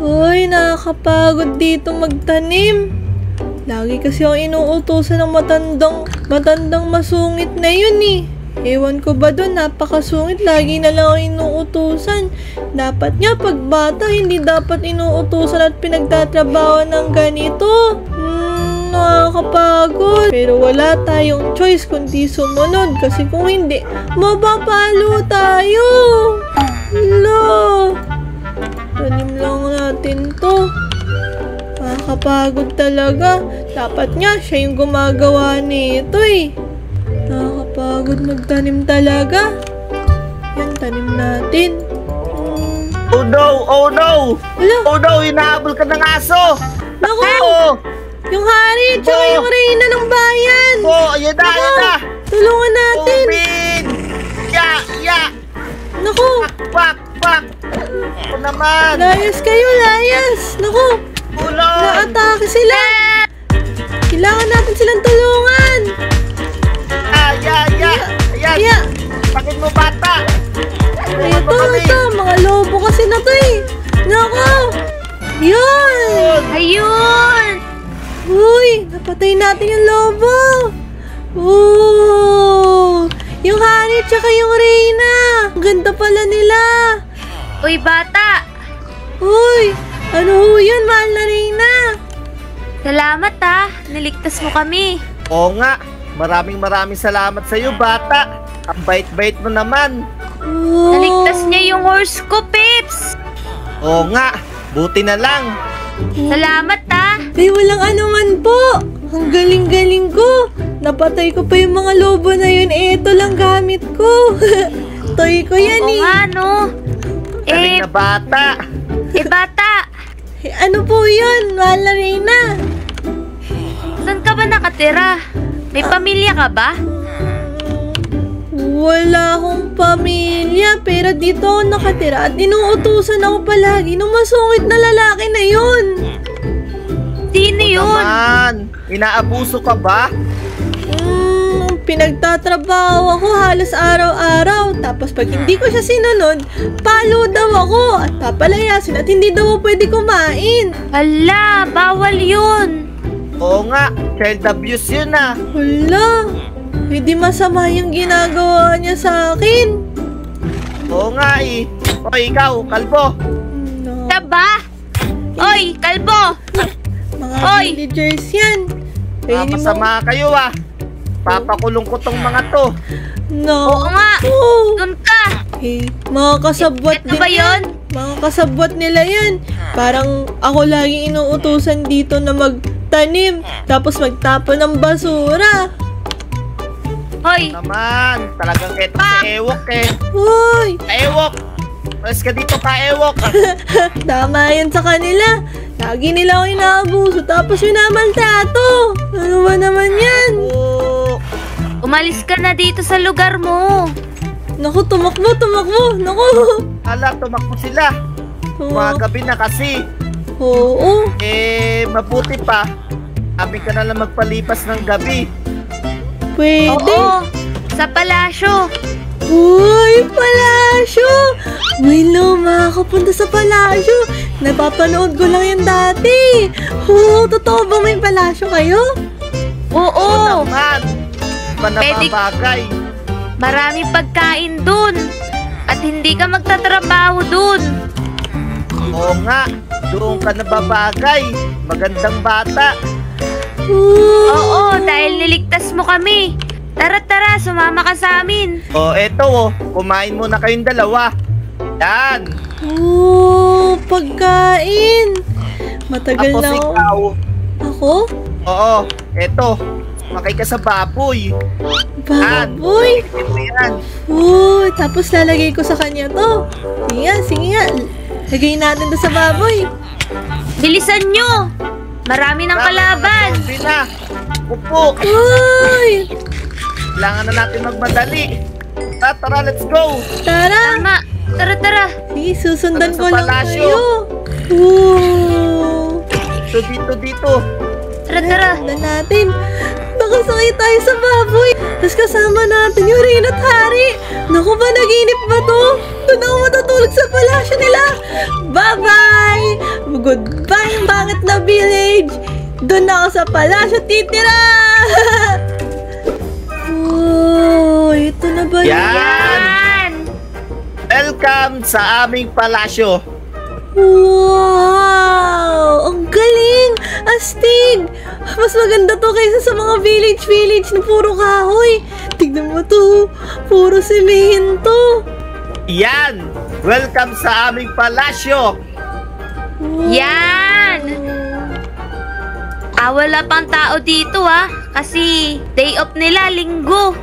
Uy, nakakapagod dito magtanim. Lagi kasi ako inuutosan ng matandang, matandang masungit na yun eh. Ewan ko ba doon, napakasungit, lagi na lang ako inuutusan. Dapat nga, pag bata, hindi dapat inuutusan at pinagtatrabaho ng ganito. Hmm, nakakapagod. Pero wala tayong choice kundi sumunod kasi kung hindi, mapapalo tayo. Lo, lang natin to. Nakakapagod talaga. Dapat nga, siya yung gumagawa nito eh. Nakakapagod magtanim talaga. Yan, tanim natin. Hmm, Oh no! Oh no! Wala, Oh no! Hinahabol ka ng aso! naku! Oh! Yung hari, tsaka Oh. yung reyna ng bayan! Oh! Ayan na! Ayan na! Tulungan natin! Open! Ya! Ya! Naku! Pak! Pak! Ako naman! Layas kayo, layas! Naku! Tulong! Naatake sila! Kailangan natin silang tulungan! Ah! Ya! Ya! Ayan! Kaya, Bakit mo bata? ito, ito, mga lobo kasi na to eh! Naku! Yun! Ayun! Uy! Napatay natin yung lobo! Oh! Yung hari tsaka yung reyna! Ang ganda pala nila! Uy, bata! Uy! Ano ho yun, mahal na reyna? Salamat ha! Niligtas mo kami. Oo nga! Maraming maraming salamat sa iyo, bata! Ang bait-bait mo naman! Oh. Naligtas niya yung horse ko, Pips! Oo nga! Buti na lang! Salamat ha! Ay, walang anuman po! Ang galing-galing ko! Napatay ko pa yung mga lobo na yun. Eh, ito lang gamit ko. Toy ko yan Oo eh. nga, no? Galing Eh, na bata! eh, bata! Eh, Ano po yun, na reyna? Saan ka ba nakatira? May pamilya ka ba? Wala akong pamilya, pero dito ako nakatira at inuutusan ako palagi ng masungit na lalaki na yun. Sino yun? Naman! Inaabuso ka ba? Pinagtatrabaho ako halos araw-araw. Tapos pag hindi ko siya sinunod, palo daw ako at papalayasin at hindi daw ako pwede kumain. Hala, bawal yun. Oo nga! Child abuse yun ah! Hala, hindi masama yung ginagawa niya sa akin. Oo nga eh! O ikaw, kalbo! No, Taba! Oy, kalbo! mga Oy! villagers yan. Ah, Pwede mo... masama kayo ah! Papakulong ko tong mga to! No. Oo nga! Oh. Doon ka! Eh, mga kasabwat Ito ba din yun? Mga kasabwat nila yan. Parang ako lagi inuutusan dito na magtanim, tapos magtapon ng basura. Hoy, Naman! Talagang eto si Ewok eh! Hoy! Ewok! Mas ka dito ka, Ewok! Tama yan sa kanila. Lagi nila ako inaabuso, tapos minamaltrato. Ano ba naman yan? Oo! Umalis ka na dito sa lugar mo. Naku, tumakbo, tumakbo. Naku. Hala, tumakbo sila! Mga gabi na kasi! Oo. Eh, mabuti pa. Amin ka na lang magpalipas ng gabi. Pwede. Oo, sa palasyo. Uy, palasyo! Ngayon lang makakapunta sa palasyo. Napapanood ko lang yan dati. Oo, totoo ba may palasyo kayo? Oo Oo, naman! Pa Pwede- nababagay. maraming pagkain dun. At hindi ka magtatrabaho dun. Oo nga, doon ka nababagay. Magandang bata. Oo. Oo, dahil niligtas mo kami. Tara, tara, sumama ka sa amin. O, eto oh, kumain muna kayong dalawa. Yan! Oo, pagkain. Matagal Tapos na ako. ikaw. Ako? Oo, eto. Makay ka sa baboy. Baboy? Yan. Uy, tapos lalagay ko sa kanya to. Sige nga, sige nga. Lagay natin to sa baboy. Bilisan nyo! Marami ng kalaban. Na. Upo. Uy, Kailangan na natin magmadali. Tara, tara, let's go. tara. Tama. Tara, tara. Sige, susundan ko lang kayo. Ooh. Dito, dito, dito. Tara, tara. Sundan natin. Baka sakay tayo sa baboy. Tapos kasama natin yung Rin at Hari. Naku ba, naginip ba to? Doon ako matutulog sa palasyo nila. Bye-bye! Goodbye, pangit na village! Doon ako sa palasyo titira! oh, ito na ba Yan! Yan! Welcome sa aming palasyo. Wow! Ang galing! Astig! Mas maganda to kaysa sa mga village-village na puro kahoy. Tignan mo to, puro semento. Yan! Welcome sa aming palasyo. Yan! Ah, wala pang tao dito ah. Kasi day off nila, linggo.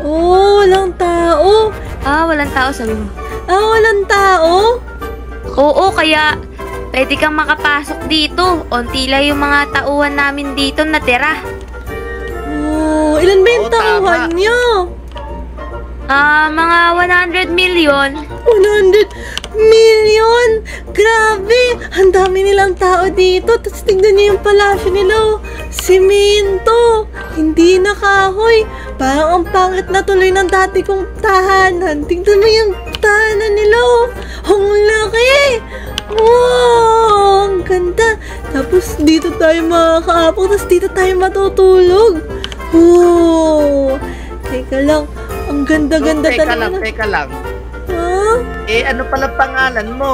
Oh, walang tao. Ah, walang tao sabi mo. Ah, walang tao? Oo, kaya pwede kang makapasok dito. Unti lang yung mga tauhan namin dito natira. Oh, ilan ba yung Oo, tauhan niyo? Ah, mga 100 million. 100 million! Grabe! Ang dami nilang tao dito. Tapos tignan niyo yung palasyo nila. oh. Semento! Hindi na kahoy. Parang ang pangit na tuloy ng dati kong tahanan. Tignan mo yung tahanan nila. oh. Ang laki! Wow! Ang ganda! Tapos dito tayo makakaapok. Tapos dito tayo matutulog. Wow! Teka lang. Ang ganda-ganda teka talaga. lang, teka lang. Huh? Eh, ano pala pangalan mo?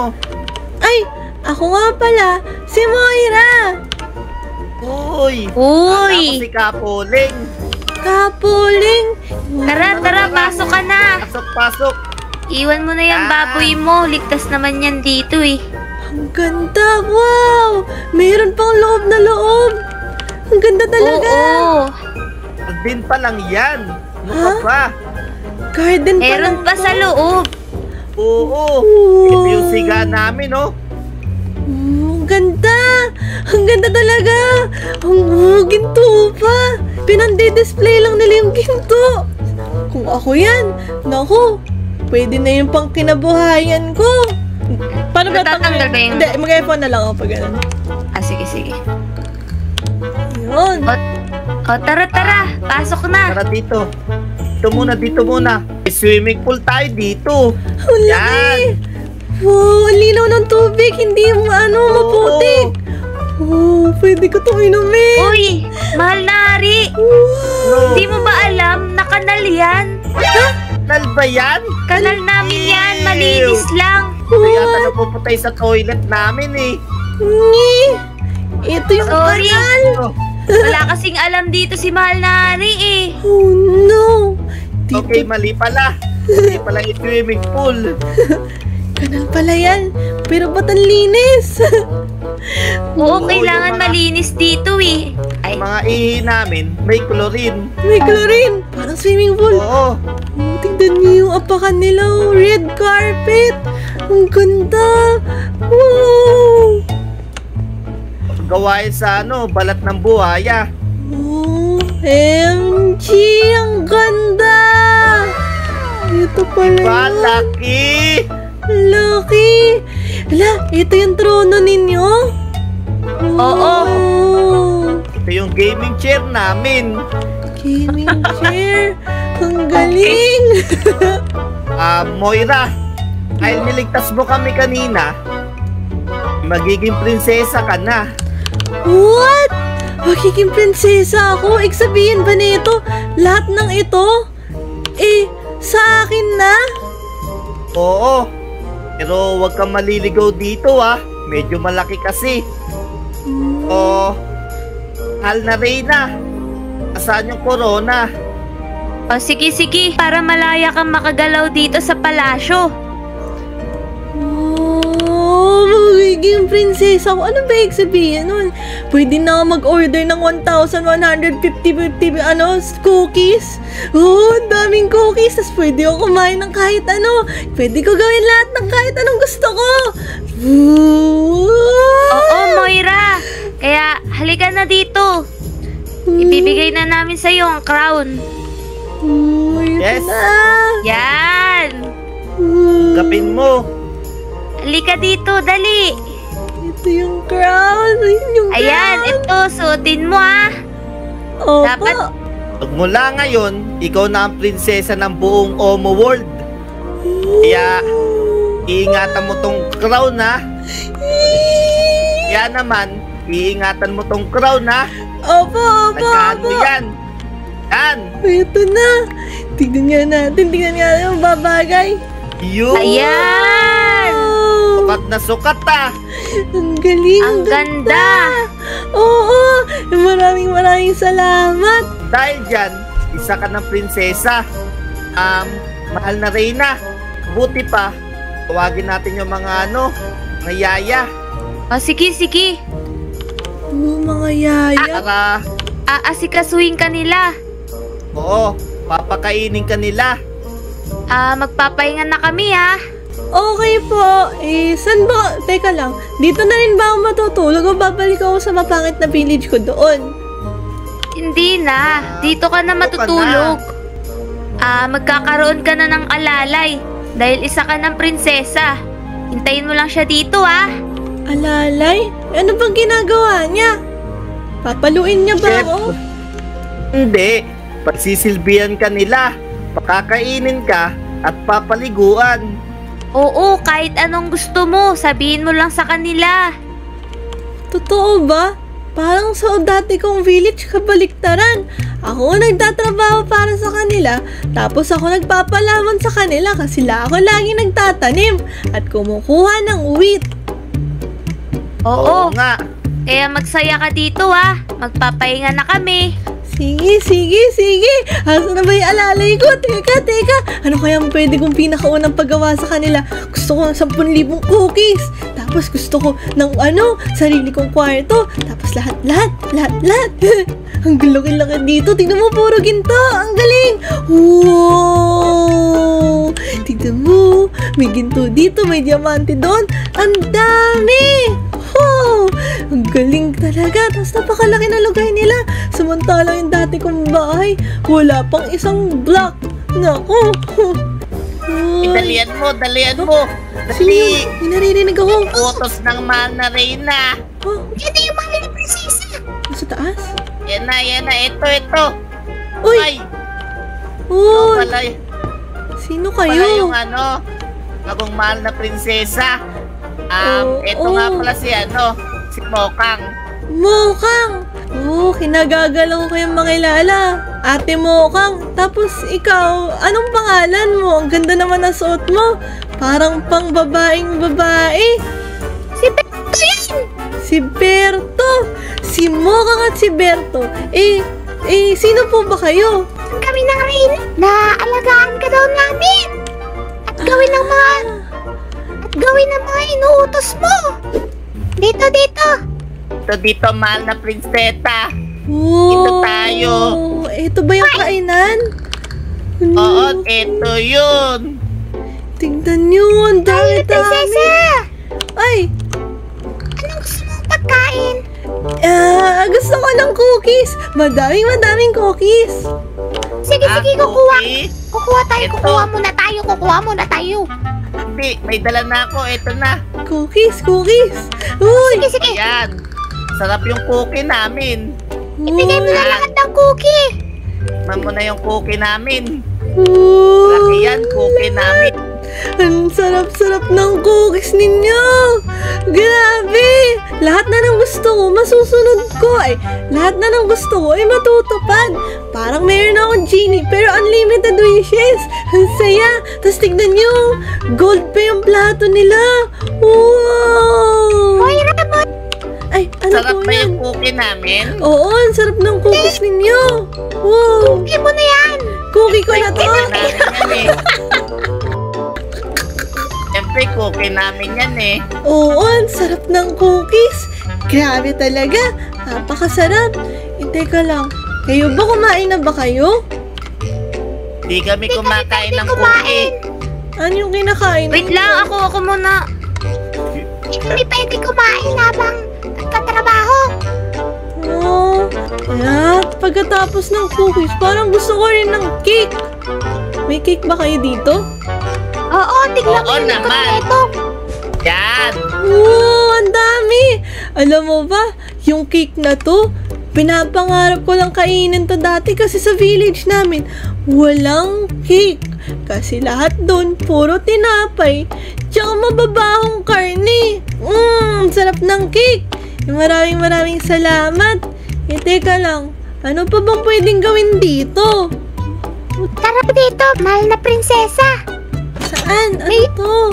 Ay, ako nga pala, si Moira. Uy! Uy! Ako si Kapoling. Kapuling. Tara, tara, pasok ka na. Pasok, pasok. Iwan mo na yung Ah. baboy mo. Ligtas naman yan dito eh. Ang ganda, wow! Mayroon pang loob na loob. Ang ganda talaga. Oo. Din pa lang yan. Ano ka Ha? pa? Garden pa Meron pa sa loob. Oo. Oo. Ito yung siga namin, oh. Oh, ang ganda! Ang ganda talaga! Ang oh, ginto pa! Pinandi-display lang nila yung ginto! Kung ako yan, naku, pwede na yung pang kinabuhayan ko! Paano ba Natatanggal ba yung- Hindi, mag-iPhone na lang ako pag ganun. Ah, sige, sige. Yun. O, tara, tara. Pasok na. Tara dito. Dito muna, dito muna. Swimming pool tayo dito. Ang laki! Yan. Wow, ang linaw ng tubig, hindi yung ano, maputik! Oh, pwede ko itong inumin! Uy, mahal na hari. Wow! Di mo ba alam na kanal yan? Kanal ba yan? Kanal namin yan. Ew. Malinis lang. Kaya na napuputay sa toilet namin eh. Ni! Ito yung Sorry. kanal! Wala kasing alam dito si mahal na hari eh. Oh no! Dito, okay, mali pala. Mali pala yung swimming pool. kanal pala yan. Pero ba't ang linis? Oo, Oo, kailangan yung mga- malinis dito eh. Ay, Mga ihi namin, may chlorine. May chlorine! Parang swimming pool. Oo. Oh, tignan niyo yung apakan nila. oh. Red carpet! Ang ganda! Wow! Gawain sa ano, balat ng buhaya. Oh, MG! Ang ganda! Ito pala Ba, yun. laki! Laki! Hala, ito yung trono ninyo? Oo. Oh, Ito yung gaming chair namin. gaming chair. Ang galing! Ah, Moira, dahil niligtas mo kami kanina, magiging prinsesa ka na. What? Magiging prinsesa ako? Ibig sabihin ba nito, lahat ng ito, eh, sa akin na? Oo. Pero huwag kang maliligaw dito ah. Medyo malaki kasi. Oo. Hal na Reyna. Asaan yung corona? o sige, sige. Para malaya kang makagalaw dito sa palasyo. Oh, magiging prinsesa ako. Ano ba ibig sabihin nun? Pwede na ako mag-order ng 1,150 50, ano, cookies. Oh, ang daming cookies. Tapos pwede ako kumain ng kahit ano. Pwede ko gawin lahat ng kahit anong gusto ko. Oo, Moira. Kaya halika na dito. Ibibigay na namin sa iyo ang crown. Yes. Yan. Gapin mo. Halika dito, dali. Ito yung crown. Ayun yung Ayan, crown. ito, suotin mo ah. Opo. dapat- Magmula ngayon, ikaw na ang prinsesa ng buong Omo World. Kaya, iingatan mo tong crown ha. Eee! Kaya naman, iingatan mo tong crown ha. Opo, opo, Nagkano opo. yan? Yan. Ito na. Tignan nga natin, tignan nga natin yung babagay. Yun. Ayan! Sukat na sukat ah. Ang galing. Ang ganda! Oo, maraming maraming salamat. Dahil dyan, isa ka ng prinsesa. Um, mahal na Reyna. Buti pa, tawagin natin yung mga ano, mga yaya. O sige, sige. Oo, mga yaya. Para, Aasikasuhin ka nila. oo, papakainin ka nila. Ah, magpapahinga na kami ha. Okay po. Eh, saan ba? Teka lang. Dito na rin ba ako matutulog o babalik ako sa mapangit na village ko doon? Hindi na. Dito ka na matutulog. Ah, magkakaroon ka na ng alalay. Dahil isa ka ng prinsesa. Hintayin mo lang siya dito ha. Alalay? Ano bang ginagawa niya? Papaluin niya ba Chef. ako? Hindi, pagsisilbihan ka nila. Pakakainin ka at papaliguan. Oo, kahit anong gusto mo, sabihin mo lang sa kanila. Totoo ba? Parang sa dati kong village kabaliktaran. Ako nagtatrabaho para sa kanila, tapos ako nagpapalaman sa kanila kasi la ako lagi nagtatanim at kumukuha ng wheat. Oo, nga. kaya magsaya ka dito ha. Magpapahinga na kami. Sige, sige, sige. Asa na ba yung alalay ko? Teka, teka. Ano kaya pwede kong pinakaunang paggawa sa kanila? Gusto ko ng 10,000 cookies. Tapos gusto ko ng ano, sarili kong kwarto. Tapos lahat, lahat, lahat, lahat. ang laki-laki dito. Tingnan mo, puro ginto. Ang galing. Wow! Tingnan mo. May ginto dito, may diamante doon. Ang dami! Oh, ang galing talaga. Tapos napakalaki na lugar nila. Samantala yung dati kong bahay, wala pang isang block. Naku. Ay, Dalian mo, dalian mo. Sino Dali. yun? May naririnig ako. Utos ng mahal na Reyna. Oh, Yan yung mga prinsesa. nasa taas? Yan na, yan na. Ito, ito. Uy! Ay, Uy! pala, Sino pala kayo? yung ano, akong mahal na prinsesa. Um, Oh, ito nga oh. pala si ano, si Mokang. Mokang! Oo, oh, kinagagalaw ko kayong makilala. Ate Mokang. Tapos ikaw, anong pangalan mo? Ang ganda naman ng suot mo. Parang pang babaeng babae. Si yan! Si Berto! Si Mokang at si Berto. Eh, eh, sino po ba kayo? Kami na alagaan ka daw namin. At gawin ng mga... At gawin ng mga inuutos mo. Dito, dito. Ito dito, mahal na prinsesa. Wow! Ito tayo. Ito ba yung kainan? Oo, Ano? ito yun. Tingnan nyo, ang dami-dami. Ay, Anong gusto mong pagkain? ah, gusto ko ng cookies. Madaming madaming cookies. Sige, Ah, sige, kukuha. cookie? Kukuha tayo, Ito. kukuha muna tayo, kukuha muna tayo. Hindi, may dala na ako. Ito na. Cookies, cookies. Uy! Sige, sige. Ayan. Sarap yung cookie namin. Ibigay mo na lahat ng cookie. Man mo na yung cookie namin. Laki yan, cookie namin. Ang sarap-sarap ng cookies ninyo! Grabe! Lahat na ng gusto ko, masusunod ko ay lahat na ng gusto ko ay matutupad. Parang mayroon akong genie pero unlimited wishes. Ang saya! Tapos tignan nyo, gold pa yung plato nila. Wow! Hoy, Ramon. Ay, ano Sarap po ba yan? yung cookie namin? Oo, ang sarap ng cookies ninyo. Wow! Cookie mo na yan. Cookie ko na to. Eh. Siyempre, cookie namin yan eh. Oo, ang sarap ng cookies. Grabe talaga. Napakasarap. Eh, teka lang. Kayo ba kumain na ba kayo? Di kami kumakain ng kumain. cookie. Ano yung kinakain? Wait lang, ako, ako muna. Hindi pwede kumain habang. Oo. Kaya, pagkatapos ng cookies, parang gusto ko rin ng cake. May cake ba kayo dito? Oo, tignan mo yung nito. Yan. Oo, ang dami! Alam mo ba, yung cake na to, pinapangarap ko lang kainin to dati kasi sa village namin, walang cake. Kasi lahat doon, puro tinapay, tsaka mababahong karne. Mmm, sarap ng cake. Maraming maraming salamat. Eh, teka lang. Ano pa bang pwedeng gawin dito? Tara dito, mahal na prinsesa. Saan? Ano May- to?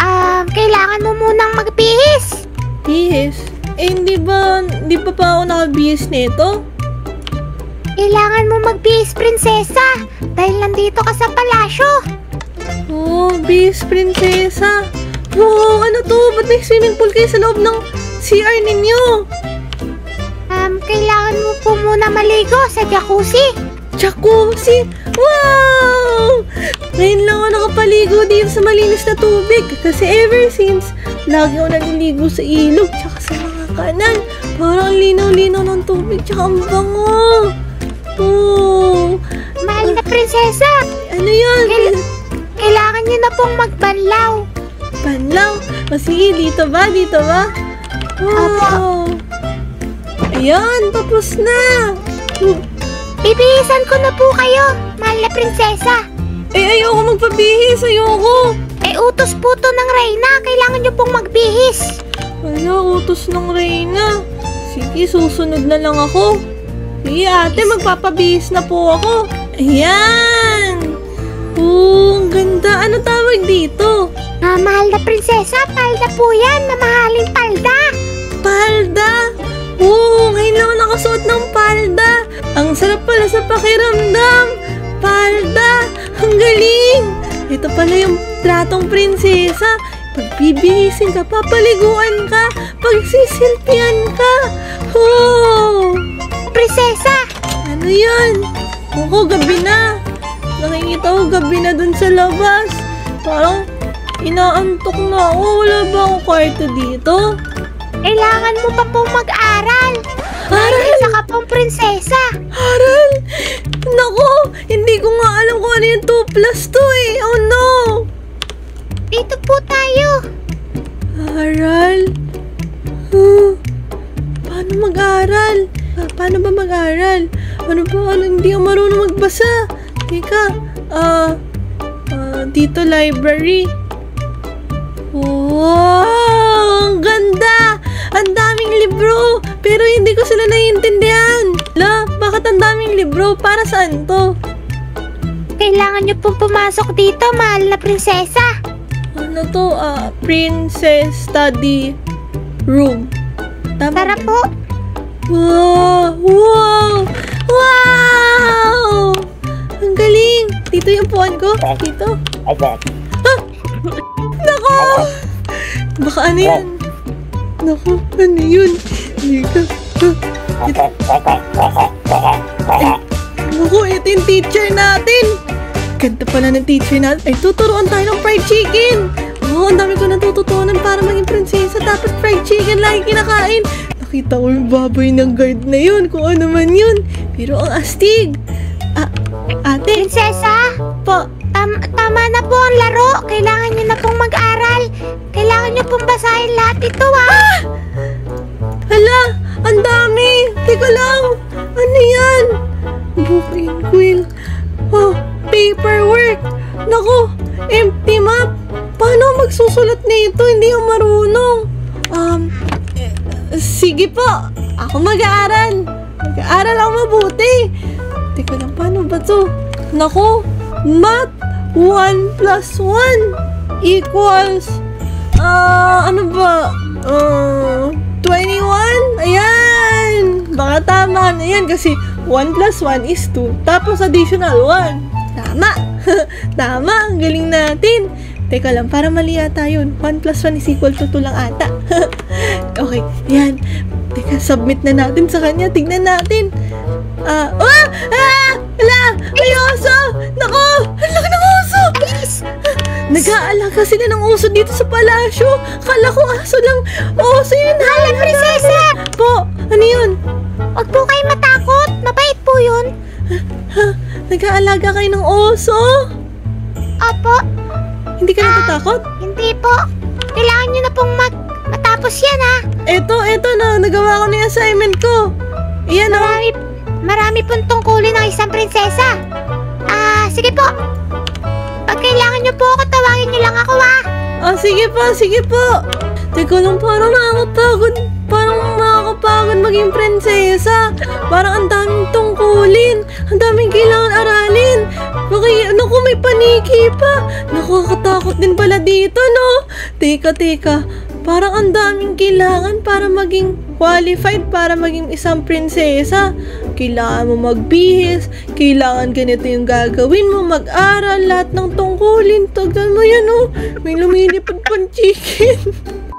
Um, kailangan mo munang magbihis. Bihis? Eh, hindi ba, hindi pa pa ako nakabihis nito? Kailangan mo magbihis, prinsesa. Dahil nandito ka sa palasyo. Oh, bihis prinsesa. Wow, ano to? Ba't may swimming pool kayo sa loob ng CR ninyo? Um, kailangan mo po muna maligo sa jacuzzi. Jacuzzi! Wow! Ngayon lang ako nakapaligo dito sa malinis na tubig. Kasi ever since, lagi ako naliligo sa ilog tsaka sa mga kanal. Parang ang linaw-linaw ng tubig tsaka ang bango. Oh, Mahal na prinsesa, ano yun? Kail- kailangan niyo na pong magbanlaw. Panlaw. O sige, dito ba? Dito ba? Wow! Ayan, tapos na! Bibihisan ko na po kayo, mahal na prinsesa. Eh, ayoko magpabihis. Ayoko. Eh, utos po to ng Reyna. Kailangan niyo pong magbihis. Wala, utos ng Reyna. Sige, susunod na lang ako. Sige, ate, magpapabihis na po ako. Ayan! Oh, ang ganda. Ano tawag dito? Ah, mahal na prinsesa, palda po yan. Mamahaling palda. Palda! Oo, ngayon ako nakasuot ng palda. Ang sarap pala sa pakiramdam. Palda! Ang galing! Ito pala yung platong prinsesa. Pag bibihisin ka, papaliguan ka, pagsisilpian ka. Oh! Prinsesa, Ano yan? Oo, gabi na. Nakikita ko gabi na dun sa labas. Parang inaantok na ako. Wala ba akong kwarto dito? kailangan mo pa po mag-aral. Aral? Isa ka pong prinsesa. Aral! Nako! Hindi ko nga alam kung ano yung 2 plus 2 eh. Oh no! Dito po tayo. Aral? Huh? Paano mag-aral? Paano ba mag-aral? Ano ba? Ano, hindi ako marunong magbasa. Teka, ah, ah, dito library. Wow! Ang ganda! Ang daming libro! Pero hindi ko sila naiintindihan. La, bakit ang daming libro? Para saan to? Kailangan niyo pong pumasok dito, mahal na prinsesa. Ano to? Ah, princess study room. Tama Tara ba? po. Wow! Wow! Wow! Ang galing! Dito yung puwan ko. Dito. Ah! Baka ano yan? Nako, ano yun? Dito. Nako, ito yung teacher natin. Ganda pala ng teacher natin. Ay, tuturuan tayo ng fried chicken. Oo, ang dami ko natututunan para maging prinsesa. Dapat fried chicken lagi kinakain. Nakita ko yung baboy ng guard na yun, kung ano man yun. Pero ang astig. Ah, ate, Prinsesa, tam- tama na po ang laro. Kailangan niyo na pong mag-aral. Kailangan niyo pong basahin lahat ito, ha? Hala, ang dami! Teka lang, ano yan? Book and quill. Oh, paperwork. Nako, empty map. Paano magsusulat nito? Hindi ako marunong. Um, eh, sige po. Ako mag-aaral. Mag-aaral ako mabuti. Teka lang, paano ba to? Nako, math 1 plus 1 equals Ah, ano ba? Uh, 21? Ayan! Baka tama na yan kasi 1 plus 1 is 2. Tapos additional 1. Tama! tama! Ang galing natin! Teka lang, para mali yata yun. 1 plus 1 is equal to 2 lang ata. okay, yan. Teka, submit na natin sa kanya. Tignan natin. Ah, ah! Ah! Hala! May oso! Nako! Ang laki ng oso! Alis! Nag-aalaga sila ng uso dito sa palasyo. Kala ko aso lang. Oso yun. Mahal na prinsesa! Po, ano yun? Huwag po kayo matakot. Mabait po yun. Ha? Nag-aalaga kayo ng oso? Opo, Hindi ka natatakot? hindi po. Kailangan niyo na pong mag matapos yan, ha? Eto, eto na. Nagawa ko na yung assignment ko. Iyan oh. Marami, marami pong tungkulin ng isang prinsesa. Ah, sige po. Pag kailangan niyo po ako, tawagin niyo lang ako, ha? Oh, sige po, sige po. Teka lang, parang nakakapagod. Parang nakakapagod maging prinsesa. Parang ang daming tungkulin. Ang daming kailangan aralin. Baki, naku, may paniki pa. Nakakatakot din pala dito, no? Teka, teka. Parang ang daming kailangan para maging qualified para maging isang prinsesa. Kailangan mo magbihis, kailangan ganito yung gagawin mo, mag-aral, lahat ng tungkulin. Tagdan mo yan, oh. May lumilipad pang chicken.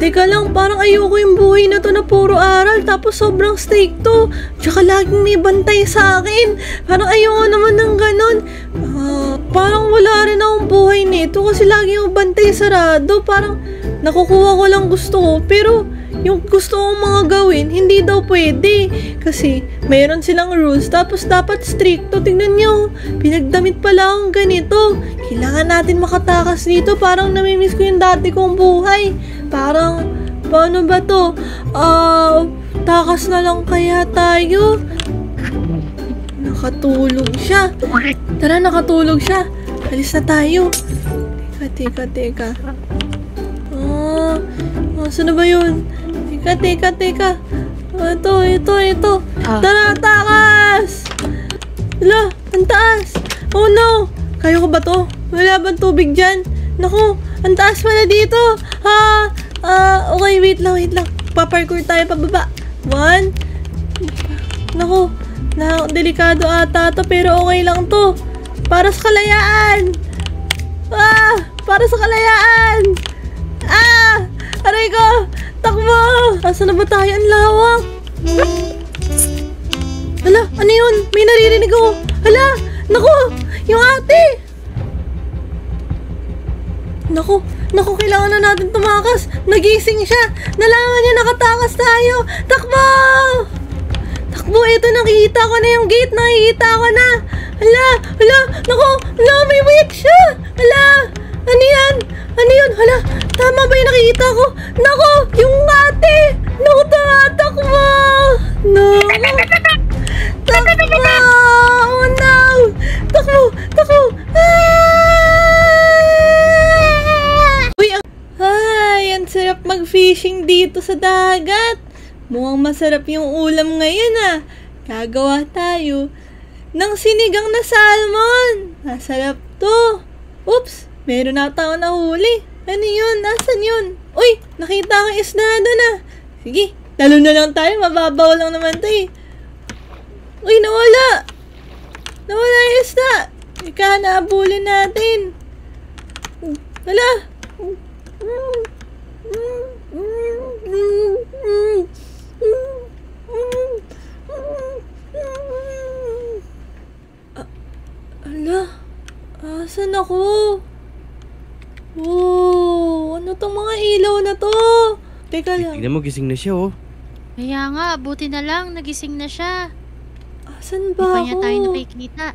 Teka lang, parang ayoko yung buhay na to na puro aral tapos sobrang stricto. Tsaka laging may bantay sa akin. Parang ayoko naman ng ganon. Ah, parang wala rin akong buhay nito kasi lagi yung bantay sarado. Parang nakukuha ko lang gusto ko. Pero yung gusto kong mga gawin, hindi daw pwede. Kasi mayroon silang rules tapos dapat stricto. Tingnan nyo, pinagdamit pala akong ganito. Kailangan natin makatakas dito. Parang namimiss ko yung dati kong buhay. Parang, paano ba to? Ah, takas na lang kaya tayo? Nakatulog siya. Tara, nakatulog siya. Alis na tayo. Teka, teka, teka. Ah, ah saan na ba yun? Teka, teka, teka. Ito, ito, ito. Ah. Tara, takas! Hala, ang taas. Oh no! Kaya ko ba to? Wala bang tubig dyan? Naku, ang taas pala dito. Ha? Ah, okay, wait lang, wait lang. Paparkour tayo pababa. One. Naku, na delikado ata to pero okay lang to. Para sa kalayaan. Ah, para sa kalayaan. Ah, aray ko. Takbo. Asa na ba tayo? Ang lawak. Hala, ano yun? May naririnig ako. Hala, naku, yung ate. Naku, naku, kailangan na natin tumakas. Nagising siya. Nalaman niya nakatakas tayo. Takbo! Takbo, ito nakikita ko na yung gate. Nakikita ko na. Hala, hala, naku, hala, may wait siya. Hala, ano yan? Ano yun? Hala, tama ba yung nakikita ko? Naku, yung ate. Naku, tumatakbo. Naku. Takbo! Oh no! Takbo! Takbo! Ah! Uy, ang... Ay, ang sarap mag-fishing dito sa dagat. Mukhang masarap yung ulam ngayon ah. Gagawa tayo ng sinigang na salmon. Masarap to. Oops, meron na tao na huli. Ano yun? Nasaan yun? Uy, nakita ko isda doon ah. Sige, talo na lang tayo. Mababaw lang naman to eh. Uy, nawala! Nawala yung isda! Ika, naabulin natin. Hala! Ah, Hala, asan ako? Wow, ano tong mga ilaw na to? Teka lang, Tignan mo, gising na siya, oh. Kaya nga, buti na lang, nagising na siya. asan Hindi ba pa niya ako? tayo nakikita.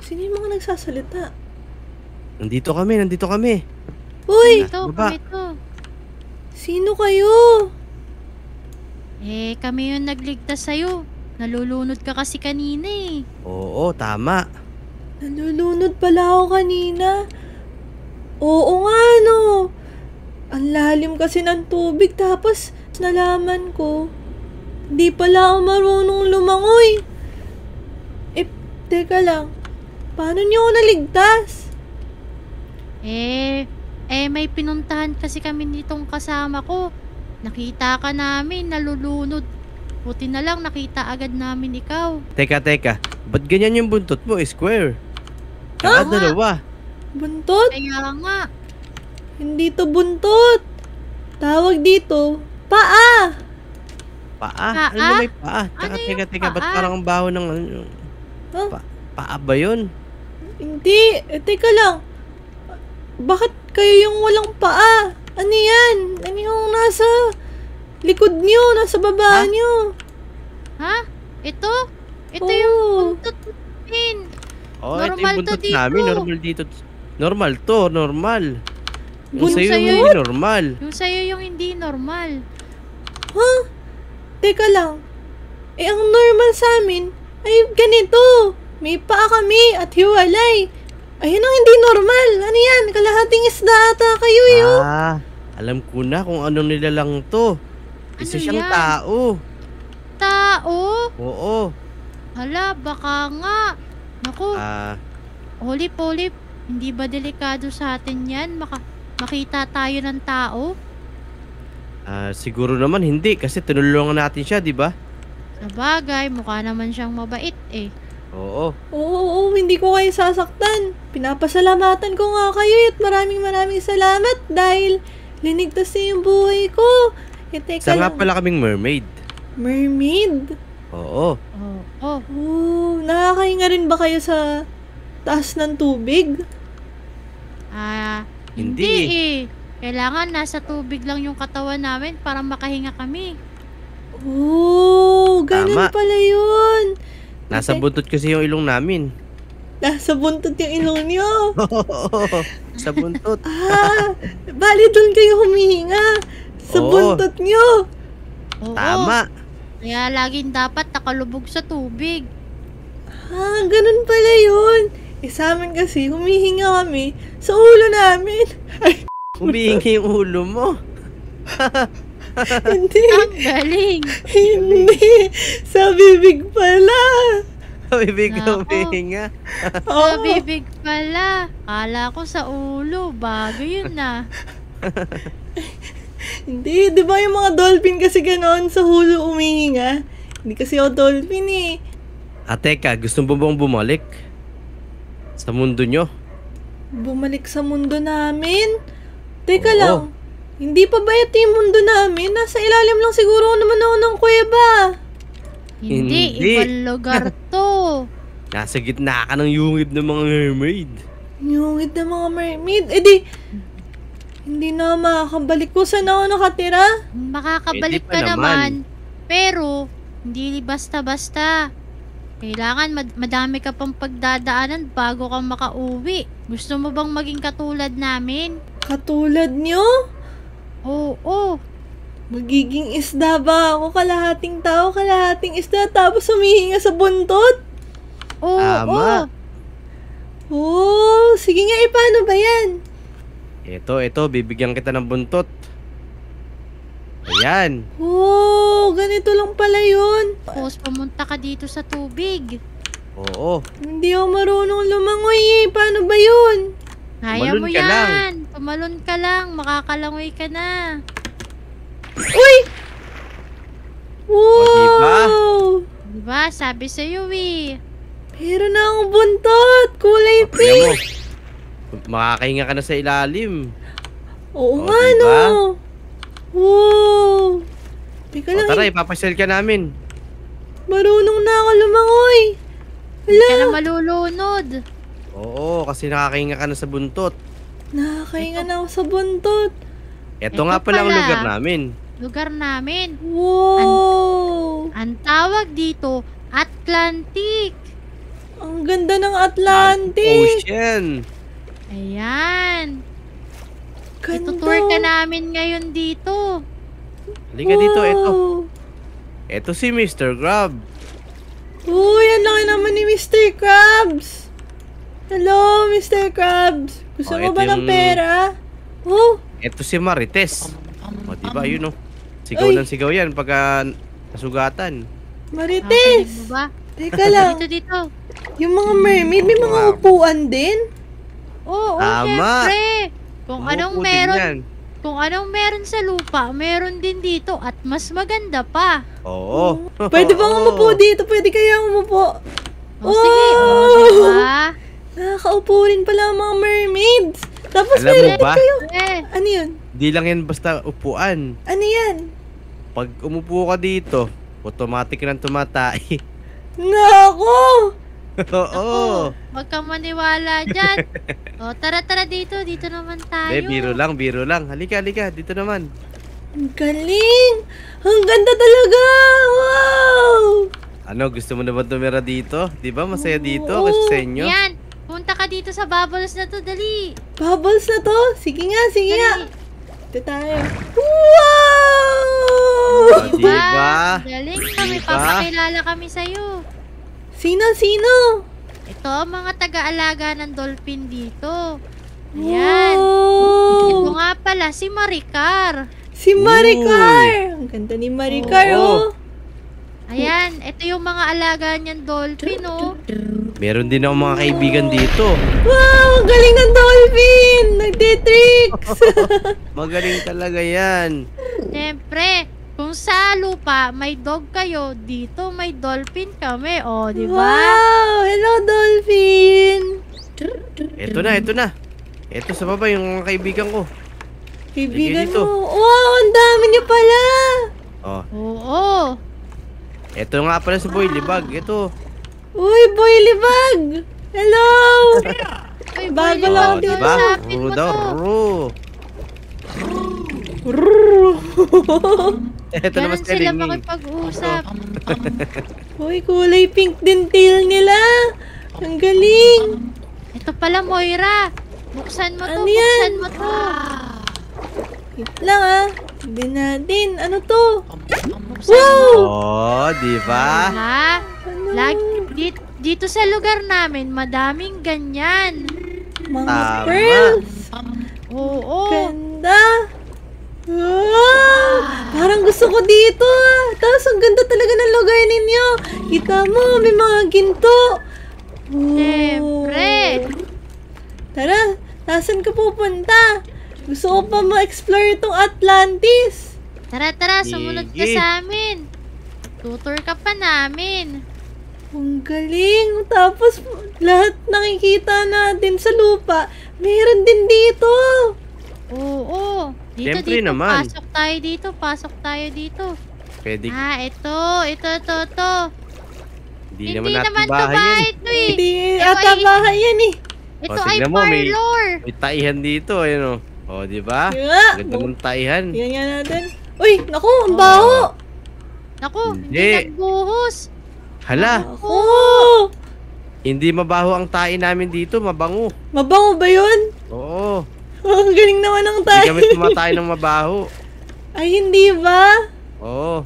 Sino yung mga nagsasalita? Nandito kami, nandito kami. Uy, Ito, baba. kami to. sino kayo? Eh, kami yung nagligtas sa'yo. Nalulunod ka kasi kanina eh. Oo, tama. Nalulunod pala ako kanina. Oo nga, no. Ang lalim kasi ng tubig tapos nalaman ko, di pala ako marunong lumangoy. Eh, teka lang. Paano niyo ako naligtas? Eh, eh may pinuntahan kasi kami nitong kasama ko. Nakita ka namin, nalulunod. Buti na lang nakita agad namin ikaw. Teka, teka. Ba't ganyan yung buntot mo? Square. Tsaka Ah. dalawa. Buntot? Kaya nga, Hindi to buntot. Tawag dito, paa. Paa? Paa? Ano may paa? Tsaka, Ano teka, yung teka. Ba't paa? parang ang baho ng ano? Huh? Pa- paa ba yun? Hindi, eh, teka lang. Bakit kayo yung walang paa? Ano yan? Ano yung nasa likod niyo, nasa baba Ha? niyo? ha? Ito? Ito Oo. yung buntot namin. Oh, ito Normal yung to buntot namin. Normal dito. Normal to, normal. Yung Buntot sa'yo sa'yo yung yun? hindi normal. Yung sa'yo yung hindi normal. Ha? Teka lang. Eh, ang normal sa amin ay ganito. May paa kami at hiwalay. Ayun ang hindi normal. Ano yan? Kalahating isda ata kayo yun. Ah, Alam ko na kung anong nilalang to. Isa Ano siyang yan? tao. Tao? Oo. Hala, baka nga. Naku, Ah, Olip, Olip, hindi ba delikado sa atin yan? Maka makita tayo ng tao? ah, siguro naman hindi kasi tinulungan natin siya, di ba? Sa bagay, mukha naman siyang mabait eh. Oo. Oo, oo, hindi ko kayo sasaktan. Pinapasalamatan ko nga kayo at maraming maraming salamat dahil linigtas niyo yung buhay ko. Eh, teka Isa nga lang. pala kaming mermaid. Mermaid? Oo. Oh, oh. Oh, nakakahinga rin ba kayo sa taas ng tubig? Ah, Hindi hindi, eh. Kailangan nasa tubig lang yung katawan namin para makahinga kami. Oh, ganun Tama. pala yun. Nasa Okay. buntot kasi yung ilong namin. Nasa buntot yung ilong niyo. Sa buntot. Ah, bali doon kayo humihinga. Sa Oo. buntot niyo. Oo, Tama. Kaya laging dapat nakalubog sa tubig. Ah, ganun pala yun. Eh, sa amin kasi, humihinga kami sa ulo namin. Ay, Humihingi yung ulo mo. hindi. Ang galing! hindi. Sa bibig pala. Ibig Nako. humihinga. Sa Oo. bibig pala. Kala ko sa ulo. Bago yun ah. Hindi, di ba yung mga dolphin kasi ganon sa hulo umihinga? Hindi kasi ako dolphin eh. Ah, teka, gusto mo bang bumalik? Sa mundo nyo? Bumalik sa mundo namin? Teka Oo. lang, hindi pa ba ito yung mundo namin? Nasa ilalim lang siguro naman ako ng kuweba. Hindi, Hindi. ibang lugar to. Nasa gitna ka ng yungib ng mga mermaid. Yungit na mga mermaid. Eh di, hindi na ako makakabalik ko. Saan ako nakatira? Makakabalik Pwede pa ka naman. naman. Pero, hindi basta-basta. Kailangan mad- madami ka pang pagdadaanan bago ka makauwi. Gusto mo bang maging katulad namin? Katulad nyo? Oo, Magiging isda ba ako? Kalahating tao, kalahating isda, tapos humihinga sa buntot? oo, Tama. Oh, sige nga, eh, paano ba yan? Ito, ito, bibigyan kita ng buntot. Ayan. Oh, ganito lang pala yun. Tapos pumunta ka dito sa tubig. Oo. Hindi ako marunong lumangoy eh. Paano ba yun? Kaya mo ka yan. lang. Tumalon ka lang. Makakalangoy ka na. Uy! Wow! diba? Diba? Sabi sa'yo eh. Meron na akong buntot. Kulay Tingnan pink. mo. Makakahinga ka na sa ilalim. Oo Oh, nga, diba? no. Wow! Teka O lang, tara, eh, ipapasyal ka namin. marunong na ako lumangoy. Hindi ka na malulunod. Oo, kasi nakakahinga ka na sa buntot. nakakahinga na ako sa buntot. Ito, Ito nga pala ang lugar namin. Lugar namin. Wow! Ang tawag dito, Atlantic. Ang ganda ng Atlantic. Ocean. Ayan. Ganda. Itutour ka namin ngayon dito. Halika dito, ito. Wow. Ito si Mr. Crab. Uy, ang laki naman ni Mr. Krabs. Hello, Mr. Krabs. Gusto Oh, mo ba ng yung- pera? Oh, Ito si Marites. O, diba, yun o. Sigaw Ay. ng sigaw yan pagka nasugatan. Marites. ba? Teka lang. Dito, dito. Yung mga mermaid, may mga Wow. upuan din? Oo, oo, Tama. syempre. Kung anong Umupo din meron, yan. kung anong meron sa lupa, meron din dito at mas maganda pa. Oo. Pwede bang umupo dito? Pwede kaya umupo? O sige, o Wow. diba? Nakakaupo rin pala ang mga mermaids. Tapos Alam meron ba? kayo. Eh, Ano yun? Di lang yan basta upuan. Ano yan? Pag umupo ka dito, automatic nang tumatay. Nako! Oo. Huwag kang maniwala dyan. o, tara, tara dito. Dito naman tayo. Eh, biro lang, biro lang. Halika, halika. Dito naman. Ang galing! Ang ganda talaga! Wow! Ano, gusto mo na ba tumira dito? Di ba masaya dito kasi sa inyo? Yan. Punta ka dito sa bubbles na to. Dali. Bubbles na to? Sige nga, sige nga. Dali. Ito tayo. Wow! Oh, diba? Galing ka. May Diba? papakilala kami sa'yo. Sino, sino? Ito ang mga taga-alaga ng dolphin dito. Ayan. Wow! Ito nga pala, si Maricar. Si Maricar! Ang ganda ni Maricar, Oo. oh. Ayan, ito yung mga alaga niyan dolphin, oh. Meron din ako mga kaibigan dito. Wow! Ang galing ng dolphin! Nagtitricks! Magaling talaga yan. Siyempre, kung sa lupa may dog kayo, dito may dolphin kami, oh, di ba? Wow! Hello, dolphin! Ito na, ito na. Ito sa baba yung mga kaibigan ko. Kaibigan dito. mo. Wow! Ang dami niya pala! Oh, Oo. ito nga pala si Boy Libag. Ito. Uy, boy libag! Hello! Ay, Bago Boy, lang Oh, din. diba? mo daw, to. ru. Ito naman Ganun si sila makipag-usap. Uy, kulay pink din tail nila. Ang galing. Ito pala, Moira. Buksan mo to, Ano yan? buksan mo to. Wait lang ah. Tignan natin. Ano to? Buksan Wow! mo. Oh, di ba? Ha? Ano? Lagi, dito, dito sa lugar namin, madaming ganyan. Mga Tama. pearls. Oo. Ganda. Ah, parang gusto ko dito ah. Tapos ang ganda talaga ng lugar ninyo. Kita mo, may mga ginto. Wow. Siyempre. Tara, nasan ka pupunta? Gusto ko pa ma-explore itong Atlantis. Tara, tara, sumunod ka sa amin. Tutor ka pa namin. Ang galing. Tapos, lahat nakikita natin sa lupa, meron din dito. Oo. Dito, Siyempre dito. naman. Pasok tayo dito. Pasok tayo dito. Pwede, Ah, ito. Ito, ito, ito. hindi Hindi naman naman natin to bahay yan. bahay ito eh. Hindi ata bahay yan eh. Ito Oh, ay mo, may- parlor. May taihan dito, ayun o. Oh, di ba? Nga. Ganda ng taihan. Tingnan nga natin. Uy, naku, ang baho. Naku, hindi Hindi. nagbuhos. Hala, Ako. hindi mabaho ang tai namin dito, mabango. Mabango ba yun? Oo. Ang galing naman ng Hindi tayo. kami tumatay ng mabaho. Ay, hindi ba? Oo.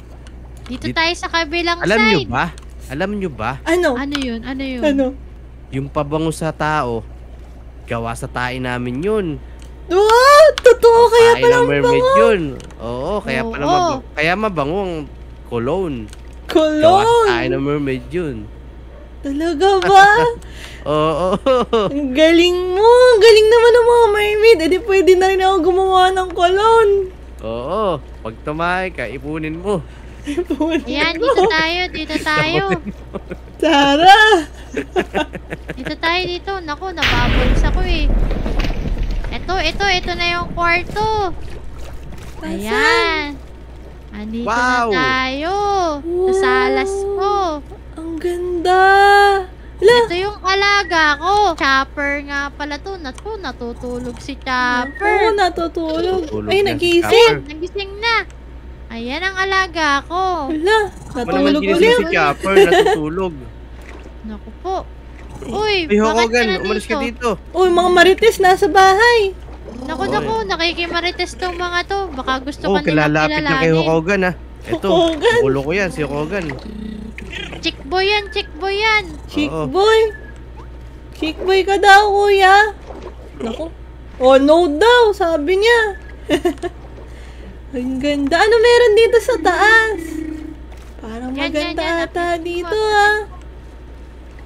Dito Dit- tayo sa kabilang Alam nyo side. ba? Alam nyo ba? Ano? Ano yun? Ano yun? Ano? Yung pabango sa tao, gawa sa tae namin yun. Wow! Totoo kaya Tae pala ang mermaid bango. yun. Oo, kaya pala Oo. mabango. Kaya mabango ang cologne. Gawa sa Cologne. tae ng mermaid yun. Talaga ba? Oo. ang galing mo. Ang galing naman ng mga mermaid. E di pwede na rin ako gumawa ng cologne. Oo. Pag tumahay ka, ipunin mo. Ayan, dito tayo, dito tayo. Tara! Dito tayo dito. Naku, nababalos ako eh. Ito, ito, ito na yung kwarto. Ayan. Andito Wow. na tayo. Sa salas ko. Ang ganda! Ito yung alaga ko. Chopper nga pala to. Naku, natutulog si Oo, Chopper. natutulog. Natutulog Ay, na si nagising. Nagising na. Ayan ang alaga ko. Ala, naman natulog ulit. si Chopper, natutulog. Naku po. Uy, Ay, bakit Hokogan, ka na umalis ka dito. Uy, mga marites nasa bahay. Naku, Oo. naku, nakikimarites tong mga to. Baka gusto Oh, ka nilang kilalapit na kay. Hokogan ha. Ito, Hokogan. ulo ko yan, si Hokogan. Chick boy yan, chick boy yan. Chick Oo. boy. Chick boy ka daw, kuya. Naku. Oh, no daw, sabi niya. Ang ganda. Ano meron dito sa taas? Parang Yan, yan, maganda yan. ata dito, ah.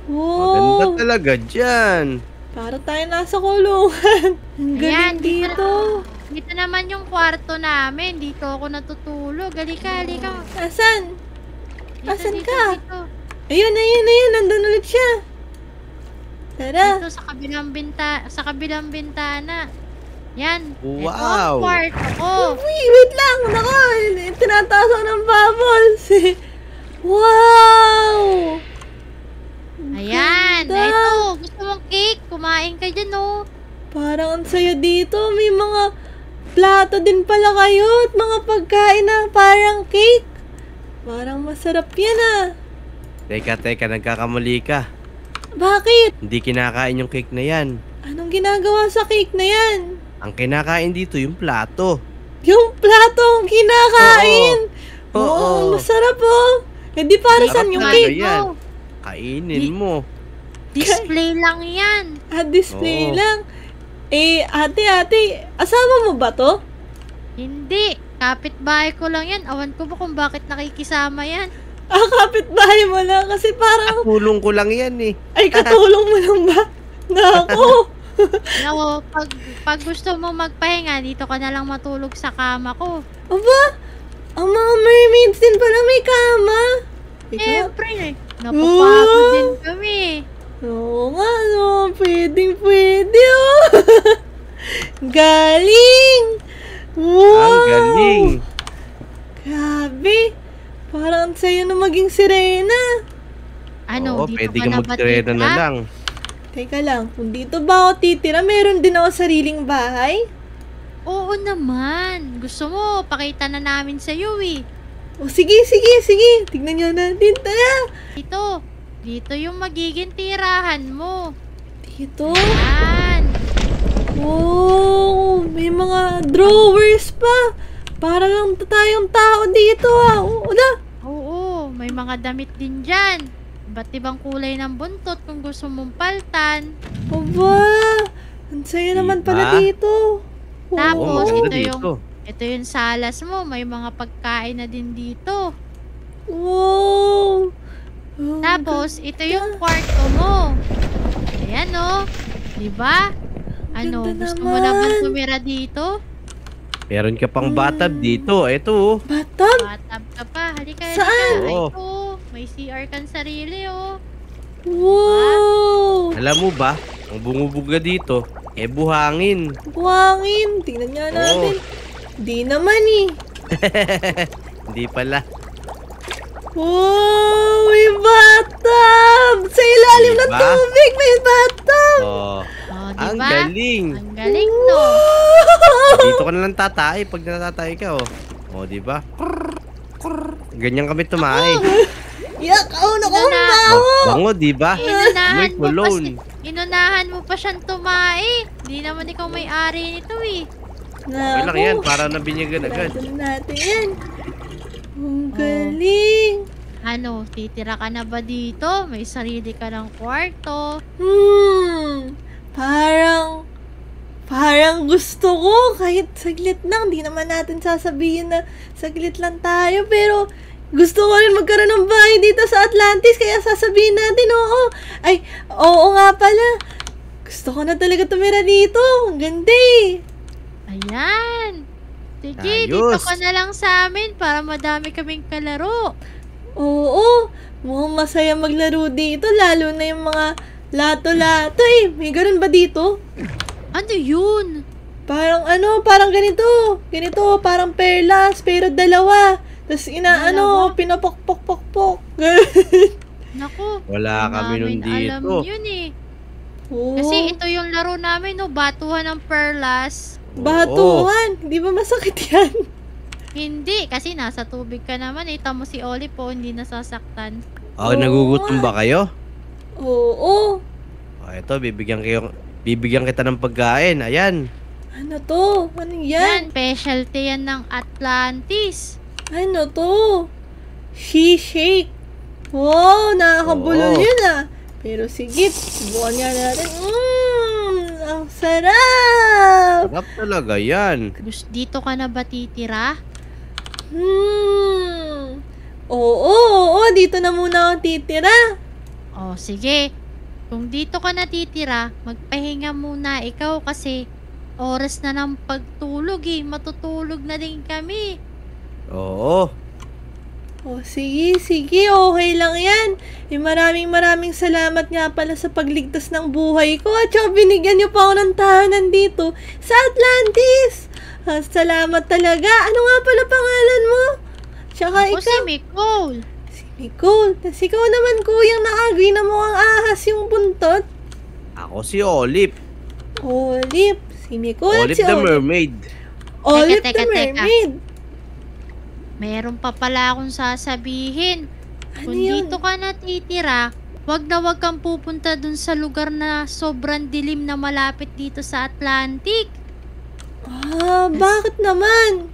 Maganda Wow. talaga dyan. Para tayo nasa kulungan. Ang Ayan, galing dito dito. Dito naman yung kwarto namin. Dito ako natutulog. Halika, halika. Asan? Dito, Asan dito, ka? Dito. Ayun, ayun, ayun. Nandun ulit siya. Tara. Dito sa kabilang binta sa kabilang bintana. Yan. Ito Wow. ang kwarto ko. Uy, wait lang. Nako, tinataas ako ng bubbles. wow! Ayan. Ganda. Ito. Gusto mong cake? Kumain ka dyan, oh. Parang ang saya dito. May mga plato din pala kayo at mga pagkain na parang cake. Parang masarap yan ah. Teka, teka, nagkakamali ka. Bakit? Hindi kinakain yung cake na yan. Anong ginagawa sa cake na yan? Ang kinakain dito yung plato. Yung plato ang kinakain. Oo. Oo, masarap oh. Eh di para saan yung cake? Oh, Kainin mo. display lang yan. Ah, display Oo. lang. Eh, ate, ate, asawa mo ba to? Hindi. Kapitbahay ko lang yan. Awan ko ba kung bakit nakikisama yan. Ah, kapitbahay mo lang kasi parang, Katulong ko lang yan eh. ay katulong mo lang ba? Nako. Nako, pag, pag gusto mo magpahinga, dito ka na lang matulog sa kama ko. Aba, ang mga mermaids din pala may kama. Ikaw, Siyempre, eh. Napapagod Wow. din kami. Oo nga, no. Pwedeng pwede, oh. Galing! Wow! Ang galing. Grabe. Parang ang sayo na maging sirena. Ano, Oo, dito pwede ka na ba na lang. Teka lang, kung dito ba ako titira, meron din ako sariling bahay? Oo naman. Gusto mo, pakita na namin sa iyo eh. O sige, sige, sige. Tignan niyo natin. Tara. Dito. Dito yung magiging tirahan mo. Dito. Yan. Wow, may mga drawers pa. Para lang tayong tao dito ah. Wala. Oo, may mga damit din dyan. Iba't ibang kulay ng buntot kung gusto mong paltan. Aba, ang saya naman pala dito. Oo, Tapos, ito yung-. Ito yung salas mo. May mga pagkain na din dito. Wow. Oh, Tapos, ito yung kwarto mo. Ayan o. Diba? Ano, Ganda gusto mo naman naman. tumira dito? Meron ka pang bathtub Hmm. dito. Ito oh. Bathtub? Bathtub ka pa. Halika, Saan? halika. Oo. Ito, may CR kan sarili oh. Wow. Alam mo ba, ang bumubuga dito, eh buhangin. Buhangin. Tingnan nga natin. Di naman eh. Hindi pala. Wow, may bathtub! Sa ilalim ng Diba? tubig, may bathtub! Oh, Oh, ang diba? galing. Ang galing no. Wow! Dito ka na lang tatay pag natatay ka oh. Oh, di ba? Ganyan kami tumae. Yak, ako na ko Ano na? maho! Oh, bango, di ba? Inunahan mo pa si- Inunahan mo pa siyang tumae. Hindi naman ikaw may-ari nito eh. Okay lang yan, para nabinyagan agad. Sarado na natin yan. Ang galing. Ano, titira ka na ba dito? May sarili ka ng kwarto. Hmm, parang, parang gusto ko kahit saglit lang. Di naman natin sasabihin na saglit lang tayo. Pero gusto ko rin magkaroon ng bahay dito sa Atlantis. Kaya sasabihin natin oo. Ay, oo nga pala. Gusto ko na talaga tumira dito. Ang ganda eh. Ayan. Sige, Ayos. dito ka na lang sa amin para madami kaming kalaro. Oo, mukhang masaya maglaro dito. Lalo na yung mga lato-lato eh. May ganun ba dito? Ano yun? Parang ano, parang ganito. Ganito, parang perlas, pero dalawa. Tapos inaano, pinapokpok-pokpok. Naku. Wala kami nun namin Alam dito. yun eh. Oo. Kasi ito yung laro namin, no? Batuhan ng perlas. Batuhan. Di ba masakit yan? Hindi, kasi nasa tubig ka naman. Ita mo si Oli po, hindi nasasaktan. Oh, nagugutom ba kayo? Oo. Oh, ito, bibigyan kayo bibigyan kita ng pagkain. Ayan. Ano to? Ano Yan, yan? specialty yan ng Atlantis. Ano to? She shake. Wow, nakakabulol Oo. yun ah. Pero sige, subukan nga natin. Mmm, ang sarap. Sarap talaga yan. Dito ka na ba titira? Hmm. Oo, oo, dito na muna ako titira. O, sige. Kung dito ka natitira, magpahinga muna ikaw kasi oras na ng pagtulog eh. Matutulog na din kami. Oo. O sige, sige, okay lang yan. Eh, maraming maraming salamat nga pala sa pagligtas ng buhay ko at saka binigyan niyo pa ako ng tahanan dito sa Atlantis. Ah, salamat talaga. Ano nga pala pangalan mo? Tsaka Ako si ikaw. Nicole. Si Nicole. Tas ikaw naman kuyang nakagri na mukhang ahas yung buntot. Ako si Olip. Olive. Si Nicole. Olip si the Olive. mermaid. Olive Teka, the teka, teka. mermaid. Meron pa pala akong sasabihin. Ano Kung yun? dito ka natitira, wag na wag kang pupunta dun sa lugar na sobrang dilim na malapit dito sa Atlantic. Ah, bakit naman?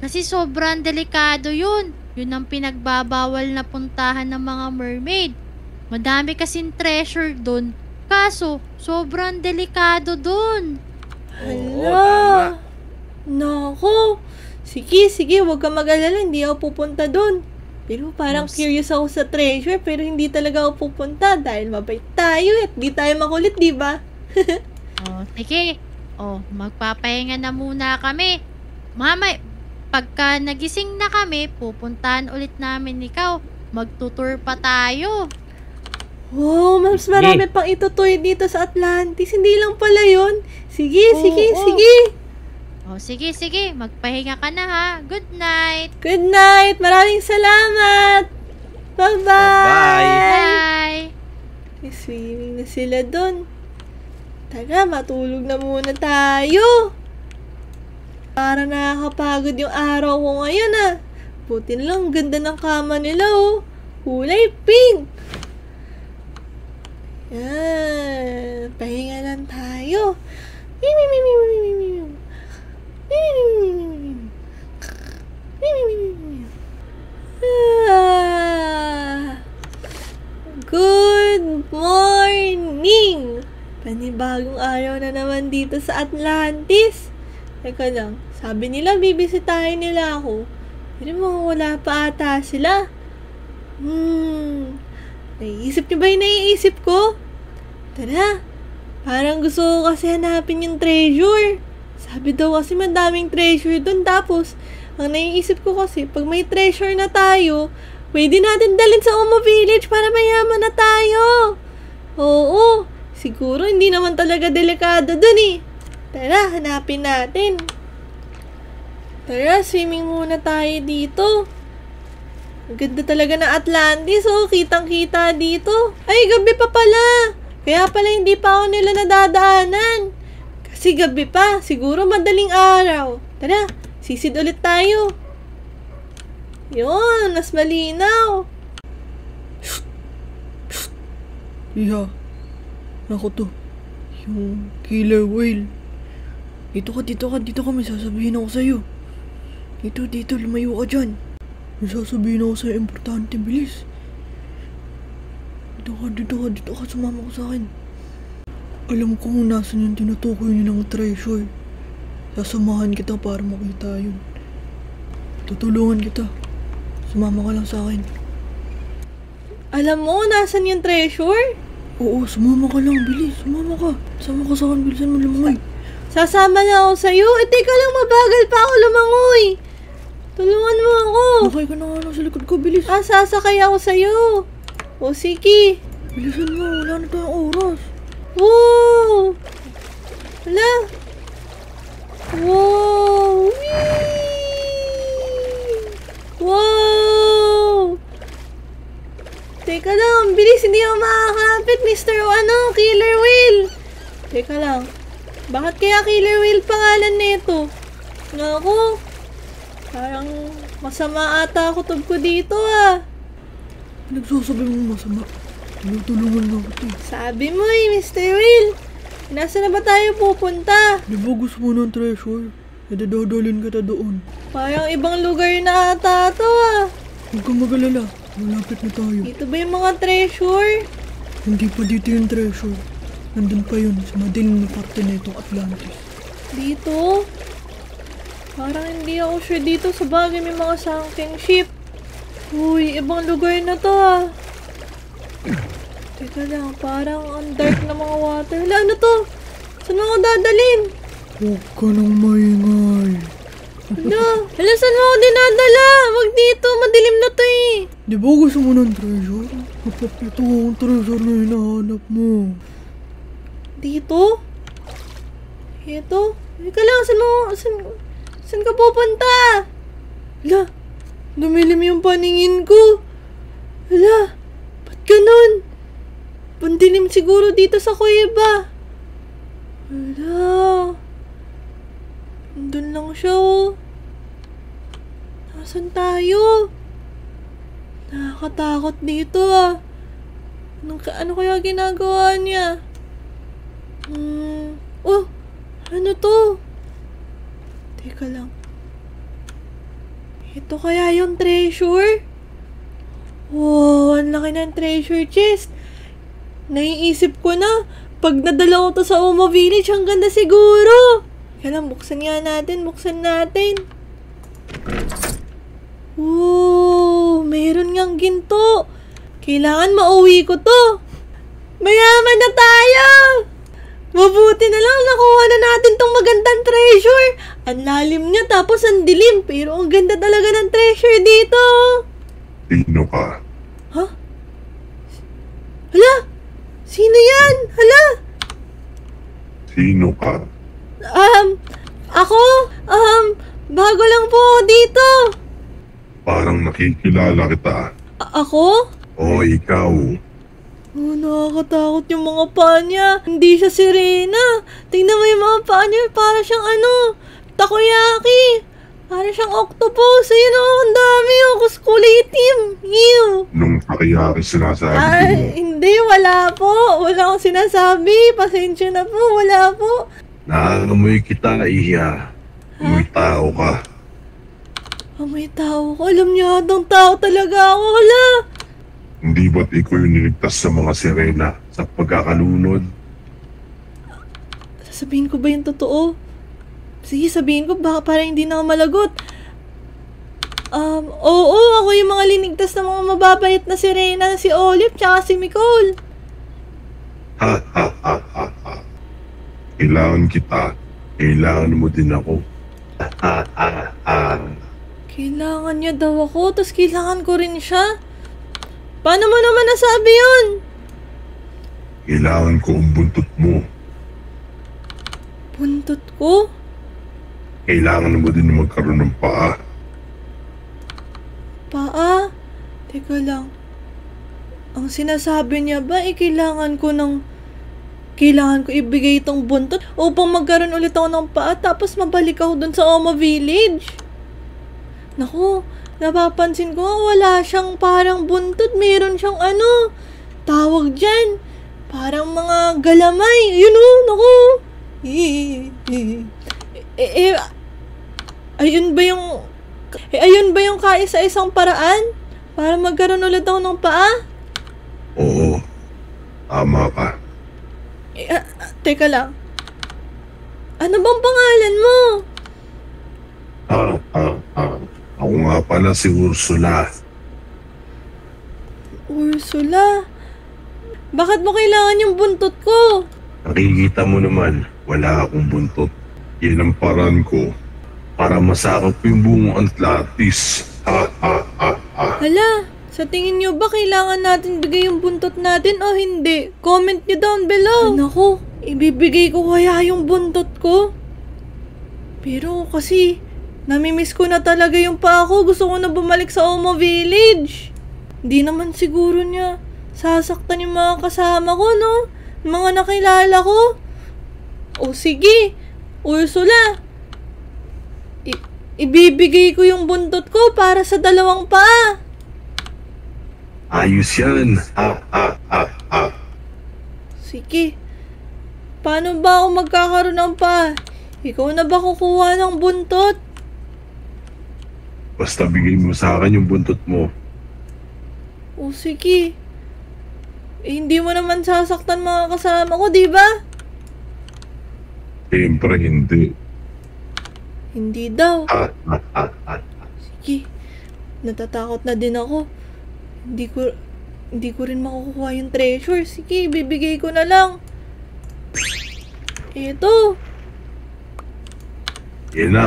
Kasi sobrang delikado yun. Yun ang pinagbabawal na puntahan ng mga mermaid. Madami kasing treasure dun. Kaso, sobrang delikado dun. Hala. Nako. Sige, sige, huwag ka mag-alala. Hindi ako pupunta doon. Pero parang Mas- curious ako sa treasure, pero hindi talaga ako pupunta dahil mabait tayo at di tayo makulit, di ba? Oh, sige. Oh, magpapahinga na muna kami. Mama, pagka nagising na kami, pupuntahan ulit namin ikaw. Magtutur pa tayo. Oh, mas marami pang itutoy dito sa Atlantis. Hindi lang pala yun. Sige, Oo, sige, oo. sige. Oh, sige, sige. Magpahinga ka na ha. Good night. Good night. Maraming salamat. Bye-bye. Bye. May swimming na sila doon. Tara, matulog na muna tayo. Para nakakapagod yung araw ko ngayon ah. Buti na lang, ganda ng kama nila oh. Kulay pink. Yan. Pahinga lang tayo. Mim, mim, mim, mim, Good morning! Panibagong araw na naman dito sa Atlantis. Teka lang, sabi nila bibisitahin nila ako. Pero mga wala pa ata sila. Hmm, naiisip niyo ba yung naiisip ko? Tara, parang gusto ko kasi hanapin yung treasure. Sabi daw kasi madaming treasure dun. Tapos, ang naiisip ko kasi, pag may treasure na tayo, pwede natin dalhin sa Omo Village para mayaman na tayo. Oo, siguro hindi naman talaga delikado dun eh. Tara, hanapin natin. Tara, swimming muna tayo dito. Ang ganda talaga ng Atlantis, oh. Kitang-kita dito. Ay, gabi pa pala. Kaya pala hindi pa ako nila nadadaanan. Kasi gabi pa. Siguro madaling araw. Tara, sisid ulit tayo. Yun, mas malinaw. Iha, ako to. Yung killer whale. Dito ka, dito ka, dito ka. May sasabihin ako sa'yo. Dito, dito, lumayo ka dyan. May sasabihin ako sa'yo, importante, bilis. Dito ka, dito ka, dito ka, sumama ka sa akin. Alam ko kung nasan yung tinutukoy niyo ng treasure. Sasamahan kita para makita yun. Tutulungan kita. Sumama ka lang sa akin. Alam mo, nasan yung treasure? Oo, sumama ka lang, bilis. Sumama ka. Sama ka sa akin, bilisan mo lumangoy. Sasama na ako sa'yo. Eh, teka lang, mabagal pa ako lumangoy. Tulungan mo ako. Nakay ka na nga lang sa likod ko, bilis. Ah, sasakay ako sa'yo. O, sige. Bilisan mo, wala na tayong oras. Wow! Wala. Wow! Whee! Wow! Teka lang, ang bilis. Hindi ako makakapit, Mr. Ano, Killer Whale. Teka lang. Bakit kaya Killer Whale pangalan nito? Naku. Parang masama ata ako tub ko dito ah. Nagsasabi mo masama. Tinutulungan nga kita. Sabi mo eh, Mr. Will. Nasa na ba tayo pupunta? Di ba gusto mo ng treasure? Dadadalhin kita doon. Parang ibang lugar na ata to ah. Huwag kang mag-alala. Malapit na tayo. Dito ba yung mga treasure? Hindi pa dito yung treasure. Nandun pa yun sa madilim na parte na itong Atlantis. Dito? Parang hindi ako sure dito sa bagay may mga sunken ship. Uy, ibang lugar na to ah. Teka lang, parang ang dark na mga water. Hala, ano to? Saan ako dadalhin? Huwag ka nang maingay. Hala, hala, saan mo ako dinadala? Wag dito, madilim na to eh. Di ba gusto mo ng treasure? Ito ang treasure na hinahanap mo. Dito? Ito? Teka lang, saan mo, saan, saan ka pupunta? Hala, dumilim yung paningin ko. Hala, ba't ganun? Pandilim siguro dito sa kuweba. Hala, Nandun lang siya oh. Nasaan tayo? Nakakatakot dito ah. Ka- ano kaya ginagawa niya? Hmm. Oh! Ano to? Teka lang. Ito kaya yung treasure? Wow, ang laki ng treasure chest. Naiisip ko na, Pag nadala ko to sa Oma Village, ang ganda siguro. Kaya lang, buksan nga natin, buksan natin. Wow, meron ngang ginto. Kailangan mauwi ko to. Mayaman na tayo! Mabuti na lang nakuha na natin tong magandang treasure. Ang lalim niya tapos ang dilim pero ang ganda talaga ng treasure dito. Sino ka? Ha? Hala? Sino yan? Hala? Sino ka? Um, ako? Um, bago lang po dito. Parang nakikilala kita. A- ako? O ikaw. Oh, nakakatakot yung mga paa niya. Hindi siya sirena. Tingnan mo yung mga paa niya. Para siyang ano, takoyaki. Para siyang octopus. Ayun oh, ang dami oh. Kuskulitim. Ew. Nung kakiyari sinasabi Ay, mo. hindi. Wala po. Wala akong sinasabi. Pasensya na po. Wala po. Naamoy kita, Iya. May tao ka. May tao ko. Alam niya, atang tao talaga ako. Wala. Hindi ba't ikaw yung niligtas sa mga sirena sa pagkakalunod? Sasabihin ko ba yung totoo? Sige, sabihin ko baka para hindi na ako malagot. Um, oo, ako yung mga linigtas ng mga mababait na sirena, si Olive, tsaka si Nicole. Ha ha ha ha ha. Kailangan kita. Kailangan mo din ako. Ha ha ha. Kailangan niya daw ako, tapos kailangan ko rin siya. Paano mo naman nasabi yun? Kailangan ko ang buntot mo. Buntot ko? Kailangan mo din magkaroon ng paa. Paa? Teka lang. Ang sinasabi niya ba, eh, kailangan ko ng... Kailangan ko ibigay itong buntot upang magkaroon ulit ako ng paa tapos mabalik ako dun sa Oma Village. Naku, napapansin ko wala siyang parang buntot. Meron siyang ano, tawag dyan. Parang mga galamay. Yun o, naku. Eh, eh, eh, ayun ba yung eh, ayun ba yung kaisa-isang paraan? Para magkaroon ulit ako ng paa? Oo. Tama ka. Eh, ah, ah, teka lang. Ano bang pangalan mo? Ah, ah, ah. Ako nga pala si Ursula. Ursula. Bakit mo kailangan yung buntot ko? Nakikita mo naman, wala akong buntot. Yan ang paraan ko para masakop yung buong Atlantis. Ha ha ha ha. Hala, sa tingin nyo ba kailangan natin bigay yung buntot natin o hindi? Comment nyo down below. Naku, ibibigay ko kaya yung buntot ko? Pero kasi, namimiss ko na talaga yung pa ako. Gusto ko na bumalik sa Omo Village. Hindi naman siguro niya sasaktan yung mga kasama ko, no? Yung Mga nakilala ko. O sige, Ursula. Ibibigay ko yung buntot ko para sa dalawang paa. Ayos yan. Ha ha ha ha. Sige. Paano ba ako magkakaroon ng pa? Ikaw na ba kukuha ng buntot? Basta bigay mo sa akin yung buntot mo. O sige. Eh, hindi mo naman sasaktan mga kasama ko, di ba? Siyempre hindi. Hindi daw. Sige. Natatakot na din ako. Hindi ko hindi ko rin makukuha yung treasure. Sige, bibigay ko na lang. Ito.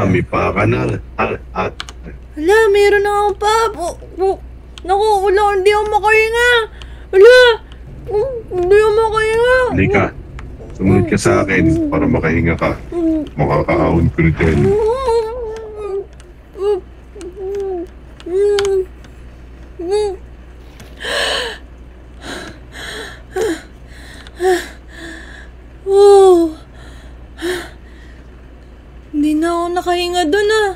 May pa ka na. Ha ha. Hala, meron na akong pa. Oh, oh. Naku, wala, hindi ako makahinga. Hala, oh, hindi ako makahinga. Halika. Sumunod ka sa akin para makahinga ka. Makakaahon ko rin dyan. Oh. Hindi na ako nakahinga doon ah.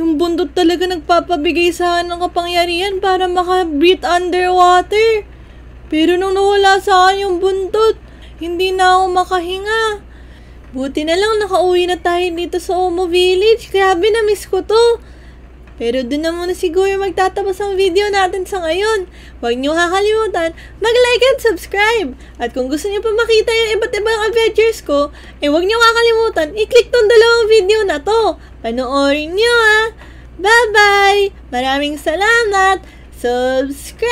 Yung bundot talaga nagpapabigay sa akin ng kapangyarihan para maka-breathe underwater. Pero nung nawala sa akin yung buntot, hindi na ako makahinga. Buti na lang nakauwi na tayo dito sa Omo Village. Grabe na miss ko to. Pero doon na muna siguro magtatapos ang video natin sa ngayon. Huwag niyo kakalimutan mag-like and subscribe. At kung gusto niyo pa makita yung iba't ibang adventures ko, eh huwag niyo kakalimutan i-click tong dalawang video na to. Panoorin niyo ha. Bye-bye! Maraming salamat! Subscribe!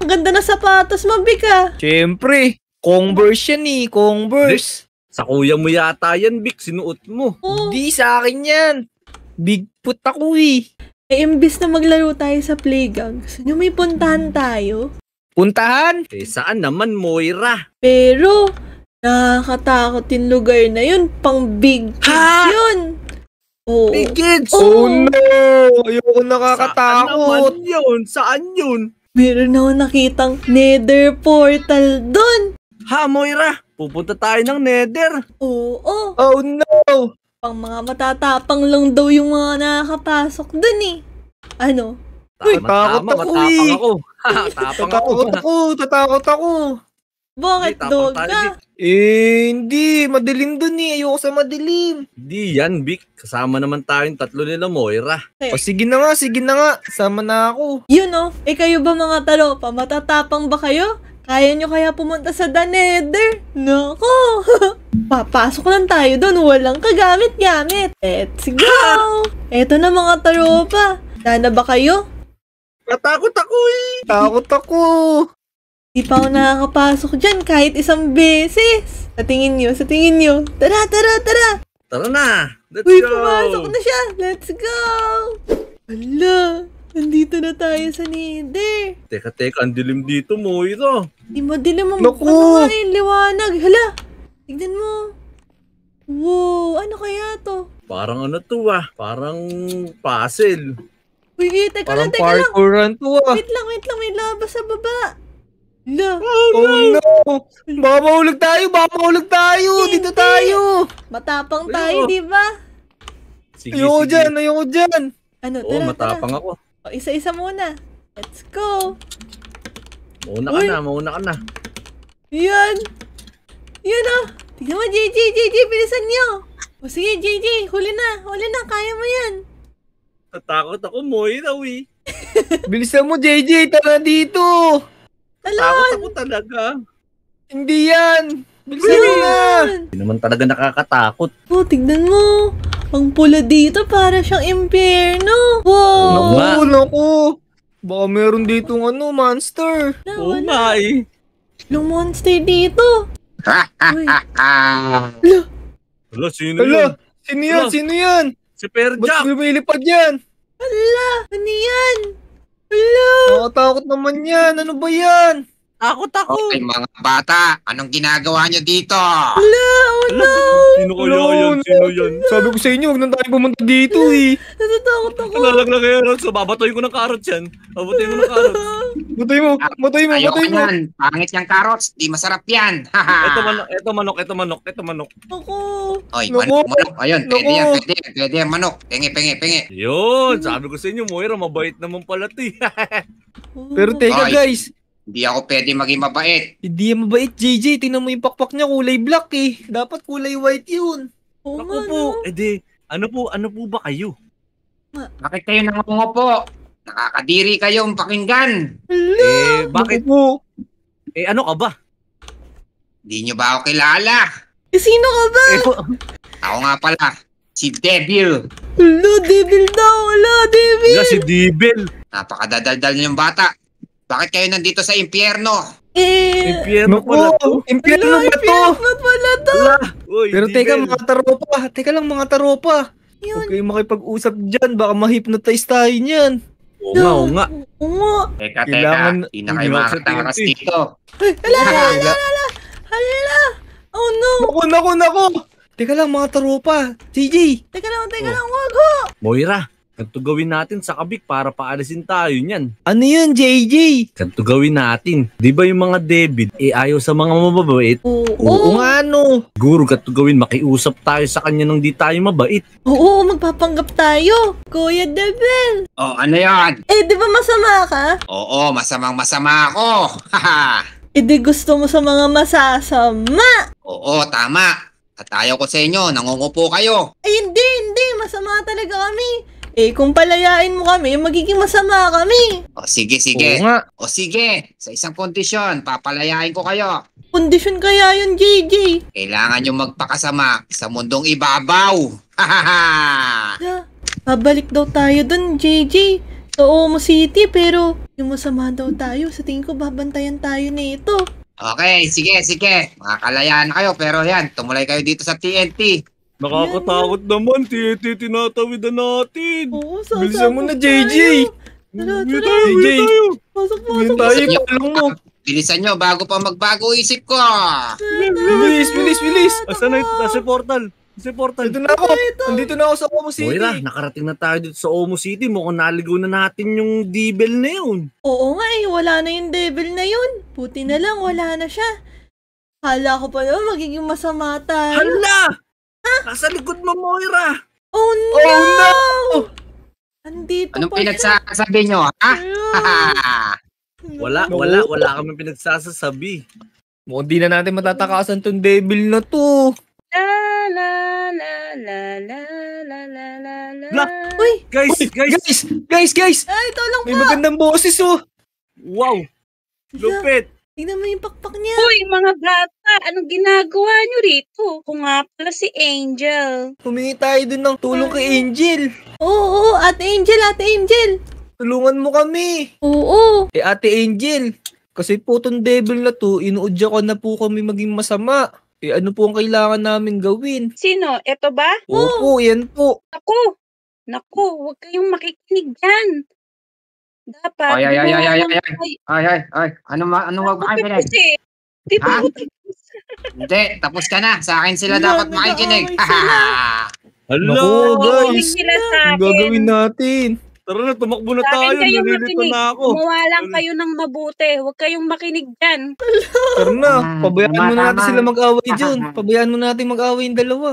Ang ganda na sapatos mo, Bika. Siyempre, Converse yan eh, Converse. Sa kuya mo yata yan, Vic, sinuot mo. Oh, Hindi sa akin yan. Bigfoot ako eh. eh, imbis na maglaro tayo sa playground, gusto niyo may puntahan tayo? Puntahan. Eh, saan naman, Moira? Pero, nakakatakot yung lugar na yun. Pang big kids Ha? yun. Oo. Big kids. Oh. Oh, no. Ayoko Saan nakakatakot. naman yun? Saan yun? Meron ako nakitang nether portal dun. Ha, Moira? Pupunta tayo ng nether. Oo. Oh no. Pang mga matatapang lang daw yung mga nakakapasok dun eh. Ano? Uy, takot tama, ako matapang eh. ako. Ha, tapang ako. Tatakot ako, tatakot ako. Bakit Hindi, tapang dog tayo, ka? Vic. Eh, hindi. Madilim dun eh. Ayoko sa madilim. Di yan, Vic. Kasama naman tayong tatlo nila, Moira. O sige na nga, sige na nga. Sama na ako. Yun oh. Eh kayo ba mga taropa? Matatapang ba kayo? Kaya nyo kaya pumunta sa The Nether? Nako! Papasok lang tayo doon. Walang kagamit-gamit. Let's go! Eto na mga taropa. Sana ba kayo? Natakot ako eh. Takot ako. Di pa ako nakakapasok dyan kahit isang beses. Sa tingin nyo, sa tingin nyo. Tara, tara, tara! Tara na. Let's Uy, go. pumasok na siya! Let's go! Hala, nandito na tayo sa Nether. Teka, teka. Ang dilim dito, Moira. Di mo dilim ang Naku! ano nga yung liwanag. Hala, tignan mo. Wow, ano kaya to? Parang ano to ah. Parang puzzle. Uy, eh, teka Parang lang, teka lang. parkouran to ah. Wait lang, wait lang, may labas sa baba. Hala, Oh no. Baka mahulog tayo, baka mahulog tayo. Dito tayo. matapang tayo, oh. di ba? Sige, Ayoko sige. dyan, ayoko dyan. Ano, Oo, tara, matapang tara. ako. O, isa-isa muna. Let's go. Mauna ka Uy. na, mauna ka na. Yan. Yan oh. Tignan mo, JJ, JJ, bilisan niyo. O sige, JJ, huli na, huli na, kaya mo yan. Natakot ako, Moira, we. Bilisan mo, JJ. Tara dito. Takot ako talaga. Hindi yan. Bilisan mo na. Hindi naman talaga nakakatakot. Oh, tignan mo. Ang pula dito para siyang impyerno. Wow. Naku, naku. Baka meron ditong ano, monster. Oo wala. nga eh. Yung monster dito. Uy. Hala, sino yun? Hala, sino yan? Hala. Sino yan? Si Perjack. Ba't lumilipad yan? Hala, ano yan? Hala. Nakakatakot naman yan. Ano ba yan? Takot ako. Okay mga bata, anong ginagawa niyo dito? Hala, oh no. sino kaya Hello, yan? Sino yan? Sabi ko sa inyo, huwag na tayo pumunta dito eh. Natatakot ako. Nalalaglag kaya ron. So, babatoy ko ng carrot yan. Babatoy mo ng carrot. Matay mo, matay mo, Ayoko matay mo. yan. Pangit yung carrots. Di masarap yan. Ito manok, ito manok, ito manok, ito manok. Ako. Oy, manok, manok. Ayun, pwede yan, pwede yan. Pwede yan, manok. Pengi, pengi, pengi. Yun, sabi ko sa inyo, Moira, mabait naman pala to eh. Pero teka guys, Hindi ako pwede maging mabait. hindi yan mabait JJ. Tingnan mo yung pakpak niya, kulay black eh. Dapat kulay white yun. Oo Naku nga, po, no? eh di, ano po, ano po ba kayo? Bakit kayo nangungupo? Nakakadiri kayong pakinggan. Eh, bakit? Po. Eh, ano ka ba? Hindi nyo ba ako kilala? Eh, sino ka ba? Eh, Ako nga pala, si Devil. Hala, devil daw. Hala, devil. Nga si Dibel. Napakadadaldal niyong bata. Bakit kayo nandito sa impyerno? Eh, Impyerno Naku, pala to. impyerno ba to? Ano pala to? Wala. Uy, Pero teka Dibel. mga taropa, teka lang mga taropa. Yun. Huwag kayong makipag-usap dyan, baka ma-hypnotize tayo niyan. Oo nga, oo nga. Oo nga. Teka, Kailangan- teka. Hindi na kayo sa makakatakas TNT. dito. Hala, hala, hala, hala. Hala. Oh no. Naku, naku, naku! Teka lang mga taropa. JJ, Teka lang, teka Oh. lang. Wag ho. Moira, ganito gawin natin sa kabik para paalisin tayo niyan. ano yun JJ? Ganito gawin natin. Di ba yung mga David, eh ayaw sa mga mababait? Oo. Oo nga no. Siguro ganito gawin, makiusap tayo sa kanya nang di tayo mabait. Oo, magpapanggap tayo. Kuya Devil. Oh, ano yan? Eh, di ba masama ka? Oo, masamang masama ako. Haha. Eh, di gusto mo sa mga masasama. Oo, tama. At ayaw ko sa inyo, nangungupo kayo. Ay, hindi, hindi. Masama talaga kami. Eh, kung palayain mo kami, magiging masama kami. O sige, sige. Oo nga. O sige, sa isang kondisyon, papalayain ko kayo. Kondisyon kaya yun, JJ. Kailangan nyo magpakasama sa mundong ibabaw. Hahaha! Ah, Babalik daw tayo dun, JJ. Sa Omo City, pero yung masama daw tayo. Sa tingin ko, babantayan tayo nito. Okay, sige, sige. Makakalayaan na kayo, pero yan, tumulay kayo dito sa TNT. Nakakatakot naman, titi, tinatawid na natin. Oo, sasama Bilisan mo na. JJ. Tara, tara. JJ. Pasok, pasok. tayo, palong mo. Bilisan nyo bago pa magbago isip ko. Bilis, bilis, bilis. Asa na ito? Nasa portal. Nasa portal. Dito na ako. Nandito na ako sa Omo City. Moira, nakarating na tayo dito sa Omo City. Mukhang naligaw na natin yung devil na yun. Oo nga eh, wala na yung devil na yun. Puti na lang, wala na siya. Hala ko pa naman, magiging masama tayo. Hala! Nasa likod mo, Moira! Oh no! Oh, no! Andito Anong pa siya. pinagsasabi nyo, ha? Wala, wala, wala kami pinagsasasabi. Mukhang di na natin matatakasan tong devil na to. La la la la la la la la la. Uy, Guys, guys! Guys, guys, guys! ay, lang May po. magandang boses oh! Wow! Lupit! Tingnan mo yung pakpak niya. Uy, mga bata, anong ginagawa nyo rito? Kung nga pala si Angel. Humingi tayo dun ng tulong kay Angel. Oo, oo, Ate Angel, Ate Angel. Tulungan mo kami. Oo. Eh, Ate Angel, kasi po tong devil na to, inuudya ko na po kami maging masama. Eh, ano po ang kailangan namin gawin? Sino? Eto ba? Opo, yan po. Ako. Naku, huwag kayong makikinig dyan. Dapat. Ay, ay, ay, ay, ay, ay, gumawa ay. ng- Ay, ay, ay. Ano ma, ano wag Bakit makikinig? kasi? Di ba Ha? ako tapos? Hindi, tapos ka na. Sa akin sila dapat makikinig. sila. Huwag guys. sila sa Ang akin. gagawin natin? Tara na, tumakbo na tayo. Nalilito na ako. Gumawa lang kayo ng mabuti. Huwag kayong makinig dyan. Tara na, Ah, pabayaan mo na natin sila mag-away dyan. Pabayaan mo natin mag-away yung dalawa.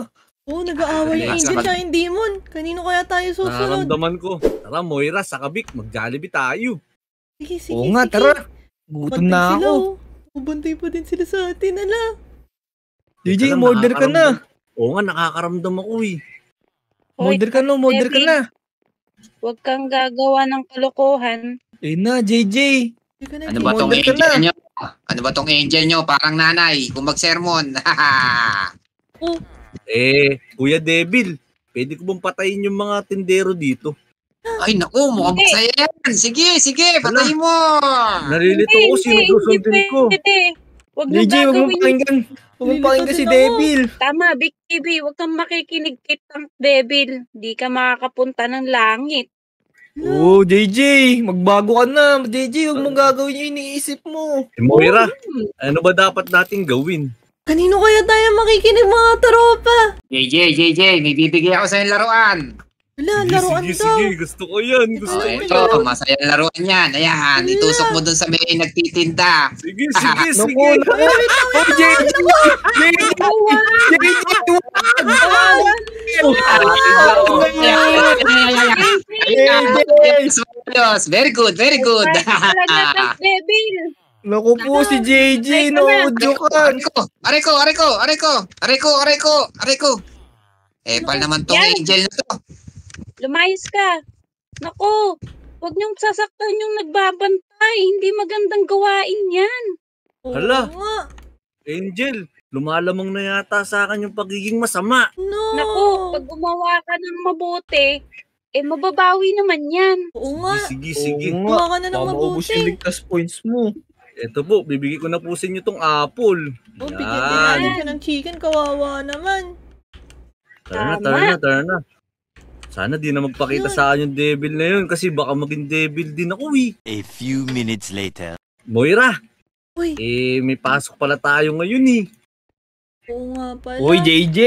Oo, nag-aaway yung Angel tsaka yung demon. Kanino kaya tayo susunod? Nararamdaman ko. Tara, Moira, sa kabik, mag-jollibee tayo. Sige, sige, Oo nga, sige. tara. Gutom na sila, ako. oh. Bantay pa din sila sa atin, ala. JJ, Teka lang, modder ka na. Oo nga, nakakaramdam ako eh. Modder ka na, modder ka na. Huwag kang gagawa ng kalokohan. Eh na, JJ. Ano ba tong angel na. nyo? Ano ba tong angel nyo? Parang nanay. Kung mag-sermon. Oh, Eh, Kuya Devil, pwede ko bang patayin yung mga tindero dito? Ay, naku, mukhang Hindi. masaya yan. Sige, sige, patayin mo. Nalilito ko, sino susundin ko? pwede. Huwag mo JJ, huwag gagawin. pakinggan. Nilito pakinggan si. Devil. Tama, Big TV. Huwag kang makikinig kay Tank Devil. Di ka makakapunta ng langit. Oo, JJ, magbago ka na. JJ, huwag mong gagawin yung iniisip mo. Eh, Moira, ano ba dapat nating gawin? kanino kaya tayo makikinig mga tropa? JJ, JJ, may bibigay ako sa laruan. Wala, sige, laruan sige, daw. Sige, gusto ko yan. Gusto okay, ko yan. masaya laruan yan. Ayan, itusok mo dun sa may nagtitinda. Sige, sige, sige. Oh, Jane! Very good, very good. Naku po si JJ, naudyo ka. Aray ko, aray ko, aray ko, aray ko, aray ko, aray ko. Eh, pal naman tong angel na to. Lumayas ka. Naku, huwag niyong sasaktan yung nagbabantay. Hindi magandang gawain yan. Hala. Angel, lumalamang na yata sa akin yung pagiging masama. No. Naku, pag gumawa ka ng mabuti, eh mababawi naman yan. Oo nga. Sige, sige. Oo nga. Gawa ka na ng Baka maubos mabuti. yung ligtas points mo. Ito po, bibigay ko na po sa inyo tong apple. Oh, bigyan din Yan. natin siya ng chicken. Kawawa naman. Tara na, tara na, tara na. Sana di na magpakita sa akin yung devil na yun kasi baka maging devil din ako eh. A few minutes later. Moira, Uy, eh may pasok pala tayo ngayon eh. oo nga pala. Uy, JJ.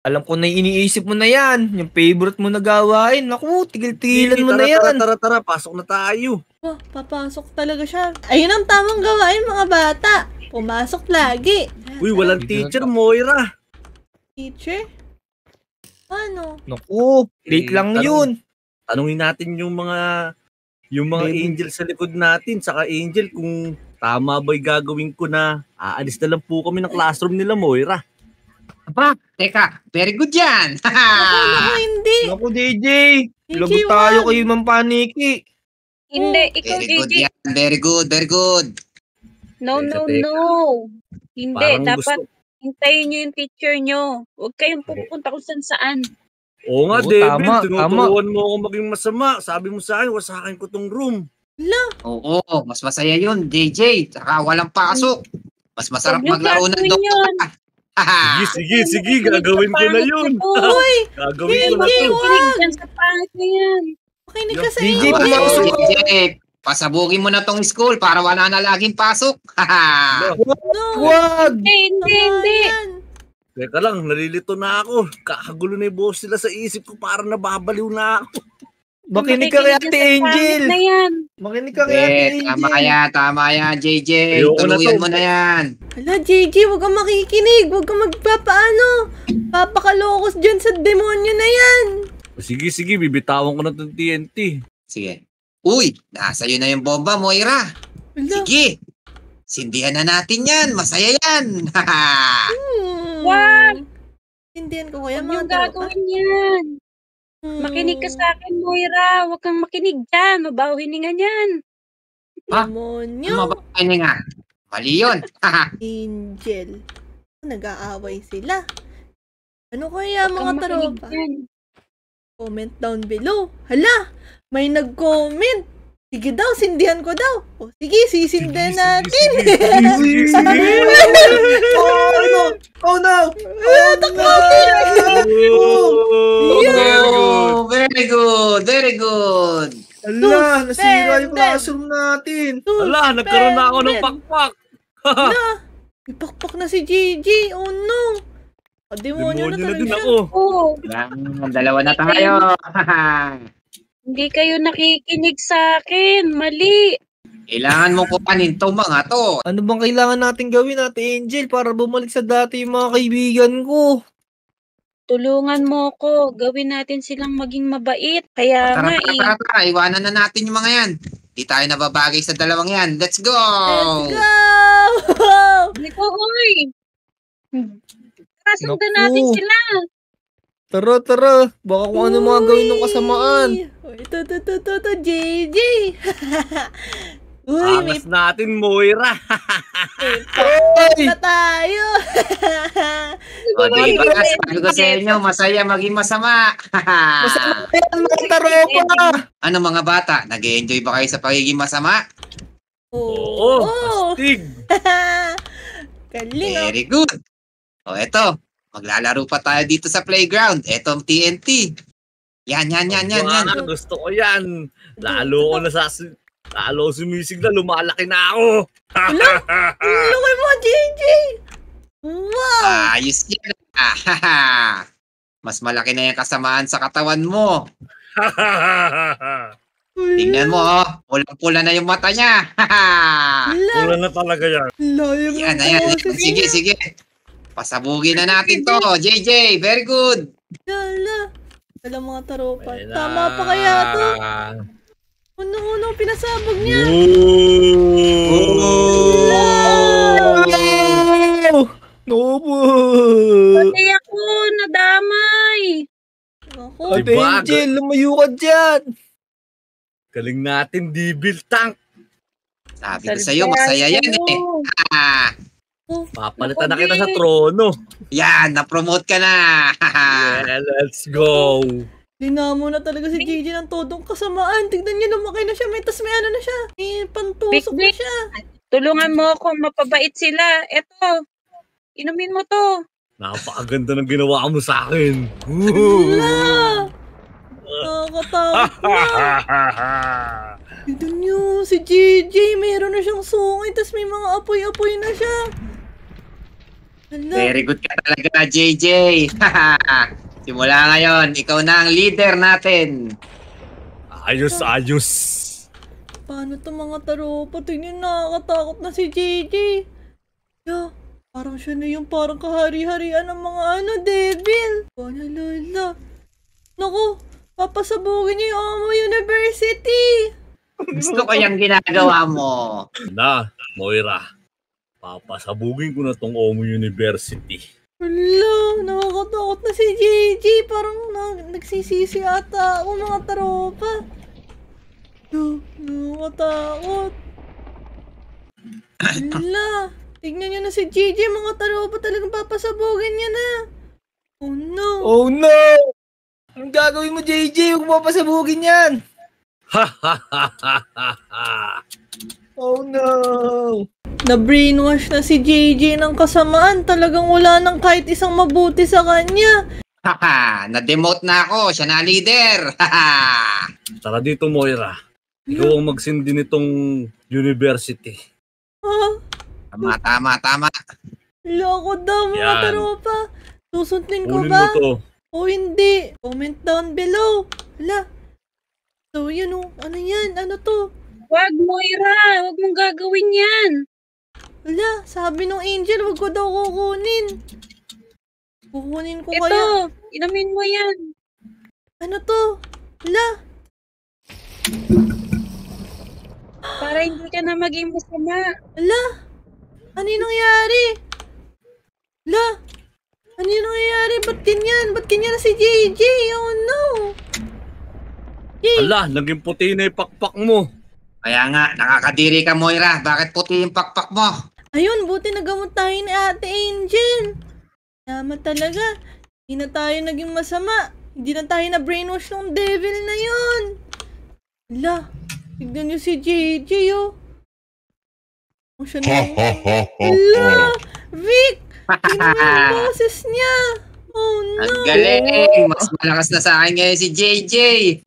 Alam ko na iniisip mo na yan. Yung favorite mo na gawain. Naku, tigil-tigilan mo na tara, yan. Tara, tara, tara, pasok na tayo. Oh, papasok talaga siya. Ayun ang tamang gawain mga bata. Pumasok lagi. Uy, walang teacher, Moira. Teacher? Ano? Naku, late Eh, lang tanong- yun. Tanungin natin yung mga yung mga Devil. angel sa likod natin, saka angel kung tama ba'y gagawin ko na aalis na lang po kami ng classroom nila, Moira. Aba, teka, very good yan. Ako, naku, hindi. Naku, JJ. Lagot tayo kay Ma'am Paniki. Hindi, ikaw, Very good JJ. yan. Very good, very good. No, no, no. Hindi, Parang dapat gusto- hintayin nyo yung teacher nyo. Huwag kayong pupunta kung saan saan. Oo nga, Oo, Devil. tama, Tinuturuan mo ako maging masama. Sabi mo sa akin, wasakin ko tong room. Oo, mas masaya yun, JJ. Saka walang pasok. Mas masarap Huwag niyo maglaro ng gagawin doktor. yun. Sige, sige, sige. Gagawin ko na yun. Uy! Gagawin ko na Hindi, to. huwag! Dyan sa pangit na yan. Makinig ka sa JJ, Angel. pumasok ka. JJ, pasabugin mo na tong school para wala na laging pasok. No. Wag! Hindi, hindi. Teka lang, nalilito na ako. Kakagulo na yung boss nila sa isip ko. Parang nababaliw na ako. Makinig ka kay Ate Angel. na yan. Makinig ka kay Ate Angel. tama yan, tama yan, JJ. Ayoko Tuluyan mo na yan. Hala, JJ, huwag kang makikinig. Huwag kang magpapaano. Papakalokos dyan sa demonyo na yan. Sige, sige. Bibitawan ko na itong TNT. Sige. Uy, nasa iyo na yung bomba, Moira. Sige. Sindihan na natin yan. Masaya yan. Hmm. Wag! Hindihan ko kaya mga tropa. gagawin yan. Hmm. Makinig ka sa akin, Moira. Huwag kang makinig dyan. Mabaho hininga niyan. Ha? Demonyo. Mabakain nga. Mali yun. Angel. Nag-aaway sila. Ano kaya Huwag mga tropa? Comment down below. Hala, may nag-comment. Sige daw, sindihan ko daw. O sige, sisindihan natin. Sige, sige, sige. Oh no! Oh no! Ah, takbo! Oh, Oh, very good. Very good. Ala, nasira yung classroom natin. Ala, nagkaroon na ako ng pakpak. Hala, ipakpak na si Gigi. Oh no. O, demonyo na Demonyo na talaga din siya. ako. Oo. Dalawa na tayo. Hindi kayo nakikinig sa akin. Mali. Kailangan mo kupanin tong mga to. Ano bang kailangan natin gawin, Ate Angel, para bumalik sa dati yung mga kaibigan ko? Tulungan mo ko. Gawin natin silang maging mabait. Kaya Tara, nga tara, eh. tara, tara. Iwanan na natin yung mga yan. Di tayo nababagay sa dalawang yan. Let's go! Let's go! Ito, uy. Tara, sundan Naku. natin sila. Tara, tara. Baka kung ano mga gawin ng kasamaan. Ito, ito, ito, ito, ito, JJ. Uy, may Angas natin, Moira. Ay! pa tayo. O, di ba? Sabi ko sa inyo, masaya maging masama. Masama yan, mga taropa! ano mga bata, nag enjoy ba kayo sa pagiging masama? Oo, Oo. astig. Galing, oh. Very good. O, eto. Maglalaro pa tayo dito sa playground. Eto ang TNT. Yan, yan, yan, yan, yan. Aba, Gusto ko yan. Lalo ko na sa... Lalo sumisig na, lumalaki na ako. Ang laki mo, JJ. Wow. Ayos yan. Ah, Mas malaki na yung kasamaan sa katawan mo. Tingnan mo, oh. Pulang-pula na yung mata niya. Wala na talaga yan. layo yan, ayan. boses Sige, sige. Pasabugin na natin to. JJ, very good. Hala. Hala mga taropa. Ayun Tama pa kaya to? Unang-unang pinasabog niya. Oh! Nobo! Pati ako, nadamay. Ako. Ate Diba? Angel, lumayo ka dyan! Galing natin, Devil Tank. Sabi ko sa'yo, masaya yan eh. Ah, Papalitan na kita sa trono. yan, na-promote ka na. Yeah, let's go. Linamo na talaga si JJ ng todong kasamaan. Tignan niya, lumaki na siya. May tas may ano na siya. May pantusok na siya. Tulungan mo ako, mapabait sila. Eto, inumin mo to. Napakaganda ng ginawa mo sa akin. Hala. Nakakatakot na. Tignan niyo, si JJ, meron na siyang sungay. Tas may mga apoy-apoy na siya. Hala. Very good ka talaga, JJ. Simula ngayon, ikaw na ang leader natin. ayos, ayos. Paano to mga taropa? Tingnan nakakatakot na si JJ. Ya, parang siya na yung parang kahari-harian ng mga ano, devil. Oh, nalala. Naku, papasabugin niya yung Omo University. Gusto ko yung ginagawa mo. Na, Moira. Papasabugin ko na tong Omo University. Hala, nakakatakot na si JJ. Parang na, nagsisisi ata ako mga taropa. No, nakakatakot. Hala, tignan niyo na si JJ. Mga taropa talagang papasabugin niya na. Oh no. Oh no! Anong gagawin mo, JJ? Huwag mo papasabugin yan! Ha ha ha ha ha ha. Oh no! Na-brainwash na si JJ ng kasamaan. Talagang wala nang kahit isang mabuti sa kanya. Haha, na-demote na ako. Siya na leader. Haha. Tara dito, Moira. Ikaw ang magsindi nitong university. Ha? Tama, tama, tama. Loko daw mga Yan. taropa. Susundin ko Kunin ba? mo to. O hindi? Comment down below. Hala. So, yun o. Ano yan? Ano to? Wag, Moira. Wag mong gagawin yan. Hala, sabi nung angel, wag ko daw kukunin. Kukunin ko Ito, kaya. inamin mo yan. Ano to? Hala. Para hindi ka na maging masama. Hala. Ano yung nangyari? Hala. Ano yung nangyayari? Ba't ganyan? Ba't ganyan na si JJ? Oh no. Ala, naging puti na yung pakpak mo. Kaya nga, nakakadiri ka, Moira. Bakit puti yung pakpak mo? Ayun, buti nagamot tayo ni Ate Angel. Tama talaga. Hindi na tayo naging masama. Hindi na tayo na brainwash ng devil na yun. Hala, tignan niyo si JJ, oh. Oh, siya na ha. Vic! Tingnan mo yung boses niya. Oh no. Ang galing! Mas malakas na sa akin ngayon si JJ.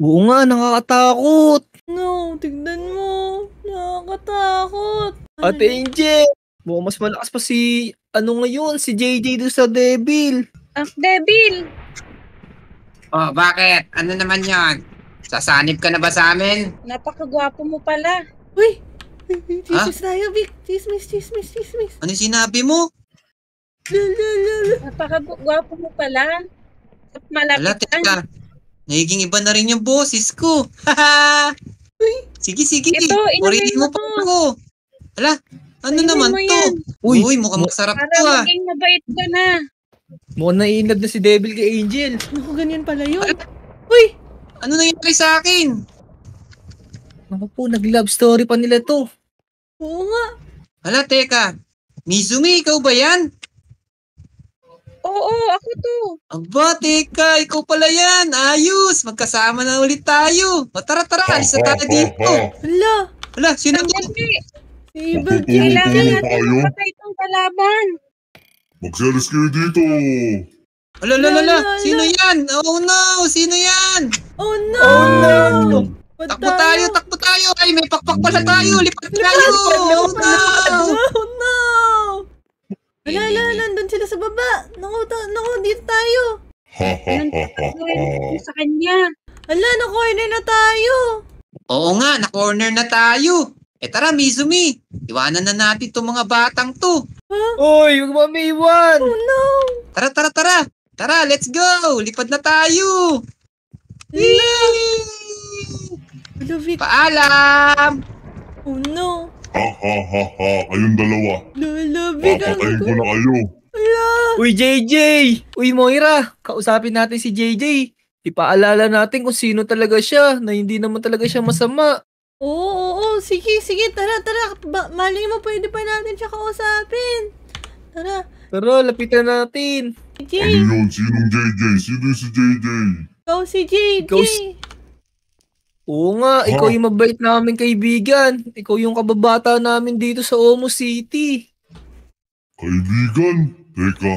Oo nga, nakakatakot! No, tignan mo. Nakakatakot. Ano Ate Angel! Mukhang mas malakas pa si, ano ngayon, si JJ doon sa Devil. Ah, Devil! Oh, bakit? Ano naman yon? Sasanib ka na ba sa amin? Napakagwapo mo pala. Uy! Chismis tayo, Vic. Chismis, chismis, chismis. Ano sinabi mo? Napakagwapo mo pala. At Wala, malapitan. teka. Nagiging iba na rin yung boses ko. Haha! Sige, sige. Ito, inumin mo mo pa to. ako. Ala, ano Inumin naman mo to? yan. Uy, Uy, mukhang mu- masarap Para to ah. maging mabait ka na. Mukhang naiinlove na si Devil kay Angel. Naku, ganyan pala yun. Uy! Ano nangyari sa akin? Naku po, nag-love story pa nila to. Oo nga. Hala, teka. Mizumi, ikaw ba yan? Oo, ako to. Aba, teka, ikaw pala yan. Ayos, magkasama na ulit tayo. O tara, tara, alis na tayo dito. Hala, Hala, sino to? Evil Tutulong Kailangan tulong natin tayo. mapatay itong kalaban. Magselos kayo dito. Hala, hala, hala. La, la, la. Sino yan? Oh no, sino yan? oh no! Oh no! Takbo tayo, takbo tayo. Ay, may pakpak pala tayo. Lipat tayo. Oh no. Oh no! Hala, hala, nandun sila sa baba. Naku, ta- naku, dito tayo. Ha ha Anong natin sa kanya? Hala, na-corner na tayo. Oo nga, na-corner na tayo. Eh tara, Mizumi. Iwanan na natin itong mga batang to. Uy, huwag mo maiwan! Oh no! Tara, tara, tara. Tara, let's go. Lipad na tayo. Vic. Paalam. Oh no! Ha ha ha ha. Kayong dalawa. Lala, Vic. Ang Papatayin ko na kayo. Hala! Uy, JJ! Uy, Moira! Kausapin natin si JJ. Ipaalala natin kung sino talaga siya, na hindi naman talaga siya masama. Oo, oo, oo. Sige, sige. Tara, tara. Ba- mali mo, pwede pa natin siya kausapin. Tara. Tara, lapitan natin. Ano JJ. yun? Sinong JJ? Sino yung si JJ? Ikaw si JJ. Ikaw si- Oo nga, ikaw yung mabait namin kaibigan. Ikaw yung kababata namin dito sa Omo City. Kaibigan? Teka.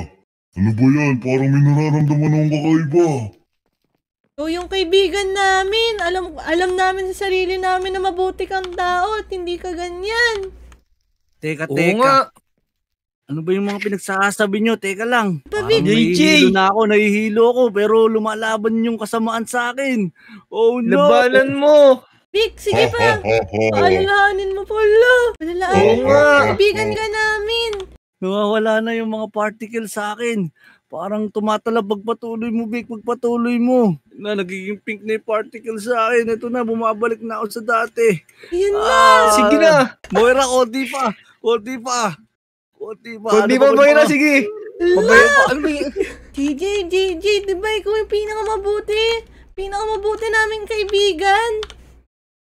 Ano ba yan? Parang may nararamdaman akong kakaiba. Ikaw yung kaibigan namin. Alam alam namin sa sarili namin na mabuti kang tao at hindi ka ganyan. Teka, Oo teka. nga. Ano ba yung mga pinagsasabi nyo? Teka lang. Parang JJ. nahihilo na ako, nahihilo ako, pero lumalaban yung kasamaan sa akin. Oh no! Labanan mo. Vic, sige pa. ha ha. Paalalahanin mo pala. Paalalahanin mo. nga. Kaibigan ka namin. Nawawala na yung mga particle sa akin. Parang tumatalab pagpatuloy mo, Vic, pagpatuloy mo. Na, nagiging pink na yung particle sa akin. Ito na, bumabalik na ako sa dati. Yan na. Ah, Sige na. Moira, konti pa. Konti pa. Konti pa. Kung di Ano pa, ba Moira, mga- sige. Mabaya pa. Ano ba yun? JJ, JJ, di ba ikaw yung pinakamabuti? Pinakamabuti naming kaibigan.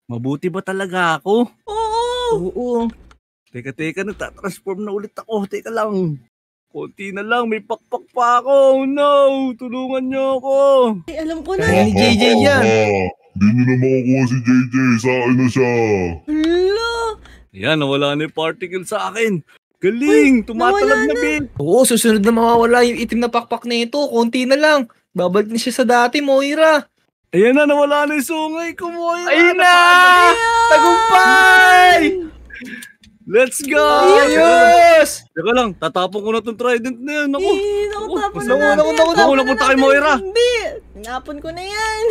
Mabuti ba talaga ako? Oo. Oo. Teka, teka, nagtatransform na ulit ako. Teka lang. Konti na lang, may pakpak pa ako. Oh, no, tulungan niyo ako. Ay, alam ko na. Kaya ni JJ yan. Hindi nyo na makukuha si JJ. Sa akin na siya. Hala. Yan, nawala na yung particle sa akin. Galing, tumatalab na. Bin. Oo, susunod na mawawala yung itim na pakpak na ito. Konti na lang. Babalik na siya sa dati, Moira. Ayan na, nawala na yung sungay ko, Moira. Ayun na! Tagumpay! Let's go! Ayos! Teka lang, tatapon ko na tong trident na yan. Ako. Eh, nakatapon Ako, na naku, natin. naku, naku, naku, na napunta kay natin. Moira. Hindi. Tinapon ko na yan.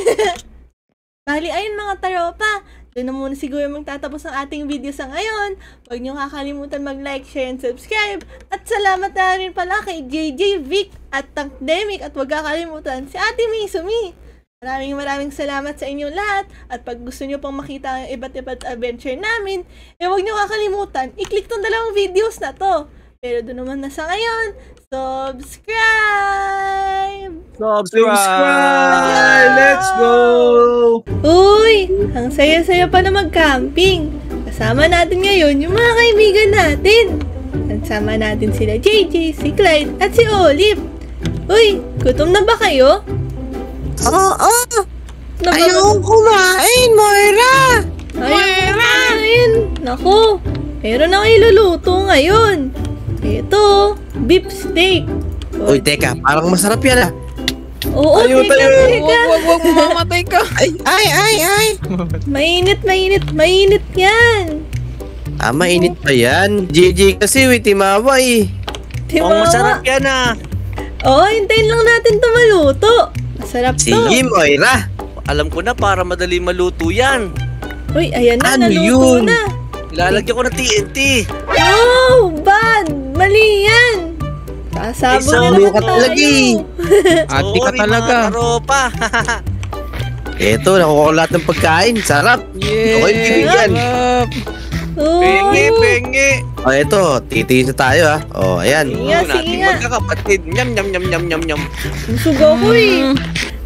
Bali, ayun mga taropa. Doon na muna siguro magtatapos ang ating video sa ngayon. Huwag niyo kakalimutan mag-like, share, and subscribe. At salamat na rin pala kay JJ, Vic, at Tankdemic. At huwag kakalimutan si Ate Misumi. Maraming maraming salamat sa inyong lahat. At pag gusto niyo pang makita ang iba't iba't adventure namin, eh huwag niyo kakalimutan, i-click tong dalawang videos na to. Pero doon naman na sa ngayon, subscribe! Subscribe! Let's go! Uy! Ang saya-saya pa na mag-camping. Kasama natin ngayon yung mga kaibigan natin. Kasama natin sila JJ, si Clyde, at si Olive. Uy, gutom na ba kayo? Oo. Nabab- Ayokong kumain, Moira. Ayaw kumain. Naku, meron na iluluto ngayon. Ito, beef steak. Uy, teka, parang masarap yan ah. Oo, Tayo, teka, tayo! teka. Wag, wag, wag, mamamatay ka! Ay, ay, ay, ay. Mainit, mainit, mainit yan. Ah, mainit pa yan. JJ kasi, witimawa eh. Di Ang ba? masarap yan ah. Oo, hintayin lang natin ito maluto. Masarap to. Sige, Moira. Alam ko na para madali maluto yan. Uy, ayan na, Ano naluto yun? na. Ilalagyan ko ng TNT. Oh, bad! Mali yan! Sasabog na naman ka talaga eh. tayo. Ate ka Sorry, talaga. mga karopa. Eto, nakuha ko lahat ng pagkain. Sarap. Yeah! Okay, bibigyan. Penge, Oo. penge. O, eto, titigis na tayo ah. O, ayan. Sige nga, sige nating nga. magkakapatid. Nyam, nyam, nyam, nyam, nyam, nyam. Busog ako eh.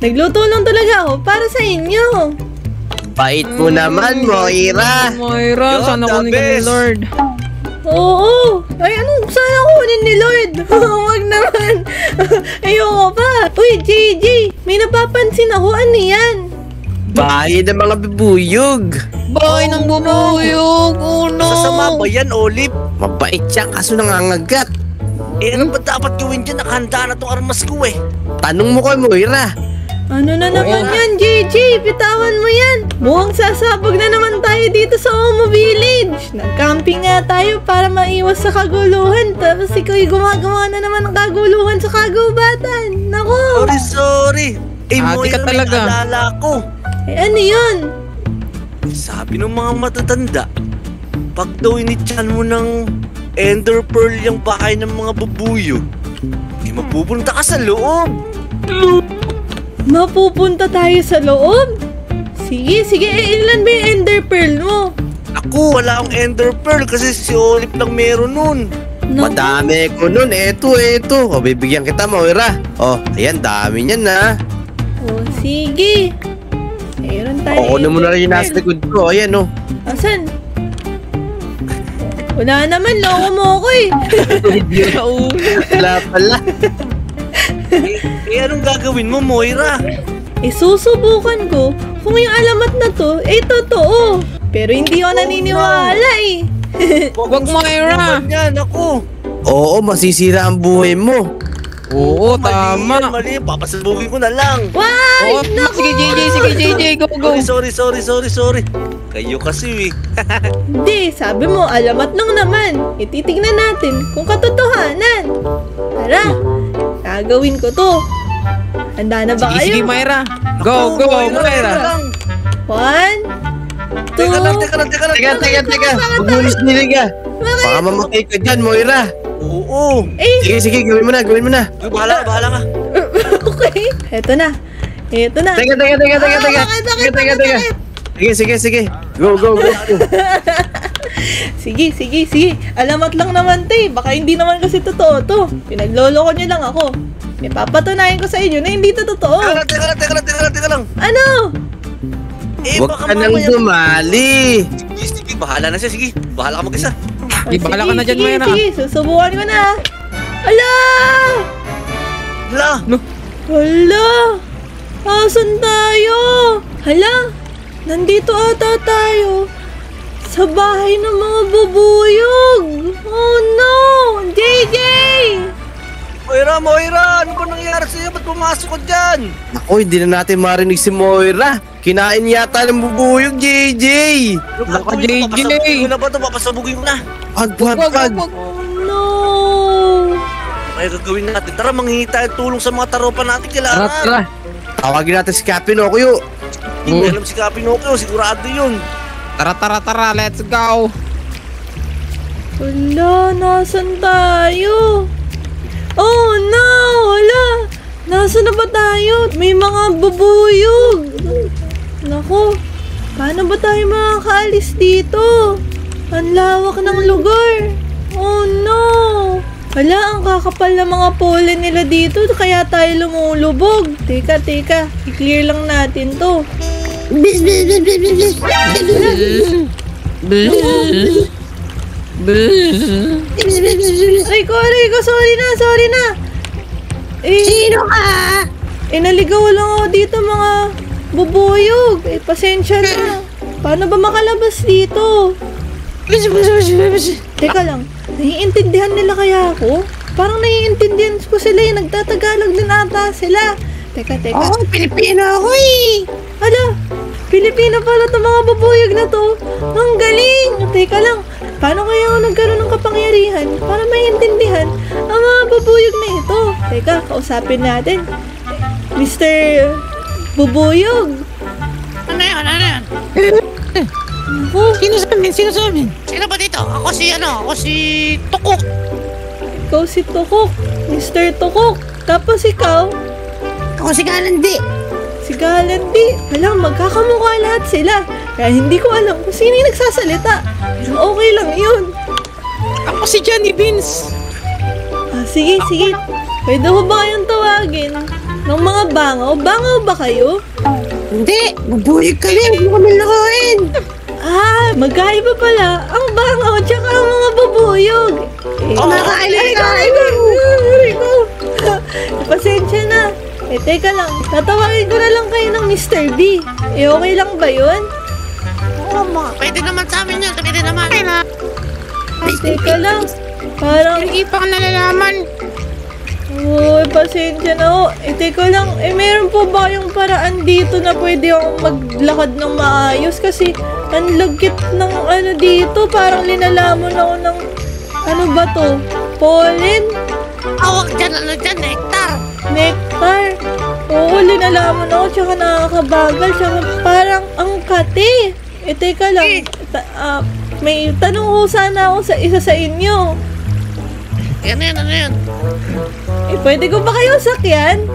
Nagluto lang talaga ako para sa inyo. Bait mo naman, Moira. Moira, You're sana the kunin ka ni best. Lord. Oo. Ay, anong sana kunin ni Lord? Huwag naman. Ayoko pa. Uy, JJ, may napapansin ako. Ano yan? Bahay ng mga bibuyog. Bahay ng bubuyog! Oh no! Sasama ba yan, Olive? Mabait siya kaso nangangagat. Eh, ano ba dapat gawin dyan? Nakahanda na tong armas ko eh. Tanong mo kay Moira. Ano na naman yan, JJ? Bitawan mo yan. Mukhang sasabog na naman tayo dito sa Omo Village. Nag-camping nga tayo para maiwas sa kaguluhan. Tapos ikaw'y gumagawa na naman ng kaguluhan sa kagubatan. Naku! Sorry, sorry. Eh, Ate ka may talaga. naalala ko. Eh, ano yun? Sabi ng mga matatanda, pag daw inichan mo ng Ender Pearl yung bahay ng mga babuyo, di mapupunta ka sa loob. Mapupunta tayo sa loob? Sige, sige. Eh, ilan ba yung ender pearl mo? Ako, wala akong Ender Pearl kasi si Olive lang meron nun. Naku. Madami ko nun. Eto, eto. O, bibigyan kita, Moira. O, ayan, dami niyan na. Oh, sige. Meron tayo. O, kunin mo na rin yung nasa likod ko. Ayan, o. Asan? Wala naman, loko mo ako eh. Wala pala. eh, eh, anong gagawin mo, Moira? Eh, susubukan ko kung yung alamat na to, eh, totoo. Pero hindi ako naniniwala eh. Wag Moira! Naman yan, ako. Oo, masisira ang buhay mo. Oo, Mali tama. mali. Papasabugin ko na lang. Why? Oo, sige JJ, sige JJ, go go! Sorry, sorry, sorry, sorry, sorry. Kayo kasi eh. Hindi, sabi mo, alamat lang naman. Ititignan natin kung katotohanan. Tara, gagawin ko to. Handa na ba Sige, sige kayo? Moira! Go, go, Teka Moira! lang. One, two, Teka lang, teka lang, teka lang. Teka, teka, teka. Bubulis nila ka. Baka mamatay ka dyan, Moira. Oo. Eh, Sige, sige, gawin mo na, gawin mo na. Ay, bahala, bahala ka. okay. Eto na. Eto na. Teka, teka, teka, teka, Ah, teka. bakit, bakit, Teka, teka, bakit, teka. Sige, sige, sige. Go, go, go. sige, sige, sige. Alamat lang naman, te. Baka hindi naman kasi totoo to. Pinagloloko niyo lang ako. Ipapatunayan ko sa inyo na hindi to totoo. Teka lang, teka lang, teka lang, teka lang, teka lang. Ano? Eh, Huwag baka ka nang mamaya- dumali. Sige, sige, bahala na siya, sige. Bahala ka mag-isa. Di, bahala ka na dyan, sige, Mayra. Sige, susubukan ko na. Ala! Hala, Hala! Asan tayo? Hala! Nandito ata tayo. Sa bahay ng mga bubuyog. Oh no! JJ! Moira, Moira, ano ba nangyari sa'yo? Ba't pumasok ka dyan? Ako, hindi na natin marinig si Moira. Kinain yata ng bubuyog, JJ. Ano gagawin mo? JJ. Papasabugin na ba ito? Papasabugin mo na. Pag, pag, pag. Oh no! Ay, gagawin natin. Tara, manghingi tayo tulong sa mga taropa natin Tara, kailangan. tara. Tawagin natin si Captain Okuyo. Hindi alam si Kapinokyo, sigurado yun. Tara, tara, tara. Let's go. Hala, nasan tayo? Oh no! Hala! Nasaan na ba tayo? May mga bubuyog! Nako, paano ba tayo makakaalis dito? Ang lawak ng lugar! Oh no! Hala, ang kakapal ng mga pollen nila dito, kaya tayo lumulubog. Teka, teka, i-clear lang natin to. Rico, Rico, sorry na, sorry na. Eh, Sino ka? Eh, naligaw lang ako dito mga bubuyog. Eh, pasensya na. Paano ba makalabas dito? Teka lang, naiintindihan nila kaya ako? Parang naiintindihan ko sila eh. Nagtatagalog din ata sila. Teka, teka. Oo, Pilipino ako eh. Hala, Pilipino pala itong mga bubuyog na to. Ang galing! Teka lang, paano kaya ako nagkaroon ng kapangyarihan para maintindihan ang mga bubuyog na ito? Teka, kausapin natin. Mr. Bubuyog. Ano yan? Ano yan? Ako, Sino sa amin? Sino sa amin? Sino ba dito? Ako si ano? Ako si Tukok. ikaw si Tukok. Mr. Tukok. Tapos ikaw, Ako si Galandi. si Galandi. Alam, magkakamukha lahat sila. Kaya hindi ko alam kung sino yung nagsasalita. Pero okay lang yun. Ako si Johnny Beans. Ah, sige, sige. Pwede ko ba kayong tawagin? Ng mga bangaw? Bangaw ba kayo? Hindi. Bubuyog kami. Huwag kami lakuin. Ah, magkaiba pala ang bangaw tsaka ang mga bubuyog. Eh, Oh, nakakailan Rico, ka. Rico. Pasensya na. Eh, teka lang. Tatawagin ko na lang kayo ng Mr. B. Eh, okay lang ba yun? Oo, mga. Pwede naman sa amin yan. Pwede naman. Na. Teka lang. Parang, Hindi pa ka nalalaman. Uy, pasensya na ho. Eh, teka lang. Eh, meron po ba yung paraan dito na pwede akong maglakad ng maayos? Kasi, ang lagkit ng ano dito. Parang linalamon ako ng, ano ba to? Pollen? Awag dyan. Ano dyan? Nectar. Nectar? Oo, linalaman ako. Tsaka nakakabagal. Tsaka parang ang kate. Eh, teka lang. Ta- ah, may tanong ko sana ako sa isa sa inyo. Yan yan. Ano yan? Eh, pwede ko ba kayo sakyan?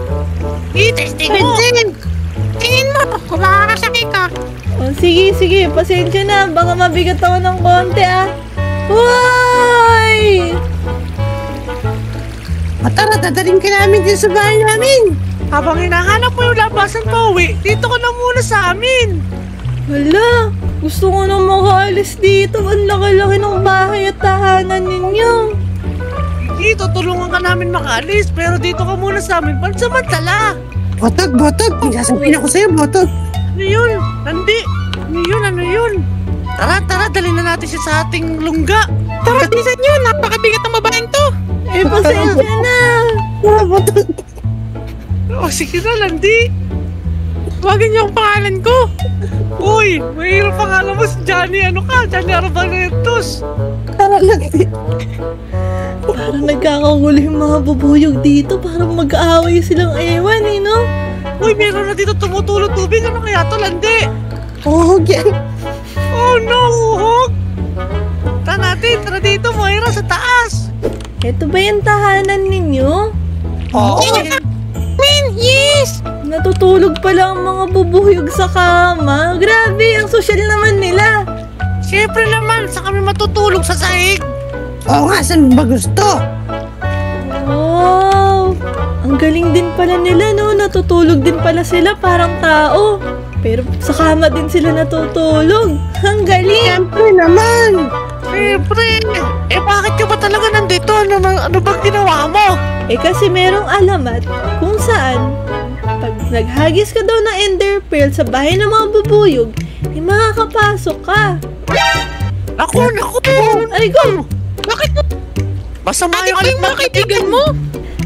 I-testing mo. Tingin. Tingin mo. Kung makakasakay ka. Oh, sige, sige. Pasensya na. Baka mabigat ako ng konti, ah. Hoy! Matara, dadaling ka namin din sa bahay namin. Habang hinahanap mo yung labasan pa uwi, dito ka na muna sa amin. Hala, gusto ko nang makaalis dito. Ang laki-laki ng bahay at tahanan ninyo. Dito, tulungan ka namin makaalis, pero dito ka muna sa amin, pansamantala. Botog, botog. May sasabihin ako sa'yo, botog. Ano yun? Nandi. Ano yun? Ano yun? Tara, tara, dali na natin siya sa ating lungga. Tara, bisan yun. Napakabigat ng babaeng to. Eh, pasensya na. O, sige na, Landi. Tawagin niyo ang pangalan ko. Uy, mahirap pangalan mo si Johnny. Ano ka? Johnny Arbanetos. Tara lang. Parang nagkakagulo yung mga bubuyog dito. Parang mag-aaway silang ewan, eh, no? Uy, meron na dito tumutulog tubig. Ano kaya to, Landi? Oh, yan. Oh no, uhog! Tara natin, tara dito, Moira, sa taas. Ito ba yung tahanan ninyo? Oo. Min, yes! Natutulog pala ang mga bubuyog sa kama. Grabe, ang social naman nila. Siyempre naman, sa kami matutulog sa sahig. Oo nga, saan ba gusto? Wow! Ang galing din pala nila, no? Natutulog din pala sila parang tao. Pero sa kama din sila natutulog. Ang galing! Siyempre naman! Siyempre. Eh bakit ka ba talaga nandito? Ano, ano bang ginawa mo? Eh kasi merong alamat kung saan pag naghagis ka daw ng ender pearl sa bahay ng mga bubuyog, eh makakapasok ka. Naku, naku. Ay, go! Bakit? Masama yung alit mga kaibigan mo.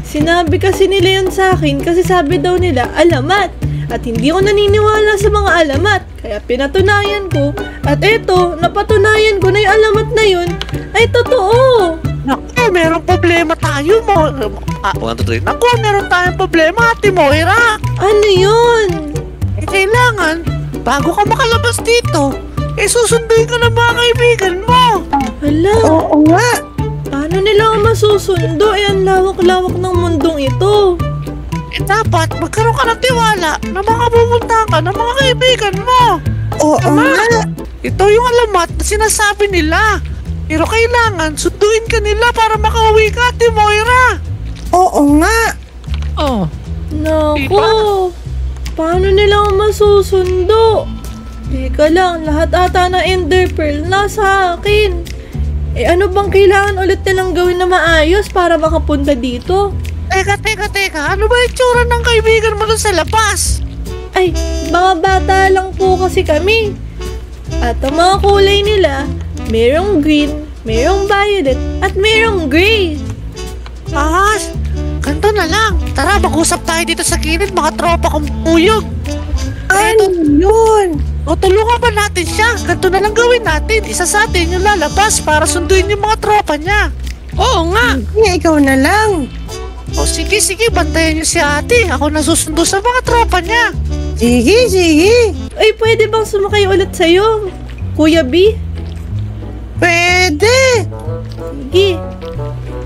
Sinabi kasi nila yun sa akin kasi sabi daw nila alamat. At hindi ako naniniwala sa mga alamat. Kaya pinatunayan ko. At eto, napatunayan ko na yung alamat na yun ay totoo. Naku, merong problema tayo mo. Ah, one, two, three. Naku, meron tayong problema, Ate Moira. Ano yun? Eh, kailangan, bago ka makalabas dito, eh susunduin ka ng mga kaibigan mo. Hala, Oo nga! paano nila ako masusundo? Eh, ang lawak-lawak ng mundong ito. Eh, dapat magkaroon ka ng tiwala na mga pupunta ka ng mga kaibigan mo. Oo Tama. nga! Ito yung alamat na sinasabi nila. Pero kailangan, sunduin ka nila para makauwi ka, Ate Moira. Oo nga! Oh. Naku, paano nila ako masusundo? Teka lang, lahat ata ng ender pearl nasa akin. Eh ano bang kailangan ulit nilang gawin na maayos para makapunta dito? Teka, teka, teka. Ano ba yung tsura ng kaibigan mo doon sa labas? Ay, mga bata lang po kasi kami. At ang mga kulay nila, merong green, merong violet, at merong gray. Ah, ganito na lang. Tara, mag-usap tayo dito sa gilid, mga tropa kong puyog. Ano yun? O tulungan ba natin siya? Ganito na lang gawin natin. Isa sa atin yung lalabas para sunduin yung mga tropa niya. Oo nga. Hindi, ikaw na lang! O sige, sige, bantayan niyo si ate. Ako nasusundo sa mga tropa niya. Sige, sige! Ay, pwede bang sumakay ulit sa'yo? Kuya B? Pwede! Sige.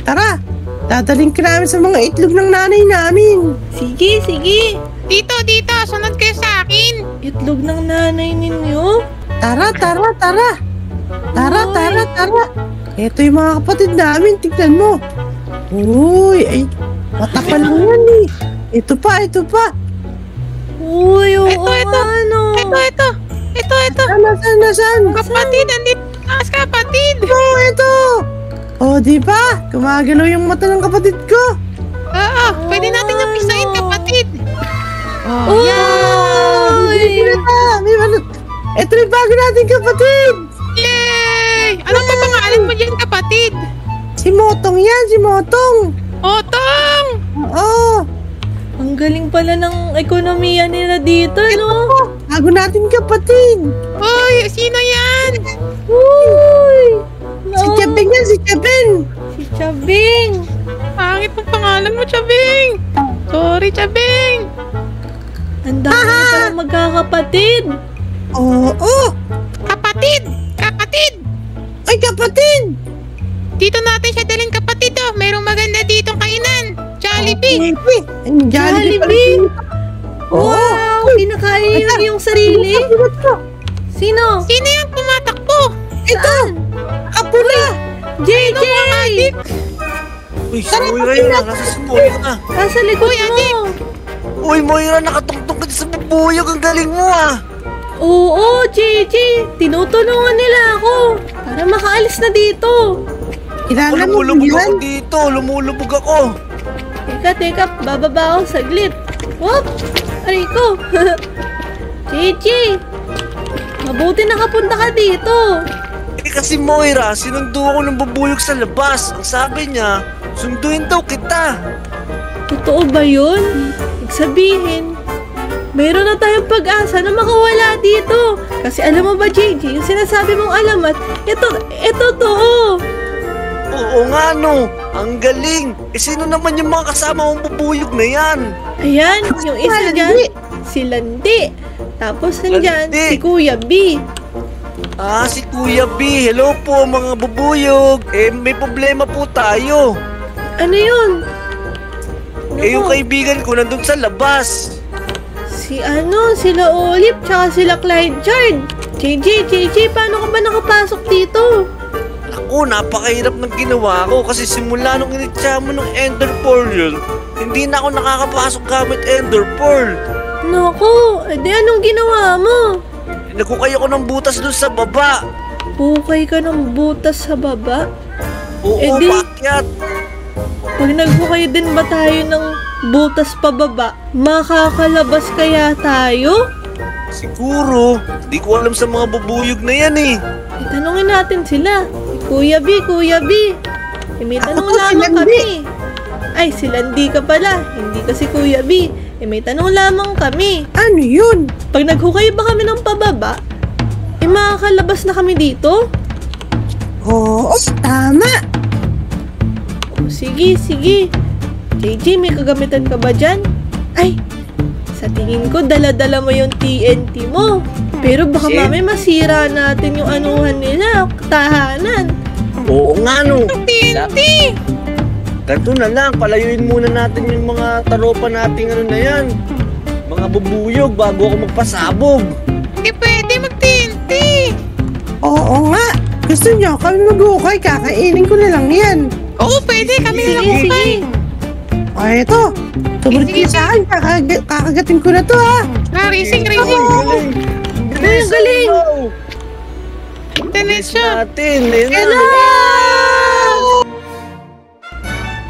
Tara! Dadaling ka namin sa mga itlog ng nanay namin! Sige, sige. Dito, dito. Sunod kayo sa akin. Itlog ng nanay ninyo? Tara, tara, tara! Tara, Uy. tara, tara! Ito yung mga kapatid namin, tignan mo! Uy, ay, mata pa lang yan eh! Ito pa, ito pa! Uy, oo Ito, ito. nga, no. Ito, ito. Ito, ito. Saan, saan, saan? Kapatid, andito. Taas kapatid. Ito, ito! Oh, di ba? Gumagalaw yung mata ng kapatid ko! Oo, pwede natin yung pisain ano. kapatid. Oh, Uy! May na, may ano. Ito yung bago natin kapatid! Yay! Ano pa pangalan mo dyan, kapatid? Si Motong yan, si Motong! Otong! Oo! Ang galing pala ng ekonomiya nila dito, no? Bago natin kapatid! Uy, sino yan? Uy! Si No. Chapin yan, si Chapin! Si Chabing! Pangit ang pangalan mo, Chabing. Sorry, Chabing. Ang dami na palang magkakapatid! Oo! Kapatid! Kapatid! Ay, kapatid! Dito natin siya dalhin kapatid oh. Merong maganda ditong kainan. Jollibee. Jollibee! Ang Jollibee! Jollibee! Oo! Wow! Kinakain niyo yung sarili? Sino? Sino yung tumatakbo? Ito! Kapula! JJ! Uy, si Moira yun na. Nasa si Moira. Nasa likod mo! Uy, Moira, nakatungtong ka sa bubuyog. Ang galing mo ah. Oo, JJ! Tinutulungan nila ako para makaalis na dito. Kilala mo lumulubog yan? ako dito. Lumulubog ako. Teka, teka, bababa ako saglit. Whoop! Aray ko! JJ! Mabuti nakapunta ka dito. Eh kasi Moira, sinundo ako ng bubuyog sa labas. Ang sabi niya, sunduin daw kita. Totoo ba yun? Ibig sabihin, mayroon na tayong pag-asa na makawala dito. Kasi alam mo ba, JJ, yung sinasabi mong alamat, ito, ito to. Oo nga no, ang galing. Eh sino naman yung mga kasama mong bubuyog na yan? Ayan, yung isa Landi. dyan, si Landi. Tapos nandyan, Landi. si Kuya B. Ah, si Kuya B. Hello po mga bubuyog. Eh may problema po tayo. Ano yun? Eh yung Naku, kaibigan ko nandun sa labas. Si ano, sila Olive, tsaka sila Clyde Chard. JJ, JJ, paano ka ba nakapasok dito? Ako, napakahirap ng ginawa ko kasi simula nung initsa mo ng Ender Pearl yun, hindi na ako nakakapasok gamit Ender Pearl. Naku, edi anong ginawa mo? Nagkukay ako ng butas doon sa baba. Hukay ka ng butas sa baba? Oo, Eh di- pakyat. Pag naghukay din ba tayo ng butas pababa, makakalabas kaya tayo? Siguro, di ko alam sa mga bubuyog na yan eh. Itanungin natin sila. Si Kuya B, Kuya B. Eh, may Ako tanong lamang kami. Ay, si Landi ka pala. Hindi ka si Kuya B. Eh, may tanong lamang kami. Ano yun? Pag naghukay ba kami ng pababa, eh makakalabas na kami dito? Oo, tama. O, sige, sige. JJ, may kagamitan ka ba dyan? Ay, sa tingin ko, dala-dala mo yung TNT mo. Pero baka mamay masira natin yung anuhan nila, tahanan. Oo nga no. TNT! Ganito na lang, palayuin muna natin yung mga taropa nating ano na yan. Mga bubuyog bago ako magpasabog. Hindi pwede mag-TNT. Oo nga. Gusto nyo, kami mag-ukay, kakainin ko na lang yan. Oo, pwede. Kami na lang Sige, ukay. O, eto. Sumunod Sige, ka sa akin, kakagat- kakagatin ko na to, ha. Ah, racing, racing. Galing! Uy, ang galing! Internet siya. natin! Hello!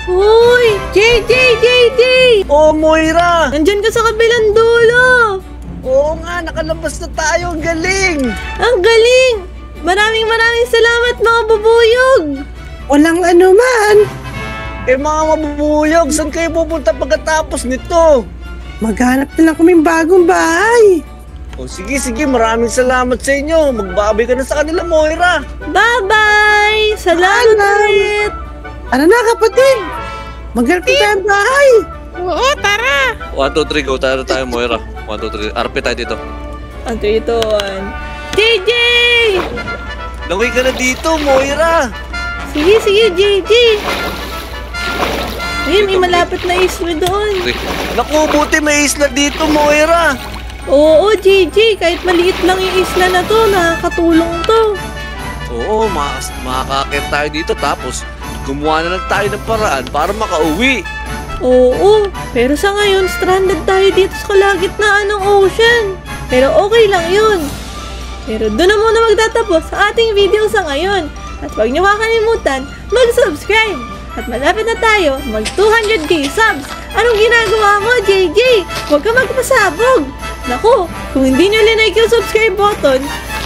Uy! JJ! JJ! Oh, Moira! Nandyan ka sa kabilang dulo! Oo nga, nakalabas na tayo. Ang galing! Ang galing! Maraming maraming salamat mga bubuyog! Walang ano man. Eh mga mabubuyog, saan kayo pupunta pagkatapos nito? Maghanap na lang kaming bagong bahay. O sige, sige, maraming salamat sa inyo. Magbabay ka na sa kanila, Moira. Bye-bye! Salamat ulit! Ano na, kapatid? Maghanap na tayong bahay. Oo, tara. 1, 2, 3, go tayo tayo, Moira. 1, 2, 3, RP tayo dito. Ang ito, one. JJ! Laway ka na dito, Moira. Sige, sige, JJ! Ayun, may malapit na isla doon. 3. Naku, buti may isla dito, Moira. Oo, JJ, kahit maliit lang yung isla na to, nakakatulong to. Oo, makas makakakit tayo dito tapos gumawa na lang tayo ng paraan para makauwi. Oo, pero sa ngayon, stranded tayo dito sa kalagitnaan ng ocean. Pero okay lang yun. Pero doon na muna magtatapos sa ating video sa ngayon. At huwag niyo kakalimutan, mag-subscribe. At malapit na tayo, mag 200k subs. Anong ginagawa mo, JJ? Huwag ka magpasabog. Naku, kung hindi niyo linike yung subscribe button,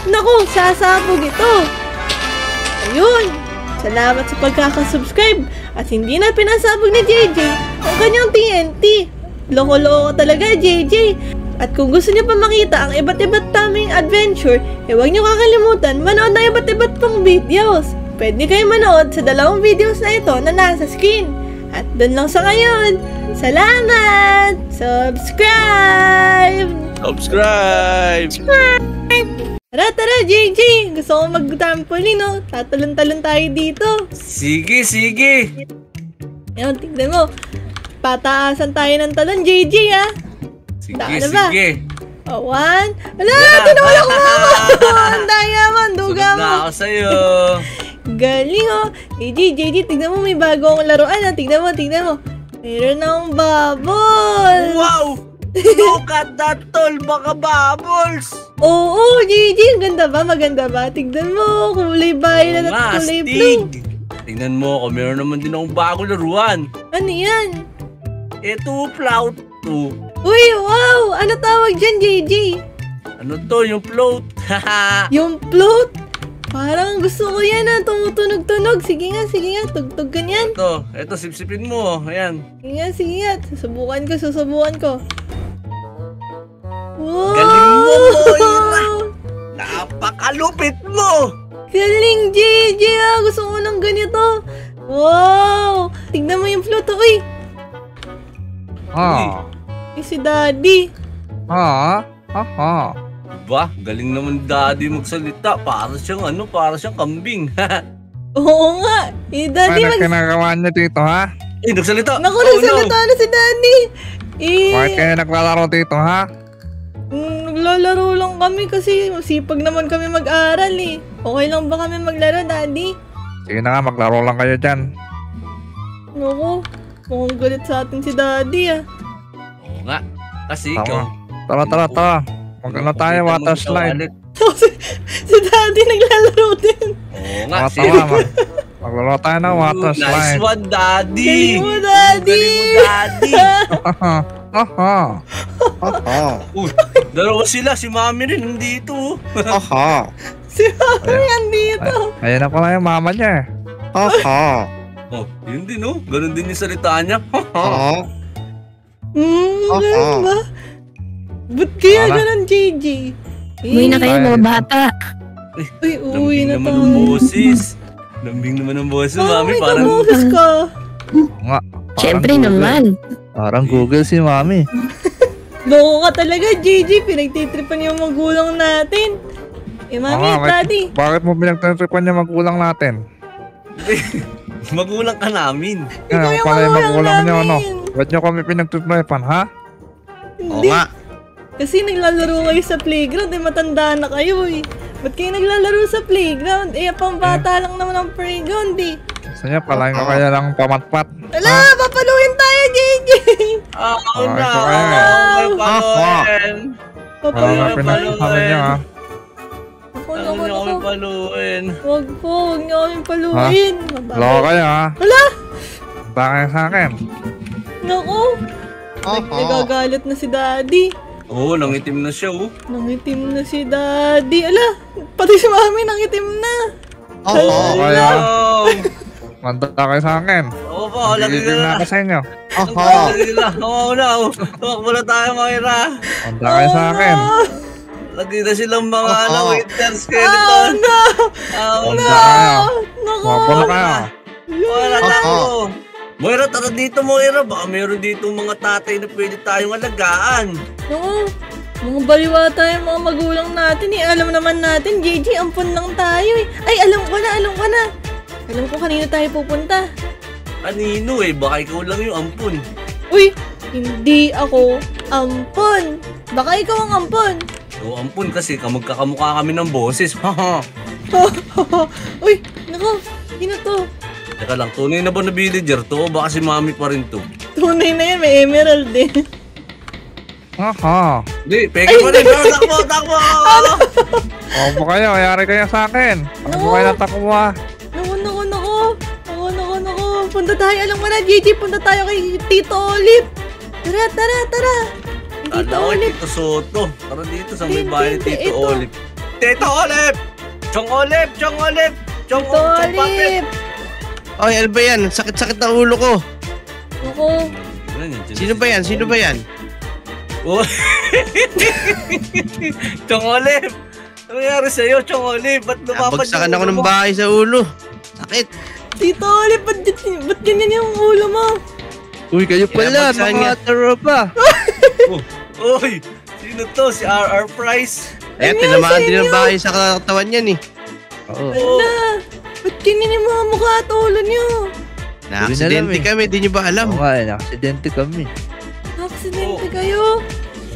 naku, sasabog ito. Ayun! Salamat sa pagkakasubscribe at hindi na pinasabog ni JJ ang kanyang TNT. Loko-loko talaga, JJ. At kung gusto niyo pa makita ang iba't iba't taming adventure, eh huwag niyo kakalimutan manood ng iba't iba't pang videos. Pwede kayo manood sa dalawang videos na ito na nasa screen. At doon lang sa ngayon. Salamat! Subscribe! Subscribe! Tara, tara, JJ! Gusto ko mag-trampoline, no? Tatalon-talon tayo dito. Sige, sige. Ayun, tignan mo. Pataasan tayo ng talon, JJ, ha? Sige, Daan na ba? sige. Oh, one. Wala, tinulak mo ako! Ang daya mo, ang duga Sunod mo. na ako sa'yo. Galing, oh. JJ, JJ, tignan mo, may bago akong laruan, ha? Tignan mo, tignan mo. Meron ng bubble. Wow! Look at that, tol. Baka bubbles. Oo, JJ, ang ganda ba? Maganda ba? Tignan mo, kulay violet at Nga, kulay blue. Tingnan mo ako, meron naman din akong bagong laruan. Ano yan? Ito, float to. Uy, wow! Ano tawag dyan, JJ? Ano to, yung float? Yung float? Parang gusto ko yan ah, tumutunog-tunog. Sige nga, sige nga, tugtog ka niyan. ito, ito, sipsipin mo. Ayan. Sige nga, sige nga. Susubukan ko, susubukan ko. Wow! Galing mo, Moira! Napakalupit mo! Galing, JJ ah! Gusto ko ng ganito. Wow! Tignan mo yung float, oh. uy! Ah. Eh, si Daddy. Ah. Ah. Ba, galing naman daddy magsalita. Para siyang ano, para siyang kambing. Oo nga. Eh, Daddy, Ano mag... kinagawa niyo dito, ha? eh, nagsalita. Naku, Oh, nagsalita na si Daddy. Eh, Bakit kayo naglalaro dito, ha? mm, Naglalaro lang kami kasi masipag naman kami mag-aral eh. Okay lang ba kami maglaro, Daddy? Sige na nga, maglaro lang kayo dyan. Naku, mukhang galit sa atin si Daddy ah. Oo nga. Kasi Tama. ikaw. Tara, tara, tara. Mag-ano tayo, water slide. Si Daddy naglalaro din. Oo nga. Tama. Mag maglaro tayo ng water Nice slide. one, daddy. Galing mo, Daddy! Daddy. Aha. Aha. Uy, dalawa sila. Si mami rin nandito. Aha. si Mami andito. Ay, ayan na pala yung mama niya. Aha. Oh, yun din oh. Ganun din yung salita niya. Aha. Hmm, Aha. ganun ba? Ba't kaya Wala. ganun, JJ? Uwi na kayo mga bata. Uy, uwi Lambing na naman tayo. ng boses. Lambing naman ng boses, Oh, mami. may Parang, kaboses ka. Nga. Siyempre Google. naman. Parang Google si mami. Loko ka talaga, JJ. Pinagtitripan yung magulang natin. Eh, mami, Ah, bakit- daddy. Bakit mo pinagtatripan yung magulang natin? magulang ka namin. Yung pala yung magulang magulang niyo, ano? namin. Ba't niyo kami pinagtatripan, ha? Oo Hindi. nga. Kasi naglalaro kayo sa playground, eh matanda na kayo eh. Ba't kayo naglalaro sa playground? Eh, pang bata lang naman ang playground eh. Gusto niya pala yung kaya lang pamatpat. Ala, papaluin tayo, JJ! Ah, Oh, no. ito kaya Oh, eh. Papaluin. niya, ha? Ako, Ano ako, niyo kami ako. paluin? Wag po, huwag niyo kami paluin. Loko kayo, ha? Hala! Punta kayo sa akin. Naku! Nagagalit na si Daddy. Oo, oh, nangitim na siya, oh. Nangitim na si Daddy. Ala, pati si Mami nangitim na. Kayo, ha? Oh, Punta kayo sa akin. Oo pa, lagi na na. ako sa inyo. Na. Oo na, oh. Tumakbo na tayo, Moira. Punta kayo sa akin. Lagi na silang mga Oo. ano, winter Oh skeleton. no! Ah, Punta kayo. Naku! Mabon na kayo. Oo. tayo. Moira, tara dito, Moira. Baka meron dito mga tatay na pwede tayong alagaan. Oo. Mga baliwa tayo mga magulang natin eh. Alam naman natin, JJ, ampun lang tayo eh. Ay, alam ko na, alam ko na. Alam ko kanino tayo pupunta. Anino eh, baka ikaw lang yung ampun. Uy, hindi ako ampon. Baka ikaw ang ampon. Oo, ampun kasi kamagkakamukha kami ng boses. Uy, nako, sino to? Teka lang, tunay na ba na villager to? O baka si mami pa rin to? Tunay na yan, may emerald eh. Aha. Hindi, peke pa rin. Pero takbo, takbo! Opo kayo, yari kayo sa akin. Ano No. kayo natakwa? Naku, naku, naku. Naku, naku, naku. Punta tayo, alam mo na, JJ, punta tayo kay Tito Olive. Tara, tara, tara. Kay Tito Tala ko, Olive. Tito Soto. Tara dito sa may Hindi, bahay ni hindi, Tito ito. Olive. Tito Olive! Chong Olive! Chong Olive! Chong, Tito Chong! Olive. Oy, ano ba yan? Sakit-sakit ng ulo ko. Dyan Sino si ba yan? Sino ba yan? Oh. Chong Olive! Ano nangyari sa'yo, Chong Olive? Ba't lumapad Nabagsakan ako ng bahay sa ulo. Sakit. Tito Olive, ba't, ba't ganyan yung ulo mo? Uy, kayo pala, mga niya. tropa. Uy! Sino to? Si R.R. Price? Eh, tinamaan din ng bahay sa katawan yan eh. Oo. Oo. Ba't ganyan yung mga mukha at ulo niyo? Na-aksidente eh. kami, di nyo ba alam? Oo nga, eh, nakaksidente kami. Aksidente kayo.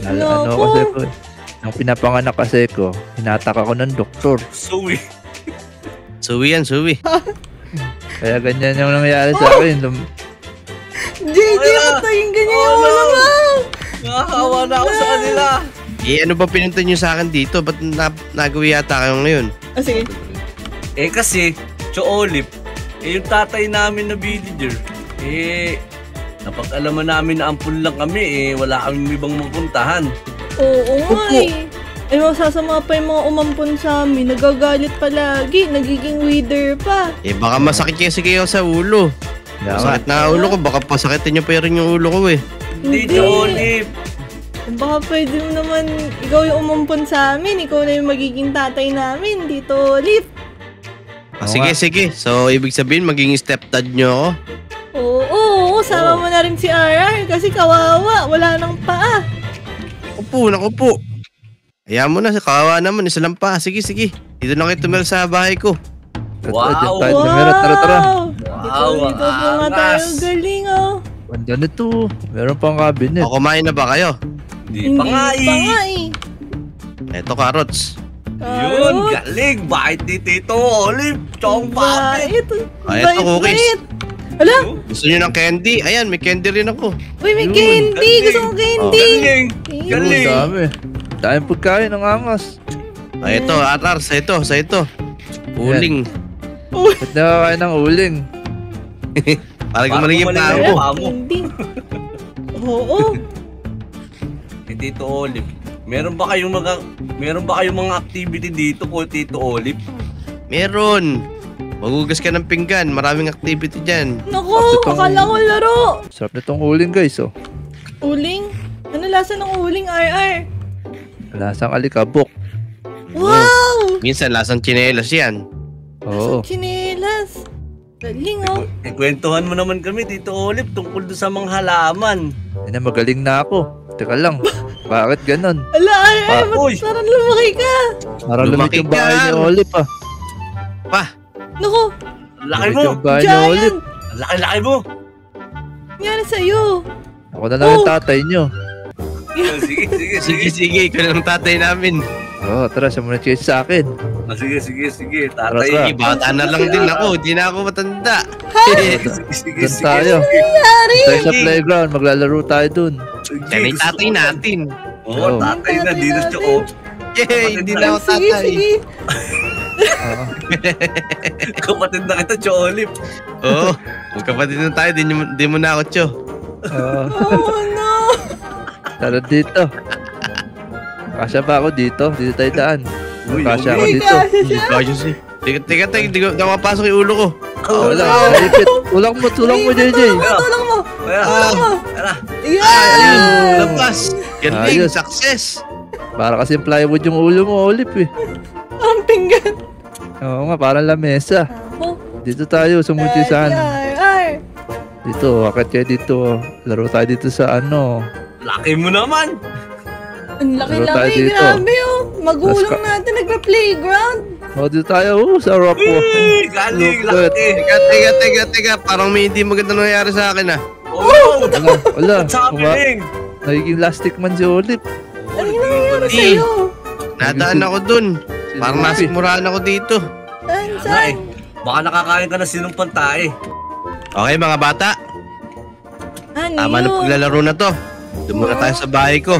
Ano, Loko. ano kasi ko, nung pinapanganak kasi ko, hinatak ako ng doktor. Suwi. Suwi yan, suwi. Kaya ganyan yung nangyari sa akin. Lum- JJ, naging ganyan yung Oh, ulo no. mo? Nakakawa na ako sa kanila. Eh, ano ba pinunta nyo sa akin dito? Ba't na nagawi yata kayo ngayon? Ah, sige. Eh kasi, Olive, eh yung tatay namin na villager, eh, napag-alaman namin na ampun lang kami, eh, wala kami ibang mapuntahan. Oo nga eh. Ay, masasama pa yung mga umampon sa amin. Nagagalit palagi. Nagiging wither pa. Eh, baka masakit kasi kayo sa ulo. Masakit na ulo ko, baka pasakitin nyo pa rin yung ulo ko eh. Hindi, Hindi. Olive. Baka pwede mo naman, ikaw yung umampon sa amin. Ikaw na yung magiging tatay namin. Dito, Olive. Ah, Oo sige, nga. sige. So, ibig sabihin, magiging stepdad nyo ako? Oo, oo, sama mo na rin si RR kasi kawawa. Wala nang paa. Upo, nakupo. Hayaan mo na, kawawa naman, isa lang pa. Sige, sige. Dito na kayo tumira sa bahay ko. Wow. Wow. Tayo, tumira, tara, tara. Dito, Wow, dito po nga tayo. Galing, oh. Andyan ito. Meron pang cabinet. O, kumain na ba kayo? Hindi pa nga pa nga eh. eh. Eto, carrots. Yun, galing. Bait ni Tito Olive. Chong. Bait. Ah, eto, cookies. Ala, Gusto niyo ng candy? Ayan, may candy rin ako. uy, may candy. Gusto ko candy. Galing. Galing. Dami. Dami pagkain ng angas. Ah, ito, atar, sa ito, sa ito. Uling. Ba't nakakain ng uling? Para gumaling yung paa mo. Candy. Oo. Eh, Tito Olive. Meron ba kayong mga meron ba kayong mga activity dito po Tito Olive? Meron. Magugas ka ng pinggan. Maraming activity dyan. Naku, akala ko laro. Sarap nitong uling guys oh. Uling? Ano lasa ng uling, RR? Lasang alikabok. Wow! Minsan, lasang chinelas yan. Oo. Chinelas. Galing oh. Eh, kwentuhan mo naman kami Tito Olive tungkol doon sa mga halaman. Na, magaling na ako. Teka lang. Bakit ganon? Ala, RR, Ah, ba't parang lumaki ka? Parang Lumaki yung bahay ni Olive ah. Pa, Naku, Laki mo. yung giant. Laki-laki mo. Nangyari sa'yo. Ako na lang yung Oh. tatay nyo. Sige, sige, sige. sige, sige. Ikaw na ang tatay namin. Oo, oh, tara, sumunod sa akin. Ah, Sige, sige, sige. Tara, Tatay. tara. Sige, bata na lang din ako. Hindi na ako matanda. Sige, sige, sige. tayo. Nangyari. Tayo sa playground, maglalaro tayo dun. Yan ay tatay natin. Oo, Oo. tatay na. Dito siya. Oh, Yay, hindi na ako Sige, tatay. sige. Oo. kapatid na kita, Cho Olive. Oo, magkapatid na tayo. Di, di mo na ako, Cho. Oo. Oh no. Tara dito. Kasya ba ako dito? Dito tayo daan. Uy, Kasya ako dito. kasya siya. Teka, teka, teka. Hindi ko yung ulo ko. Oh, wala. Naipit. Tulak mo, tulak mo, JJ. Tulong mo, tulong mo. Tara. Yeah! Galing, success. Para kasi plywood yung ulo mo, Olive eh. Ang pinggan. Oo nga, parang lamesa. Ako. Dito tayo, sumunod kayo sa ano. Dito, akit kayo dito. Laro tayo dito sa ano. Laki mo naman. Ang tayo laki-laki, dito. grabe oh. Magulang Tapos ka- natin nagpa-playground. O, dito tayo. Oh, sarap po. Eh, galing, laki. Teka, teka, teka, teka. Parang may hindi maganda nangyayari sa akin ah. Oh, Wala, wala. what's happening? Nagiging plastic man si Olive. Ano yung nangyayari sa'yo? Nadaan ako dun. Parang Sinabi. nasikmurahan ako dito. Saan, saan? eh, baka nakakain ka na sinumpang tae. Okay mga bata, Ano tama na paglalaro na to. Doon muna tayo sa bahay ko.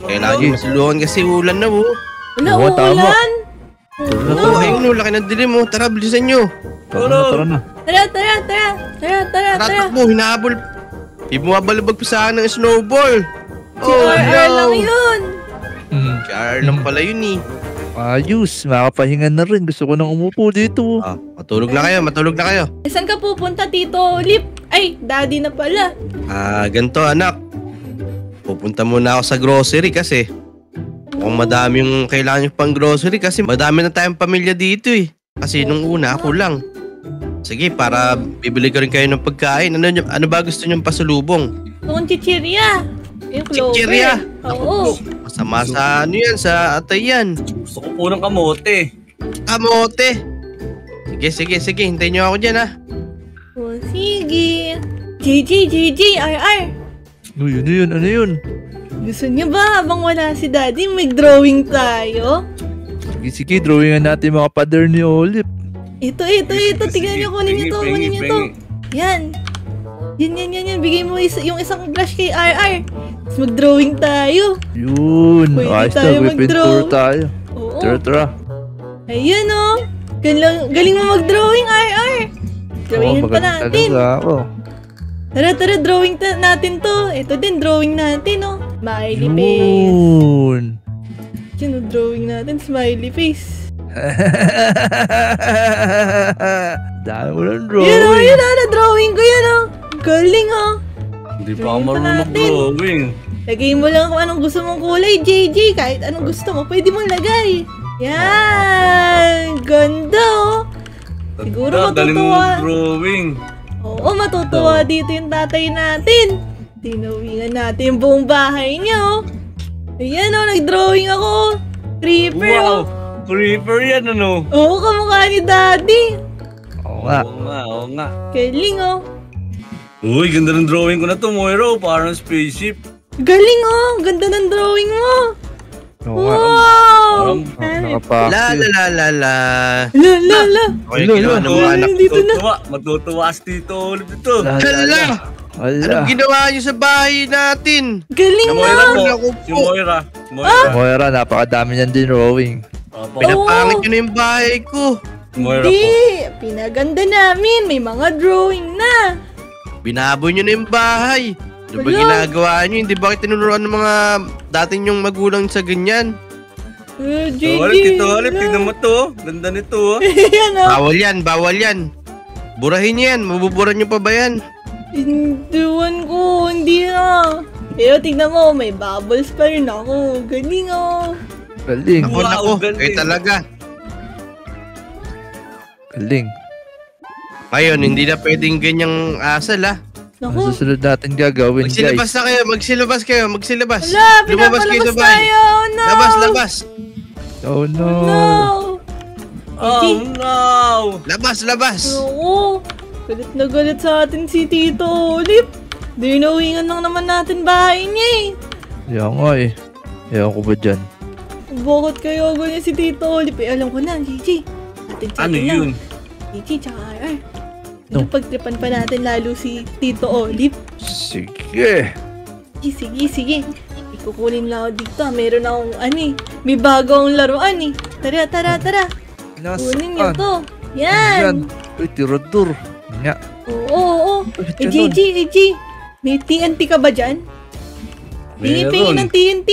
Kailangan nyo masuluhan kasi ulan na oh. Wala, Oo, tama. ulan. Oo, ayun oh, laki ng dilim oh. Tara, bilisan nyo. Tara na, tara na. Tara, tara, tara. Tara, tara, Tara, tara. takbo, hinahabol. May bumabalabag pa sa akin ng snowball. Si Oh RR lang no. yun. Hmm. Kaya lang pala yun eh. Ayos, makapahinga na rin. Gusto ko nang umupo dito. Ah, matulog na kayo, matulog na kayo. Eh, saan ka pupunta, Tito Lip? Ay, daddy na pala. Ah, ganito anak. Pupunta muna ako sa grocery kasi kung madami yung kailangan yung pang grocery kasi madami na tayong pamilya dito eh. Kasi nung una ako lang. Sige, para bibili ko rin kayo ng pagkain. Ano, nyo- ano ba gusto nyo pasalubong? Kung chichirya. Yung clover. Chichirya? Oo. Masama sa ano yan, sa atay yan. Gusto ko po ng kamote. Kamote. Sige, sige, sige. Hintayin nyo ako dyan ha. Oh, sige. JJ, JJ, RR. Ano yun, ano yun, ano yun? Gusto niyo ba habang wala si daddy, mag-drawing tayo? Sige, sige, drawingan natin mga pader ni Olive. Ito, ito, ito. Sige, Tignan niyo, kunin niyo to, kunin niyo to. Yan. Yan, yan, yan, yan. Bigay mo isa, yung isang brush kay RR. Tapos mag-drawing tayo. Yun, Pwede ayos tayo na, mag-draw. pintura tayo. Oo. Tara, tara. Ayan, oh. Galing, galing mo mag-drawing, RR. Drawingin Oo, pa natin. talaga ako. Tara, tara, drawing ta- natin to. Ito din, drawing natin, oh. Smiley face. Yun. Yun, oh, drawing natin, smiley face. Dami mo ng Yun, oh, drawing. yun, oh, na-drawing ko yan, oh. Galing, oh. Hindi pa ako Drawing pa marunong natin. mag-drawing. Lagay mo lang kung anong gusto mong kulay, JJ. Kahit anong gusto mo, pwede mong lagay. Yan! Ganda, oh. Siguro Tanda, galing mo matutuwa. mag-drawing. Oo, matutuwa dito yung tatay natin. Tinawingan natin yung buong bahay niya, oh. Ayan, oh, nag-drawing ako. Creeper, Wow! oh. Creeper yan ano? Oo, kamukha ni daddy. Oo nga. Oo nga, oo nga. Galing, oh. Uy, ganda ng drawing ko na to, Moiro. Parang spaceship. Galing, oh. Ganda ng drawing mo. Oo nga. Wow! Nakapakyo. La la la la la. La, la, la. Okay, ginawa ng mga anak ko. Matutuwa, matutuwa si Tito Olive dito. Hala! Hala. Anong ginawa niyo sa bahay natin? Galing Si Moira po. Ako Si. Moira. Moira. Moira, napakadami niyan din drawing. Opo. Pinapangit niyo na yung bahay ko. Hindi, pinaganda namin. May mga drawing na. Binaboy niyo na yung bahay. Ano ba ginagawa niyo? Hindi ba kayo tinuruan ng mga dating yung magulang sa ganyan? Uh, Tito Olive, Tito Olive, tingnan mo to. Ganda nito. oh. Yan oh. Bawal yan, bawal yan. Burahin niyo yan. Mabubura niyo pa ba yan? Hinduan ko, hindi na. Pero tignan mo, may bubbles pa rin ako. Galing oh. Galing. Ako, Wow, nako. galing. Kayo talaga. Galing. Ngayon, hindi na pwedeng ganyang asal ah. Ang Naku, susunod natin gagawin, Magsilabas guys. na kayo, magsilabas kayo, magsilabas. wala, Lumabas kayo sa bahay. tayo. Oh, no. Labas, labas. Oh no. No. Oh no! Labas, labas. Oo. Galit na galit sa atin si Tito Olip. Dinawingan lang naman natin bahay niya eh. Yan nga eh. Ewan ko ba dyan? Bakit kayo ganyan si Tito Olip? Eh, alam ko na, Gigi. Atin sa Ano yun? Gigi, tsaka RR. No. Ano pagtripan pa natin lalo si Tito Olip? Sige. Sige, sige, sige. Ikukunin lang ako dito. ah. Meron akong ano eh. May bago akong laruan eh. Tara, tara, tara. Kunin niyo Nasaan? to. Yan. Yan. Uy, tirador. Nga. Oo, oo. Uy, Eh. Gigi, eh, Gigi. May TNT ka ba dyan? Meron. ng TNT.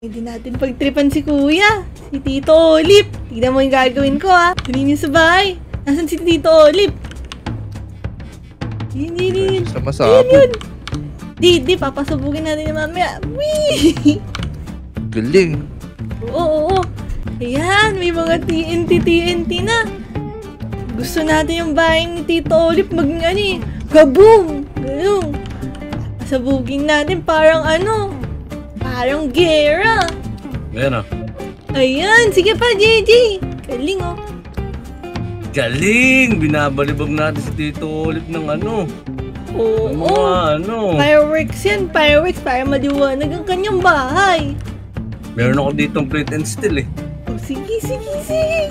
Hindi natin pagtripan si Kuya. Si Tito Olip. Tignan mo yung gagawin ko ha. Kunin niyo sa bahay. Nasaan si Tito Olip? Yun, yun, yun, yun. Sama Yun, sabog. yun. Di, di, papasabugin natin yung mamaya. Wee! Galing. Oo, oo, oo. Ayan, may mga TNT, TNT na. Gusto natin yung bahay ni Tito Olip maging ano eh. Kaboom! Ganun. Pasabugin natin parang ano. Parang gera. Ayan oh. Ayan, sige pa, JJ. Galing oh. Galing! Binabalibag natin si Tito Olive ng ano. Oo. Ng mga ano. Fireworks yan, fireworks para maliwanag ang kanyang bahay. Meron ako ditong plate and steel eh. Oh, sige, sige, sige.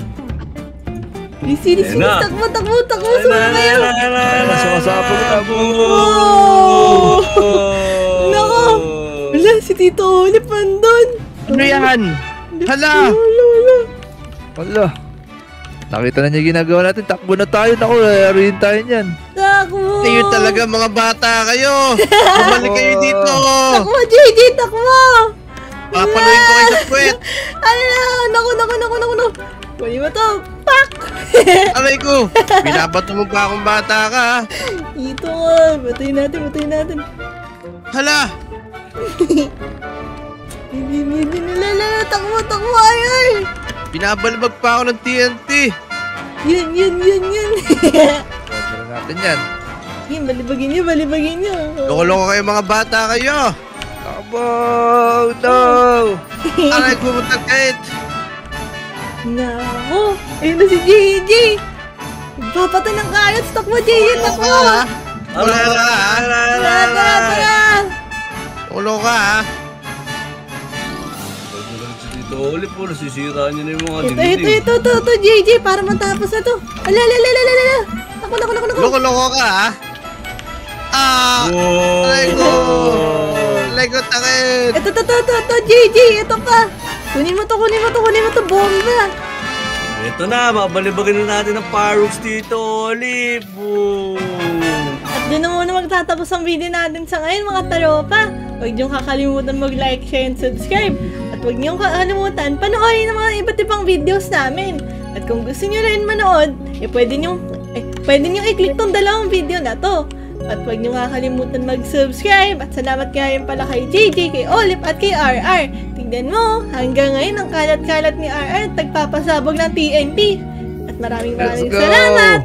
Sige, sige, Ayan sige. na. Takbo, takbo, takbo. Sumayo. Ayan na, po. Oh! Nako! Wala, si Tito Olip andun. Ano yan? Hala! Wala, wala. Wala. Nakita na niya yung ginagawa natin. Takbo na tayo. Naku, laruin tayo niyan. Takbo. Kayo talaga mga bata kayo. Bumalik kayo dito. Takbo, JJ, takbo. Papaluin ko kayo sa puwet. Ala, naku, naku, naku, naku, naku. Kunin mo to. Pak! Aray ko. Binabato mo pa akong bata ka. Ito nga. Batayin natin, batayin natin. Hala! Hindi, hindi, hindi. Lala, takbo, takbo, ay, ay. Binabalbag pa ako ng TNT. Yun, yun, yun, yun. Gagawin natin yan. Yun, balibagin niyo, balibagin niyo. Loko-loko kayo mga bata kayo. Takbo! No! Aray ko mutakit. Nako, ayun na si JJ. Papatay ng kalat. Takbo, JJ, takbo. Wala na ka ha? Tara, tara, tara. Ulo ka ha? Olive po, nasisira niya na yung mga Ito, ito, dingding. ito, ito, ito, JJ, para matapos na to. Ala, ala, ala, ala, ala. Naku, naku, naku, naku. Loko-loko ka ha? Ah! Ko! Aray ko takit! Ito, ito, ito, ito, ito, JJ, ito pa. Kunin mo to, kunin mo to, kunin mo to, bomba. Ito na, babalibagin na natin ang fireworks Tito Olive. Doon na muna magtatapos ang video natin sa ngayon mga taropa. Huwag niyong kakalimutan mag-like, share, and subscribe. At huwag niyong kakalimutan panoorin ang mga iba't ibang videos namin. At kung gusto niyo rin manood, eh pwede niyong, eh, pwede niyong i-click tong dalawang video na to. At huwag niyong kakalimutan mag-subscribe. At salamat nga rin pala kay JJ, kay Olip, at kay RR. Tingnan mo, hanggang ngayon ang kalat-kalat ni RR at nagpapasabog ng TNT. At maraming maraming salamat!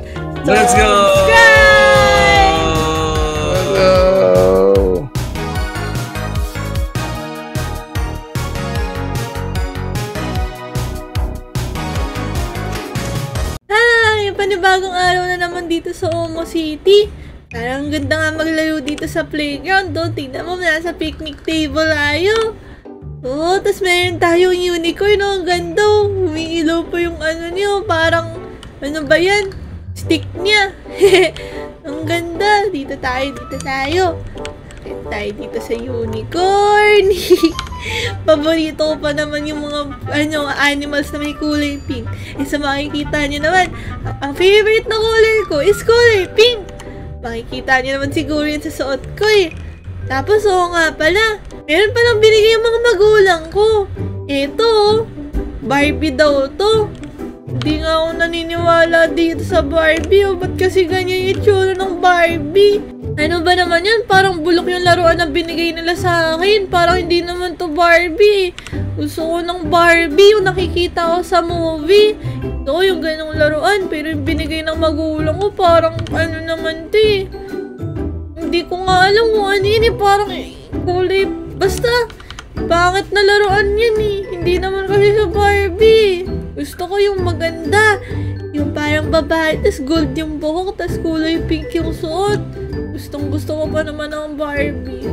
Let's go! Subscribe! Go! Ay, panibagong araw na naman dito sa Omo City. Parang ganda nga maglaro dito sa playground, do. Tignan mo, nasa picnic table tayo. Oo, tas meron tayong unicorn, oh, ang ganda. oh. Umiilaw pa yung ano niyo, parang, ano ba yan? Stick niya. ang ganda. Dito tayo, dito tayo. Akit tayo dito sa unicorn. Paborito ko pa naman yung mga ano, animals na may kulay pink. Eh, sa makikita niyo naman, ang- favorite na color ko is color pink. Makikita niyo naman siguro yun sa suot ko eh. Tapos, oo nga pala, meron palang binigay yung mga magulang ko. Eto, oh, Barbie daw to. Hindi nga ako naniniwala dito sa Barbie. Oh. Ba't kasi ganyan yung itsura ng Barbie? Ano ba naman yan? Parang bulok yung laruan na binigay nila sa akin. Parang hindi naman to Barbie. Gusto ko ng Barbie yung nakikita ko sa movie. Ito yung ganong laruan. Pero yung binigay ng magulang ko parang ano naman to eh. Hindi ko nga alam kung ano yun eh. Parang kulay. Basta, pangit na laruan yan eh. Hindi naman kasi sa Barbie. Gusto ko yung maganda. Yung parang babae, tas gold yung buhok, tas kulay pink yung suot. Gustong gusto ko pa naman ng Barbie.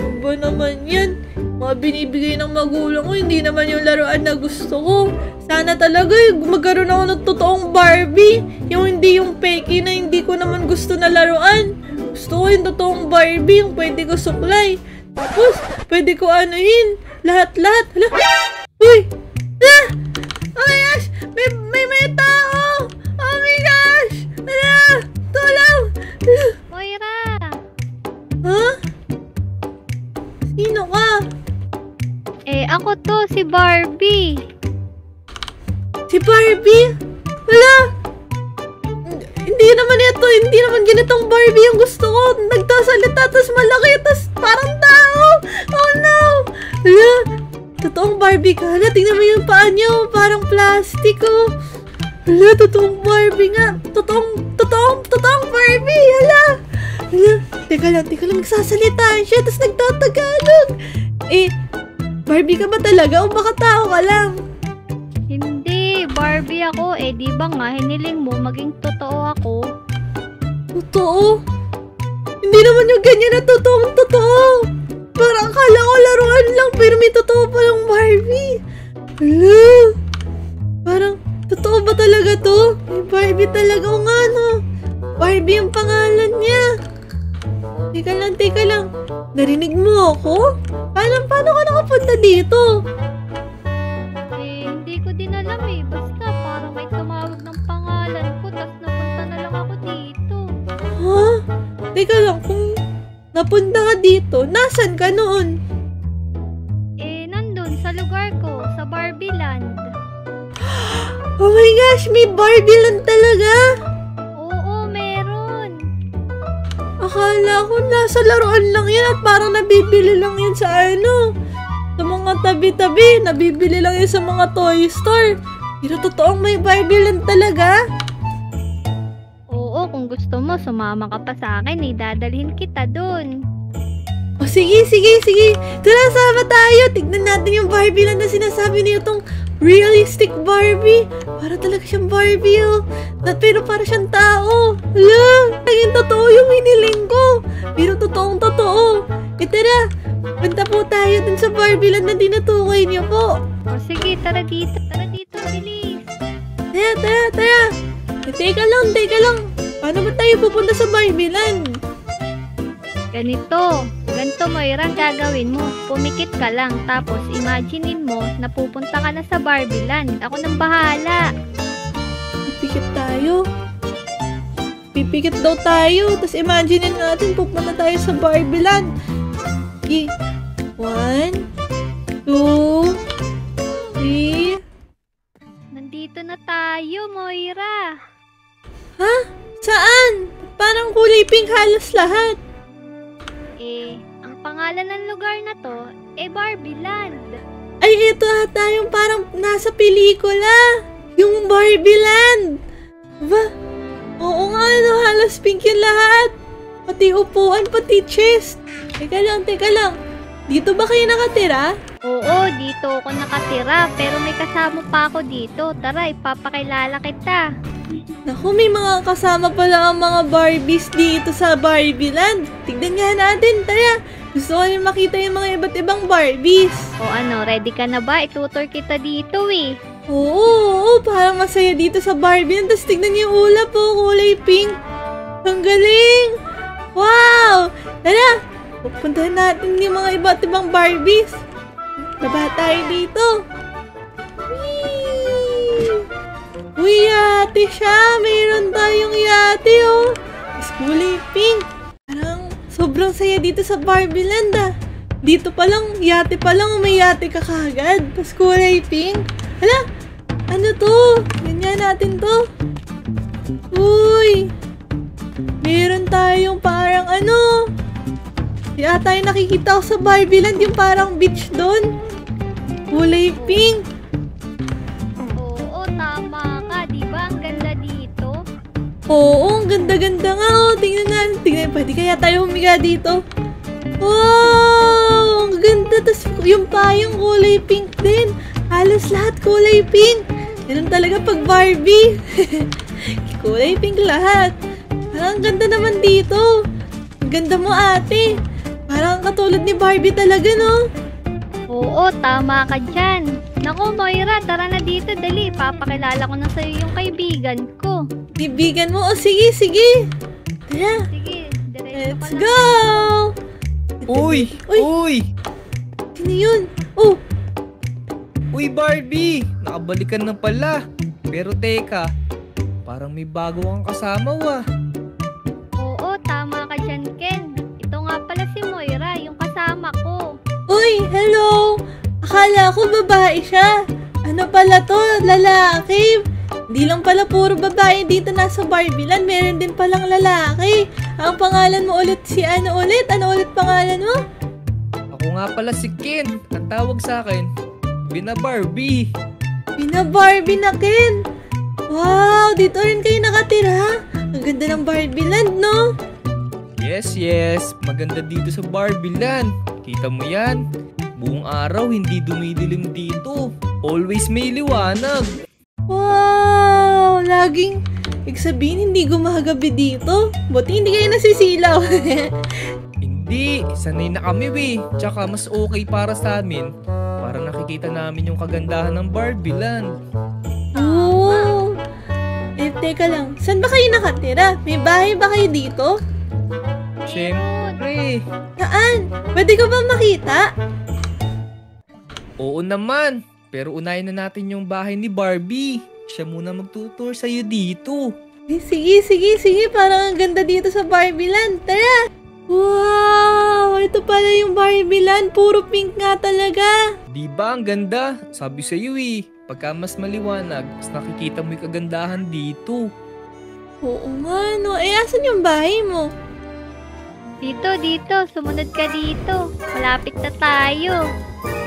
Ano ba naman yan? Mga binibigay ng magulang ko, hindi naman yung laruan na gusto ko. Sana talaga eh, magkaroon ako ng totoong Barbie. Yung hindi yung peki na hindi ko naman gusto na laruan. Gusto ko yung totoong Barbie, yung pwede ko suklay. Tapos, pwede ko anuhin. Lahat-lahat. Hala! Uy! Hala! Oh my gosh! May, may, may tao! Oh my gosh! Hala! Tulong! Moira! Ha? Sino ka? Eh, ako to, si Barbie. Si Barbie? Wala! Hindi naman ito, hindi naman ganitong Barbie yung gusto ko. Nagtasalita, tas malaki, tas parang tao. Oh no! Hala, totoong Barbie ka. Hala, tingnan mo yung paa niya, oh, parang plastic, oh. Hala, totoong Barbie nga. Totoong, totoong, totoong Barbie. Hala. Hala, teka lang, teka lang, nagsasalita siya, tas nagtatagalog. Eh, Barbie ka ba talaga o baka tao ka lang? Hindi, Barbie ako. Eh, di ba nga, hiniling mo maging totoo ako? Totoo? Hindi naman yung ganyan na totoong totoo. Parang akala ko laruan lang pero may totoo palang Barbie. Hala. Parang totoo ba talaga to? May Barbie talaga o nga no. Barbie yung pangalan niya. Teka lang, teka lang. Narinig mo ako? Paano, paano ka nakapunta dito? Hindi ko din alam eh. Basta parang may tumawag ng pangalan ko, tas napunta na lang ako dito. Ha? Teka lang, kung napunta ka dito, nasan ka noon? Eh, nandun sa lugar ko, sa Barbie Land. Oh my gosh, may Barbie lang talaga. Oo, meron. Akala ko nasa laruan lang yan at parang nabibili lang yan sa ano. Mga tabi-tabi, nabibili lang yan sa mga toy store. Pero totoong may Barbie lang talaga. Oo, kung gusto mo, sumama ka pa sa akin eh. Dadalhin kita dun. O sige, sige, sige. Tara, sama tayo. Tignan natin yung Barbie lang na sinasabi niyo itong realistic Barbie. Para talaga siyang Barbie, oh. Pero para siyang tao. Hala, naging totoo yung hiniling ko. Pero totoong totoo. Eh tara, punta po tayo dun sa Barbie land na tinutukoy niyo po. O sige, tara dito. Tara dito, bilis. Tara, tara, tara. Eh, teka lang, teka lang. Paano ba tayo pupunta sa Barbie land? Ganito. Ganito, Moira, ang gagawin mo. Pumikit ka lang. Tapos, imaginein mo na pupunta ka na sa Barbie Land. Ako nang bahala. Pipikit tayo. Pipikit daw tayo. Tapos imagine natin, pupunta tayo sa Barbie Land. Okay. One, two, three. Nandito na tayo, Moira. Ha? Saan? Parang kulay pink halos lahat. Eh, ang pangalan ng lugar na to, eh Barbie Land. Ay, ito ata yung parang nasa pelikula. Yung Barbie Land. Ba? Oo nga, no, halos pink yung lahat. Pati upuan, pati chest. Teka lang, teka lang. Dito ba kayo nakatira? Oo, dito ako nakatira. Pero may kasama pa ako dito. Tara, ipapakilala kita. Naku, may mga kasama pala ang mga Barbies dito sa Barbie Land. Tignan nga natin, tara. Gusto ko rin makita yung mga iba't ibang Barbies. O ano, ready ka na ba? Itutur kita dito eh. Oo, oo, parang masaya dito sa Barbie. Tapos tignan niyo yung ulap po, kulay pink. Ang galing! Wow! Tara, pupuntahan natin yung mga iba't ibang Barbies. Baba tayo dito. Whee! Uy, yate siya. Mayroon tayong yate, oh. Kulay pink. Parang sobrang saya dito sa Barbie Land, ah. Dito pa lang, yate pa lang, may yate ka kagad. Tapos kulay pink. Hala, ano to? Ganyan natin to. Uy! Meron tayong parang ano? Di ata yung nakikita ko sa Barbie Land, yung parang beach doon. Kulay pink. Oo, tama ka. Di ba? Ang ganda dito. Oo, ang ganda-ganda nga. Oh. Tingnan natin. Tingnan, pwede kaya tayo humiga dito. Wow! Ang ganda. Tapos yung payong kulay pink din. Halos lahat kulay pink. Ganun talaga pag Barbie. kulay pink lahat. Parang ang ganda naman dito. Ang ganda mo ate. Parang katulad ni Barbie talaga, no? Oo, tama ka dyan. Naku, Moira, tara na dito, dali. Papakilala ko na sa'yo yung kaibigan ko. Kaibigan mo? O sige, sige. Tara. Sige, Let's go! Uy! Uy! Sino yun? Oh! Uy, Barbie! Nakabalikan na pala. Pero teka, parang may bago kang kasama wa. Oo, tama ka dyan, Ken. Uy, hello! Akala ko babae siya. Ano pala to? Lalaki. Di lang pala puro babae dito nasa Barbieland. Meron din palang lalaki. Ang pangalan mo ulit si ano ulit? Ano ulit pangalan mo? Ako nga pala si Ken. Ang tawag sa akin, Bina Barbie. Bina Barbie na Ken. Wow, dito rin kayo nakatira. Ang ganda ng Barbieland, no? Yes, yes. Maganda dito sa Barbie Land. Kita mo yan? Buong araw hindi dumidilim dito. Always may liwanag. Wow! Laging, ibig sabihin hindi gumagabi dito. Buti hindi kayo nasisilaw. Hindi, sanay na kami we. Tsaka mas okay para sa amin. Para nakikita namin yung kagandahan ng Barbie Land. Oo. Eh, teka lang. Saan ba kayo nakatira? May bahay ba kayo dito? Siyempre. Saan? Pwede ko ba makita? Oo naman. Pero unahin na natin yung bahay ni Barbie. Siya muna magtutur sa'yo dito. Sige, sige, sige. Parang ang ganda dito sa Barbie Land. Tara! Wow! Ito pala yung Barbie Land. Puro pink nga talaga. Di ba ang ganda? Sabi sa'yo eh. Pagka mas maliwanag, mas nakikita mo yung kagandahan dito. Oo nga, no. Eh, asan yung bahay mo? Dito, dito. Sumunod ka dito. Malapit na tayo.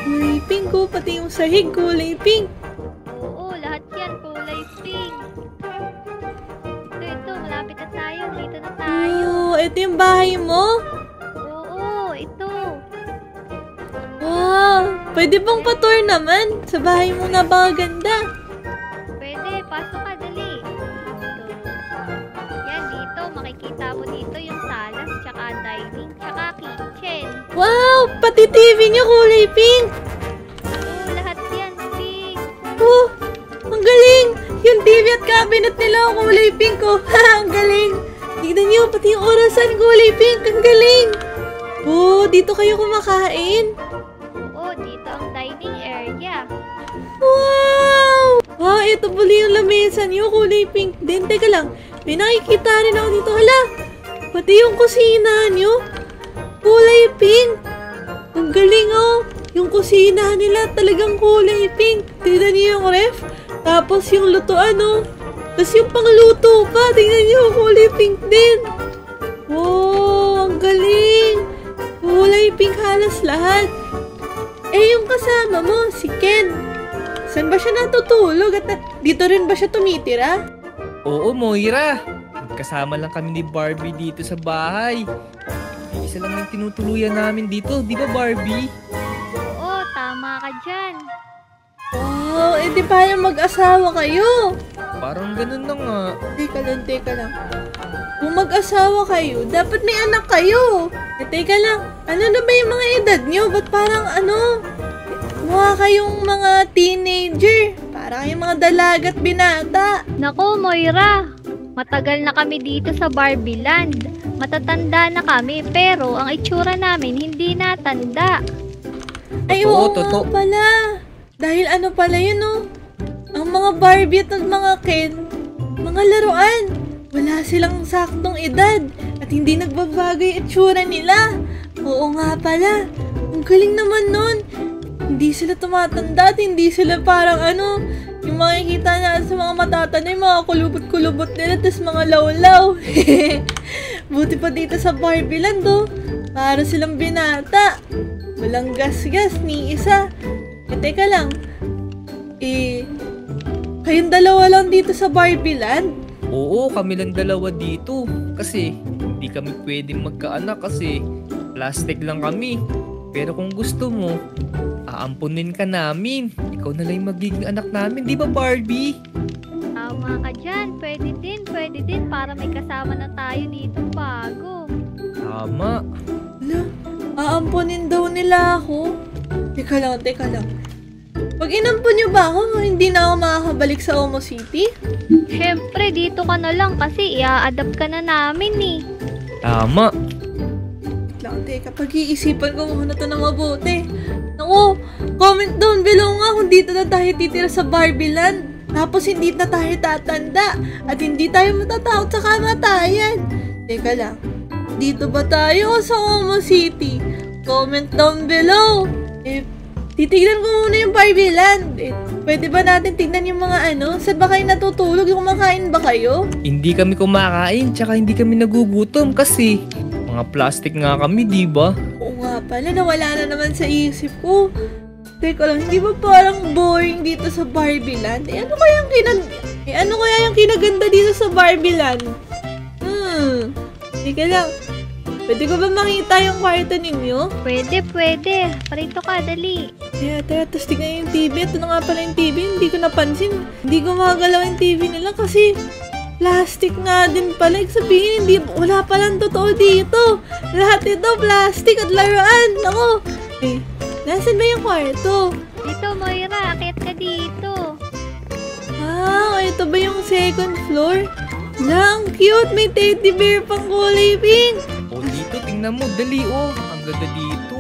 Kulay pink ko. Pati yung sahig, kulay pink. Oo, lahat yan kulay pink. Ito, ito. Malapit na tayo. Dito na tayo. Oh, ito yung bahay mo? Oo, ito. Wow! Pwede bang patour naman? Sa bahay mo napakaganda. Pwede, pasok ka, dali. Ito. Yan, dito. Makikita mo dito yung dining, kitchen. Wow! Pati TV niyo kulay pink! Oo, lahat yan pink. Oh! Ang galing! Yung TV at cabinet nila kulay pink oh! Ang galing! Tignan niyo, pati yung orasan kulay pink! Ang galing! Oh, dito kayo kumakain? Oo, dito ang dining area. Wow! Wow, ito pala yung lamesa niyo, kulay pink din. Teka lang, may nakikita rin ako dito. Hala, pati yung kusina niyo, kulay pink. Ang galing oh. Yung kusina nila talagang kulay pink. Tignan niyo yung ref. Tapos yung lutoan oh. Tapos yung pangluto pa. Tingnan niyo, kulay pink din. Wow, ang galing. Kulay pink halos lahat. Eh, yung kasama mo, si Ken. Saan ba siya natutulog? At dito rin ba siya tumitira? Oo, Moira. Magkasama lang kami ni Barbie dito sa bahay. Isa lang yung tinutuluyan namin dito, di ba Barbie? Oo, tama ka dyan. Wow, eh di paano mag-asawa kayo? Parang ganun na nga. Teka lang, teka lang. Kung mag-asawa kayo, dapat may anak kayo. Eh, teka lang, ano na ba yung mga edad nyo? Ba't parang ano? Mukha kayong mga teenager. Para kayong mga dalagat binata. Nako, Moira. Matagal na kami dito sa Barbie Land. Matatanda na kami, pero ang itsura namin hindi natanda. Ay, oo nga pala. Dahil ano pala yun, oh. Ang mga Barbie at ang mga Ken, mga laruan. Wala silang saktong edad at hindi nagbabago yung itsura nila. Oo nga pala. Ang galing naman nun. Hindi sila tumatanda at hindi sila parang ano, yung makikita natin sa mga matatanda, yung mga kulubot-kulubot nila, tapos mga lawlaw. Buti pa dito sa Barbie Land, oh. Para silang binata. Walang gas-gas ni isa. Eh, teka lang. Eh, kayong dalawa lang dito sa Barbie Land? Oo, kami lang dalawa dito. Kasi hindi kami pwedeng magkaanak kasi plastic lang kami. Pero kung gusto mo, aampunin ka namin. Ikaw na lang yung magiging anak namin, di ba Barbie? Tama ka dyan. Pwede din, pwede din para may kasama na tayo dito bago. Tama. Ala, aamponin daw nila ako. Teka lang, teka lang. Pag inampon niyo ba ako, hindi na ako makakabalik sa Omo City? Siyempre, dito ka na lang kasi i-adapt ka na namin eh. Tama. Lang, teka, pag-iisipan ko muna to ng mabuti. Naku, comment down below nga kung dito na tayo titira sa Barbie Land. Tapos hindi na tayo tatanda at hindi tayo matatakot sa kamatayan. Teka lang, dito ba tayo sa Omo City? Comment down below. Eh, titignan ko muna yung Barbie Land. Eh, pwede ba natin tignan yung mga ano? Saan ba kayo natutulog? Kumakain ba kayo? Hindi kami kumakain, tsaka hindi kami nagugutom kasi mga plastic nga kami, di ba? Oo nga pala, nawala na naman sa isip ko. Teka lang, hindi ba parang boring dito sa Barbie Land? Eh, ano kaya yung kinag... Eh, ano kaya yung kinaganda dito sa Barbie Land? Hmm, teka lang. Pwede ko ba makita yung kwarto ninyo? Pwede, pwede. Parito ka, dali. Tara, tara, tapos tignan yung TV. Ito na nga pala yung TV, hindi ko napansin. Hindi ko makagalaw yung TV nila kasi plastic nga din pala. Ibig sabihin, hindi, wala palang totoo dito. Lahat ito, plastic at laruan. Ako, eh, nasan ba yung kwarto? Dito, Moira. Akit ka dito. Ah, ito ba yung second floor? Lang, cute. May teddy bear pang kulay pink. O dito, tingnan mo, dali oh. Ang ganda dito.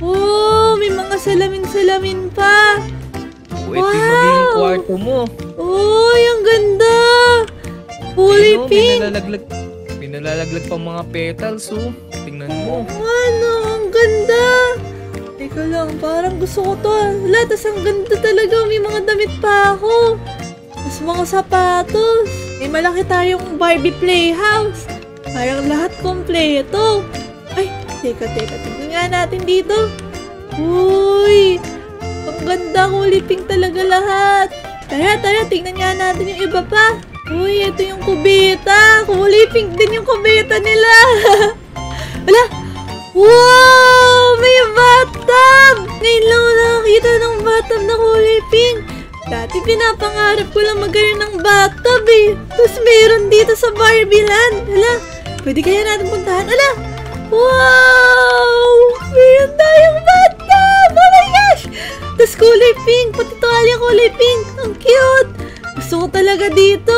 Oh, may mga salamin-salamin pa. O, ito yung magiging kwarto mo. Oh, ang ganda. Kulay Ayun, oh, pink. May nalalaglag, may nalalaglag pang mga petals oh. Tingnan mo. Ano, ang ganda. Teka lang, parang gusto ko to. Wala, tas ang ganda talaga. May mga damit pa ako. Tapos mga sapatos. May malaki tayong Barbie Playhouse. Parang lahat kompleto. Ay, teka, teka. Tingnan nga natin dito. Uy, ganda. Kulay pink talaga lahat. Tara, tara, tingnan nga natin yung iba pa. Uy, ito yung kubeta. Kulay pink din yung kubeta nila. Wala, Wow! May bathtub! Ngayon lang ako nakakita ng bathtub na kulay pink. Dati pinapangarap ko lang magkaroon ng bathtub eh. Tapos meron dito sa Barbie Land. Hala, pwede kaya natin puntahan? Hala! Wow! Meron tayong bathtub! Oh my gosh! Tapos kulay pink, pati tuwalya kulay pink. Ang cute! Gusto ko talaga dito.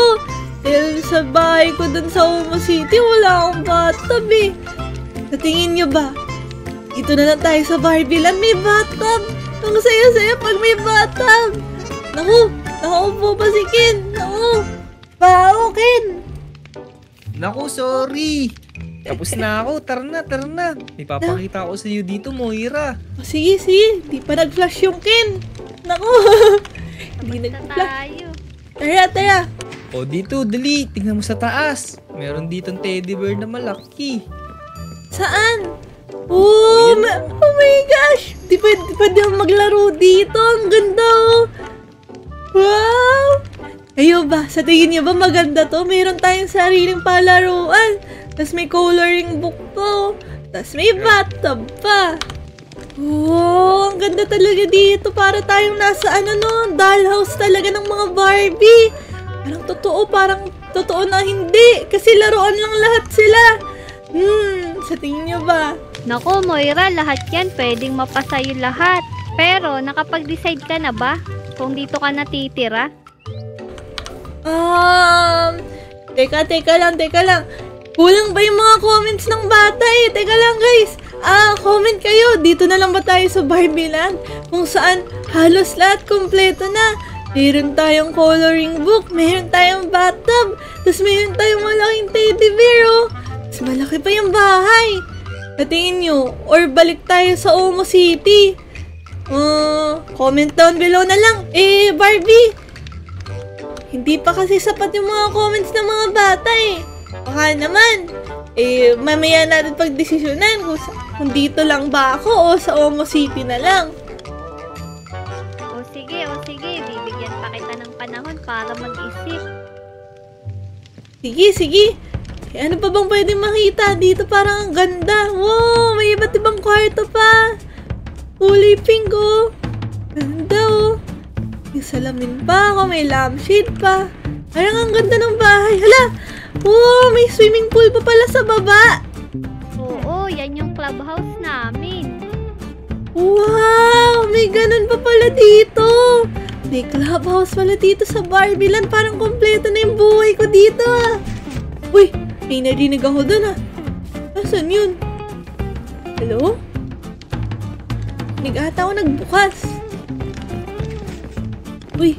Eh, sa bahay ko dun sa Omo City, wala akong bathtub eh. Sa tingin nyo ba? Ito na lang tayo sa Barbie Land. May bathtub. Ang saya-saya pag may bathtub. Naku, nakaupo pa si Ken. Naku, bao Ken. Naku, sorry. Tapos na ako. Tara na, tara na. May papakita ako sa iyo dito, Moira. O, sige, sige. Di pa nag-flash yung Ken. Naku, hindi nag-flash. Tara, tara. O dito, dali. Tingnan mo sa taas. Meron dito teddy bear na malaki. Saan? Oh, ma- oh my gosh! Di pa, di pa di maglaro dito. Ang ganda oh. Wow! Ayo ba, sa tingin niyo ba maganda to? Meron tayong sariling palaruan. Tapos may coloring book to. Tapos may bathtub pa. Wow, ang ganda talaga dito. Para tayong nasa ano no, dollhouse talaga ng mga Barbie. Parang totoo, parang totoo na hindi. Kasi laruan lang lahat sila. Hmm, sa tingin niyo ba? Nako, Moira, lahat yan pwedeng mapasayo lahat. Pero, nakapag-decide ka na ba kung dito ka natitira? Um, teka, teka lang, teka lang. Kulang ba yung mga comments ng bata eh? Teka lang guys. Ah, comment kayo. Dito na lang ba tayo sa Barbie Land? Kung saan halos lahat kompleto na. Meron tayong coloring book, meron tayong bathtub, tapos meron tayong malaking teddy bear oh. Tapos malaki pa yung bahay. Natingin nyo, or balik tayo sa Omo City. Uh, comment down below na lang. Eh, Barbie, hindi pa kasi sapat yung mga comments ng mga bata eh. Baka naman, eh, mamaya natin pagdesisyonan kung, sa- kung dito lang ba ako o sa Omo City na lang. O sige, o sige, bibigyan pa kita ng panahon para mag-isip. Sige, sige. Eh, ano pa bang pwede makita? Dito parang ang ganda. Wow, may iba't ibang kwarto pa. Kulay pink oh. Ganda oh. May salamin pa ako, may lampshade pa. Parang ang ganda ng bahay. Hala! Wow, may swimming pool pa pala sa baba. Oo, yan yung clubhouse namin. Wow! May ganun pa pala dito! May clubhouse pala dito sa Barbie Land. Parang kompleto na yung buhay ko dito ah. Uy! May narinig ako dun ah. Asan yun? Hello? Nag-ata ako nagbukas. Uy!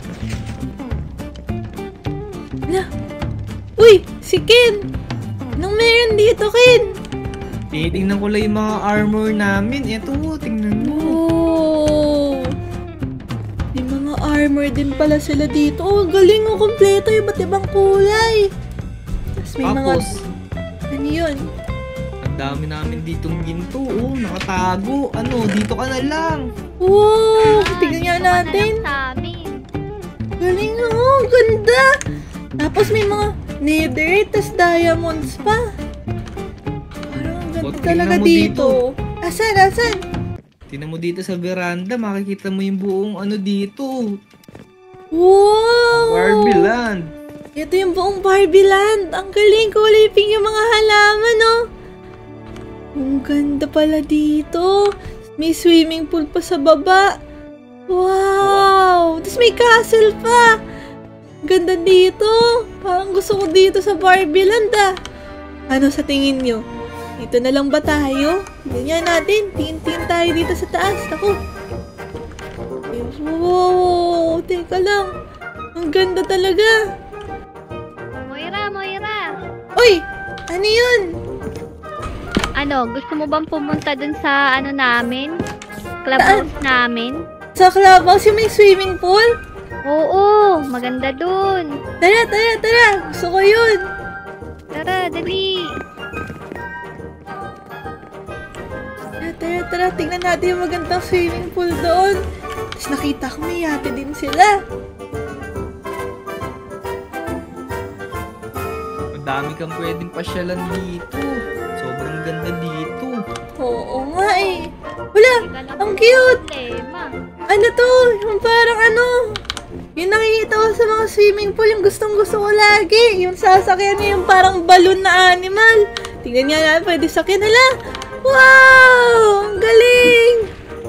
Si Ken! Anong meron dito, Ken? Tinitingnan ko lang yung mga armor namin. Eto, tingnan mo. Oh! May mga armor din pala sila dito. Oh, galing oh, kompleto yung iba't ibang kulay. Tapos may mga... Tapos, Ano yun? ang dami namin ditong ginto. Oh, nakatago. Ano, dito ka na lang. Wow! Ah, Tingnan nga na natin. amin. Galing oh, ganda! Tapos may mga netherite, tas diamonds pa. Parang ang ganda Oh, tingnan talaga mo dito. Asan, asan? Tingnan mo dito sa veranda, makikita mo yung buong ano dito. Wow! Barbie Land. Ito yung buong Barbie Land. Ang galing, kulay pink yung mga halaman, no? Ang ganda pala dito. May swimming pool pa sa baba. Wow! Tapos may castle pa. Ganda dito. Parang gusto ko dito sa Barbie Land, ah. Ano sa tingin nyo? Dito na lang ba tayo? Ganyan natin. Tingin-tingin tayo dito sa taas. Ako. Wow! Teka lang. Ang ganda talaga. Moira, Moira. Uy! Ano yun? Ano, gusto mo bang pumunta dun sa ano namin? Clubhouse namin? Sa clubhouse yung may swimming pool? Oo, maganda dun. Tara, tara, tara! Gusto ko yun! Tara, dali. Tara, tara, tara. Tingnan natin yung magandang swimming pool doon. Tapos nakita ko may yate din sila. Madami kang pwedeng pasyalan dito. Sobrang ganda dito. Oo nga eh. Wala! Ang cute! Ano to? Yung parang ano? Yung nakikita ko sa mga swimming pool, yung gustong gusto ko lagi. Yung sasakyan niya yung parang balloon na animal. Tingnan niya na, pwede sakyan nila. Wow! Ang galing!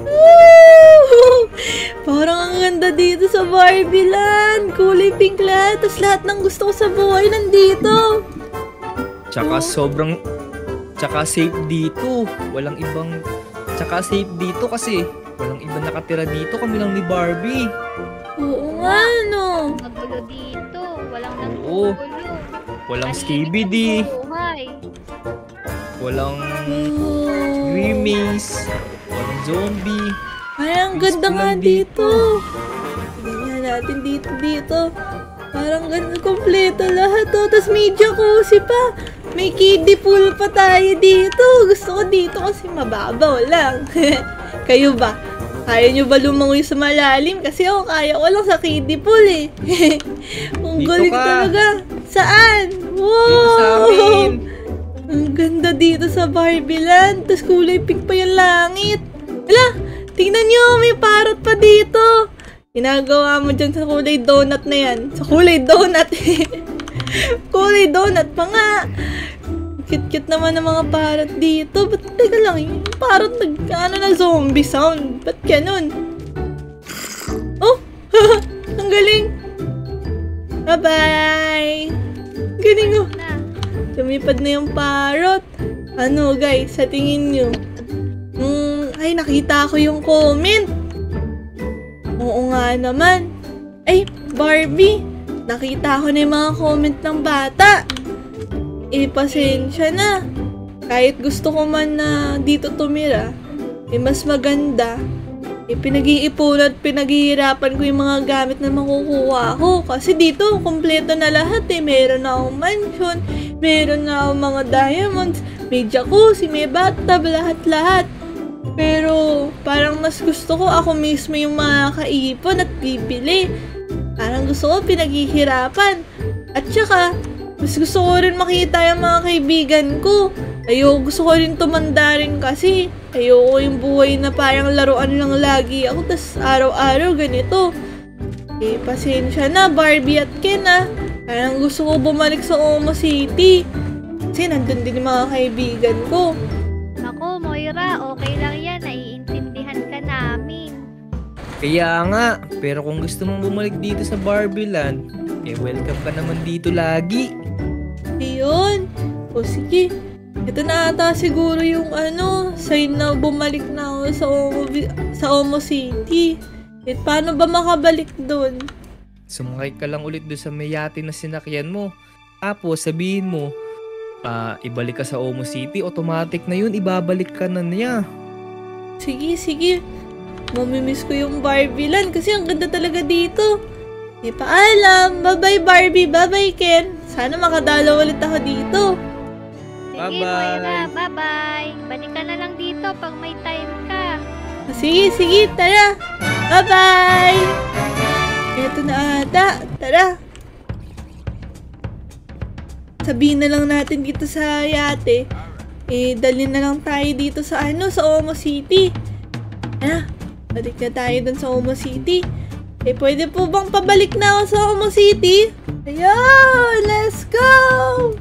Woo! Parang ang ganda dito sa Barbie Land. Kulay pink lahat. Tapos lahat ng gusto ko sa buhay nandito. Tsaka sobrang... Tsaka safe dito. Walang ibang... Tsaka safe dito kasi walang ibang nakatira dito. Kami lang ni Barbie. Oo nga, no? Magulo dito. Walang Oo. naggugulo. Walang skibidi. Buhay. Walang grimace. Walang zombie. Ay, ang ganda nga dito. Tingnan natin dito, dito. Parang ganda, kompleto lahat to. Tapos may jacuzzi pa. May kiddie pool pa tayo dito. Gusto ko dito kasi mababaw lang. Kayo ba? Kaya nyo ba lumangoy sa malalim? Kasi ako kaya ko lang sa kiddie pool eh. Ang galing ka. talaga. Saan? Wow! Dito sa amin. Ang ganda dito sa Barbie Land. Tapos kulay pink pa yung langit. Ala, tingnan nyo, may parrot pa dito. ginagawa mo dyan sa kulay donut na yan? Sa kulay donut kulay donut pa nga. Cute-cute naman ng mga parrot dito. Ba't teka lang, yung parrot nag, ano na zombie sound. Ba't ganun? Oh! Ang galing! Bye-bye! Galing oh! Lumipad na yung parrot. Ano guys, sa tingin nyo? Hmm, ay nakita ko yung comment. Oo nga naman. Ay, Barbie, nakita ko na yung mga comment ng bata. Eh, pasensya na. Kahit gusto ko man na dito tumira, eh mas maganda. Eh, pinag-iipon at pinaghihirapan ko yung mga gamit na makukuha ko. Kasi dito, kompleto na lahat eh. Meron na akong mansion, meron na akong mga diamonds, may jacuzzi, may bathtub, lahat-lahat. Pero, parang mas gusto ko ako mismo yung makakaipon at bibili. Parang gusto ko pinaghihirapan. At saka, mas gusto ko rin makita yung mga kaibigan ko. Ayoko, gusto ko rin tumanda rin kasi. Ayoko yung buhay na parang laruan lang lagi ako, tas araw-araw ganito. Eh, pasensya na, Barbie at Ken ah. Parang gusto ko bumalik sa Omo City. Kasi nandun din yung mga kaibigan ko. Naku, Moira, okay lang yan. Naiintindihan ka namin. Kaya nga, pero kung gusto mong bumalik dito sa Barbie Land, eh welcome ka naman dito lagi. Ayun. O sige. Ito na ata siguro yung ano, sign na bumalik na ako sa Omo, sa Omo City. Eh, paano ba makabalik doon? Sumakay ka lang ulit doon sa may yate na sinakyan mo. Tapos sabihin mo, ah, ibalik ka sa Omo City, automatic na yun, ibabalik ka na niya. Sige, sige. Mamimiss ko yung Barbie Land kasi ang ganda talaga dito. Eh, paalam. Bye-bye Barbie. Bye-bye Ken. Sana makadalaw ulit ako dito. Sige, Moira, bye-bye. Balik ka na lang dito pag may time ka. Sige, sige. Tara. Bye-bye. Ito na ata. Tara. Sabihin na lang natin dito sa yate. Eh, dalhin na lang tayo dito sa ano, sa Omo City. Ah, balik na tayo dun sa Omo City. Eh, pwede po bang pabalik na ako sa Omo City? Ayun! Let's go!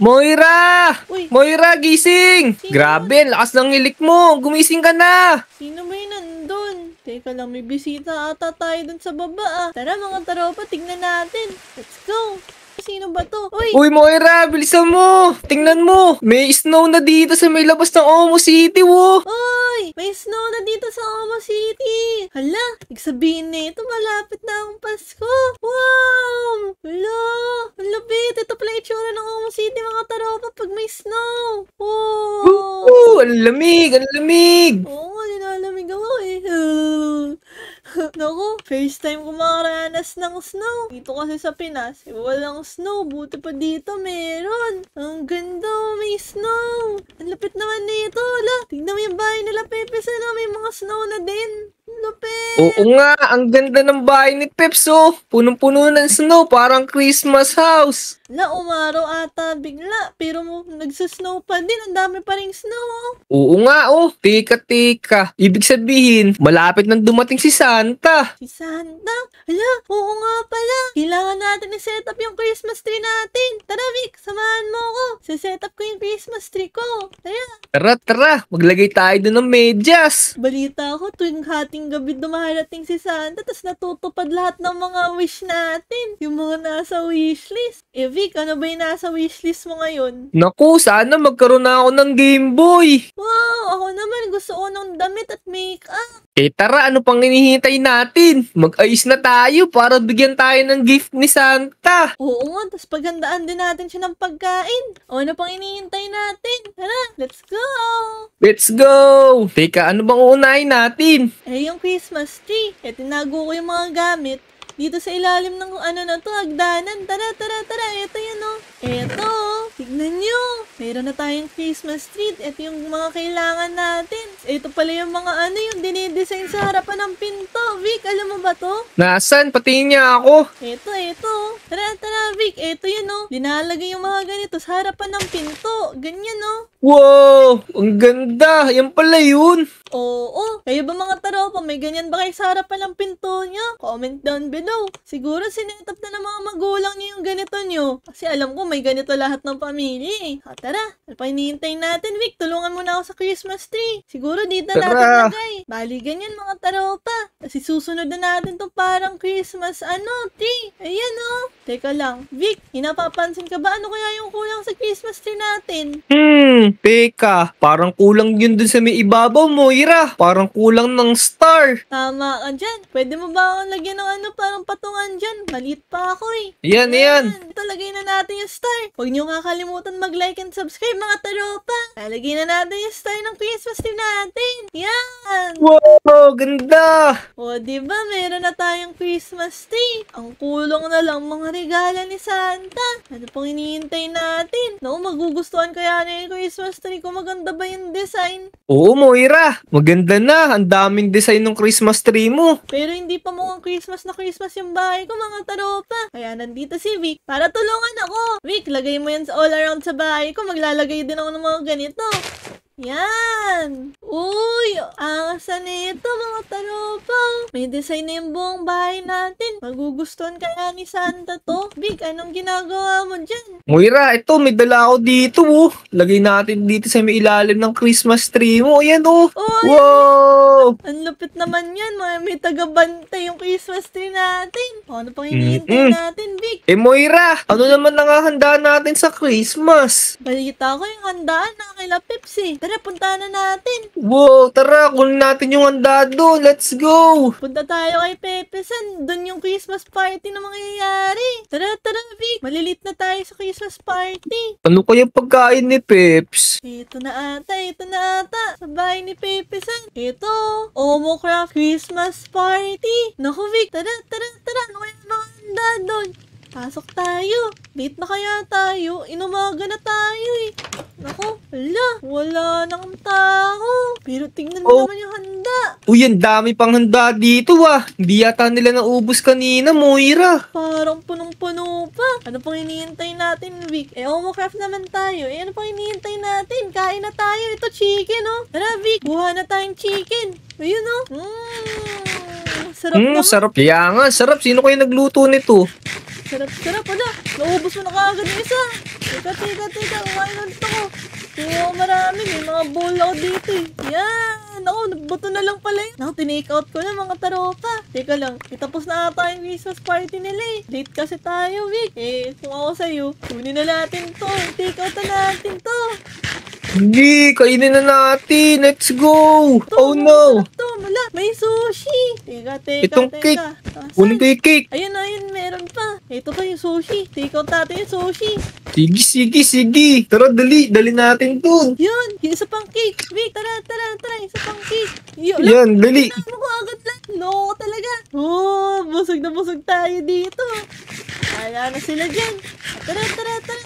Moira! Moira, gising! Grabe, ang lakas ng ilik mo. Gumising ka na. Sino ba yung nandun? Teka lang, may bisita ata tayo dun sa baba ah. Tara mga taropa, tignan natin. Let's go! Sino ba to? Uy! Uy, Moira, bilisan mo. Tingnan mo. May snow na dito sa may labas ng Omo City, wo. Uy! May snow na dito sa Omo City! Hala! Nagsabihin na ito, malapit na ang Pasko! Wow! Hala! Ang lapit! Ito pala itsura ng Omo City, mga taropa, pag may snow! Wow! Oo, ang lamig, ang lamig. Oo nga, nilalamig ako eh. Naku, first time ko makaranas ng snow. Dito kasi sa Pinas, walang snow. Buti pa dito meron. Ang ganda, may snow. Ang lapit naman nito. Ala, tignan mo yung bahay nila Pepe. Sana may mga snow na din. Ang Lapit. Oo nga, ang ganda ng bahay ni Peps, oh. Punong-puno ng snow, parang Christmas house. La, umaraw ata bigla. Pero nagsasnow pa din. Ang dami pa rin snow. oh. Oo nga, oh. Tika, tika. Ibig sabihin, malapit nang dumating si Santa. Si Santa? Hala, oo nga pala. Kailangan natin i-set up yung Christmas tree natin. Tara, Vic, samahan mo ako. Sa-set up ko yung Christmas tree ko. Tara. Tara, tara. Maglagay tayo doon ng medyas. Balita ko, tuwing hating gabi dumarating si Santa, tapos natutupad lahat ng mga wish natin. Yung mga nasa wishlist. Eh, Vic, ano ba yung nasa wishlist mo ngayon? Naku, sana magkaroon na ako ng Game Boy. Wow, ako naman gusto ko ng damit at makeup. Eh tara, ano pang hinihintay natin? Mag-ayos na tayo para bigyan tayo ng gift ni Santa. Oo nga, tapos paghandaan din natin siya ng pagkain. O ano pang inihintay natin? Tara, let's go! Let's go! Teka, ano bang uunahin natin? Eh, yung Christmas tree. Eh, tinago ko yung mga gamit. Dito sa ilalim ng ano na to, hagdanan. Tara, tara, tara. Ito yan oh. Ito, tignan nyo. Meron na tayong Christmas tree. Ito yung mga kailangan natin. Ito pala yung mga ano yung dinidesign sa harapan ng pinto. Vic, alam mo ba to? Nasaan? Patingin niya ako. Ito, ito. Tara, tara, Vic. Ito yun, oh. Linalagay yung mga ganito sa harapan ng pinto. Ganyan, oh. Wow! Ang ganda! Yan pala yun! Oo. Kayo ba mga taropa, may ganyan ba kayo sa harapan ng pinto nyo? Comment down below. Siguro sinetap na ng mga magulang nyo yung ganito nyo. Kasi alam ko may ganito lahat ng pamilya eh. O, tara, ano pa hinihintay natin, Vic? Tulungan mo na ako sa Christmas tree. Siguro dito Tara. natin lagay. Bali, ganyan mga taropa. Kasi susunod na natin to parang Christmas, ano, tree. Ayan oh. Teka lang, Vic, hinapapansin ka ba ano kaya yung kulang sa Christmas tree natin? Hmm, teka. Parang kulang yun dun sa may ibabaw mo, Ira. Parang kulang ng star. Tama ka dyan. Pwede mo ba akong lagyan ng ano parang patungan dyan? Maliit pa ako eh. Yan, yan. Lagay na natin yung star. Huwag niyo kakalimutan mag-like and subscribe mga taropa. Lalagay na natin yung star ng Christmas tree natin. Yan! Wow, ganda! O, di ba meron na tayong Christmas tree? Ang kulong na lang mga regala ni Santa. Ano pang hinihintay natin? No, magugustuhan kaya na yung Christmas tree kung maganda ba yung design. Oo, Moira. Maganda na. Ang daming design ng Christmas tree mo. Pero hindi pa mukhang Christmas na Christmas yung bahay ko mga taropa. Kaya nandito si Vic para tulungan ako. Vic, lagay mo yan sa all around sa bahay ko. Maglalagay din ako ng mga ganito. Yan! Uy! Angasan nito mga taropa. May design na yung buong bahay natin. Magugustuhan kaya ni Santa to. Vic, anong ginagawa mo dyan? Moira, ito, may dala ako dito, oh. Lagay natin dito sa may ilalim ng Christmas tree mo. Ayan, oh. wow! Ang lupit naman yan. Mga may taga-bantay yung Christmas tree natin. O, ano pang hinihintay Mm-mm. natin, Vic? Eh, Moira, ano naman nangahanda natin sa Christmas? Balita ko yung handaan na kila Pepsi. Tara, punta na natin. Wow, tara, kunin natin yung handa doon. Let's go! Punta tayo kay Pepe San. Doon yung Christmas party na mangyayari. Tara, tara, Vic. Malilit na tayo sa Christmas party. Ano kaya pagkain ni Peps? Ito na ata, ito na ata. Sa bahay ni Pepe San. Ito, Omo Craft Christmas Party. Naku, Vic. Tara, tara, tara. Ano kaya mga handa doon? Pasok tayo. Late na kaya tayo. Inumaga na tayo eh. Naku, wala. Wala nang tao. Pero tingnan mo Oh. naman yung handa. Uy, ang dami pang handa dito ah. Hindi yata nila naubos kanina, Moira. Parang punong-puno pa. Ano pang hinihintay natin, Vic? Eh, Omocraft naman tayo. Eh, ano pang hinihintay natin? Kain na tayo. Ito, chicken, oh. Tara, Vic. Buha na tayong chicken. Ayun, oh. Mmm. Sarap naman. sarap. Kaya nga, sarap. Sino kayo nagluto nito? Sarap, sarap. Wala. Naubos mo na kaagad yung isa. Teka, teka, teka. Kumain ulit ako. Oo, marami. May mga bowl ako dito eh. Yan. Ako, nagbuto na lang pala yun. Ako, tinake out ko na mga taropa. Teka lang. Itapos na ata yung Christmas party nila eh. Late kasi tayo, Vic. Eh, kung ako sa'yo, kunin na natin to. Take out na natin to. Hindi, kainin na natin. Let's go. Oh no. To, wala. May sushi. Teka, teka, Itong teka. cake. Ah, Kunin ko yung cake. Ayun, ayun, meron pa. Ito pa yung sushi. Take out natin yung sushi. Sige, sige, sige. Tara, dali. Dali natin dun. Yun, yung isa pang cake. Vic, tara, tara, tara, isa pang cake. Yun, Yan, dali. Ano ko agad lang? Loko talaga. Oh, busog na busog tayo dito. Kaya na sila dyan. Tara, tara, tara.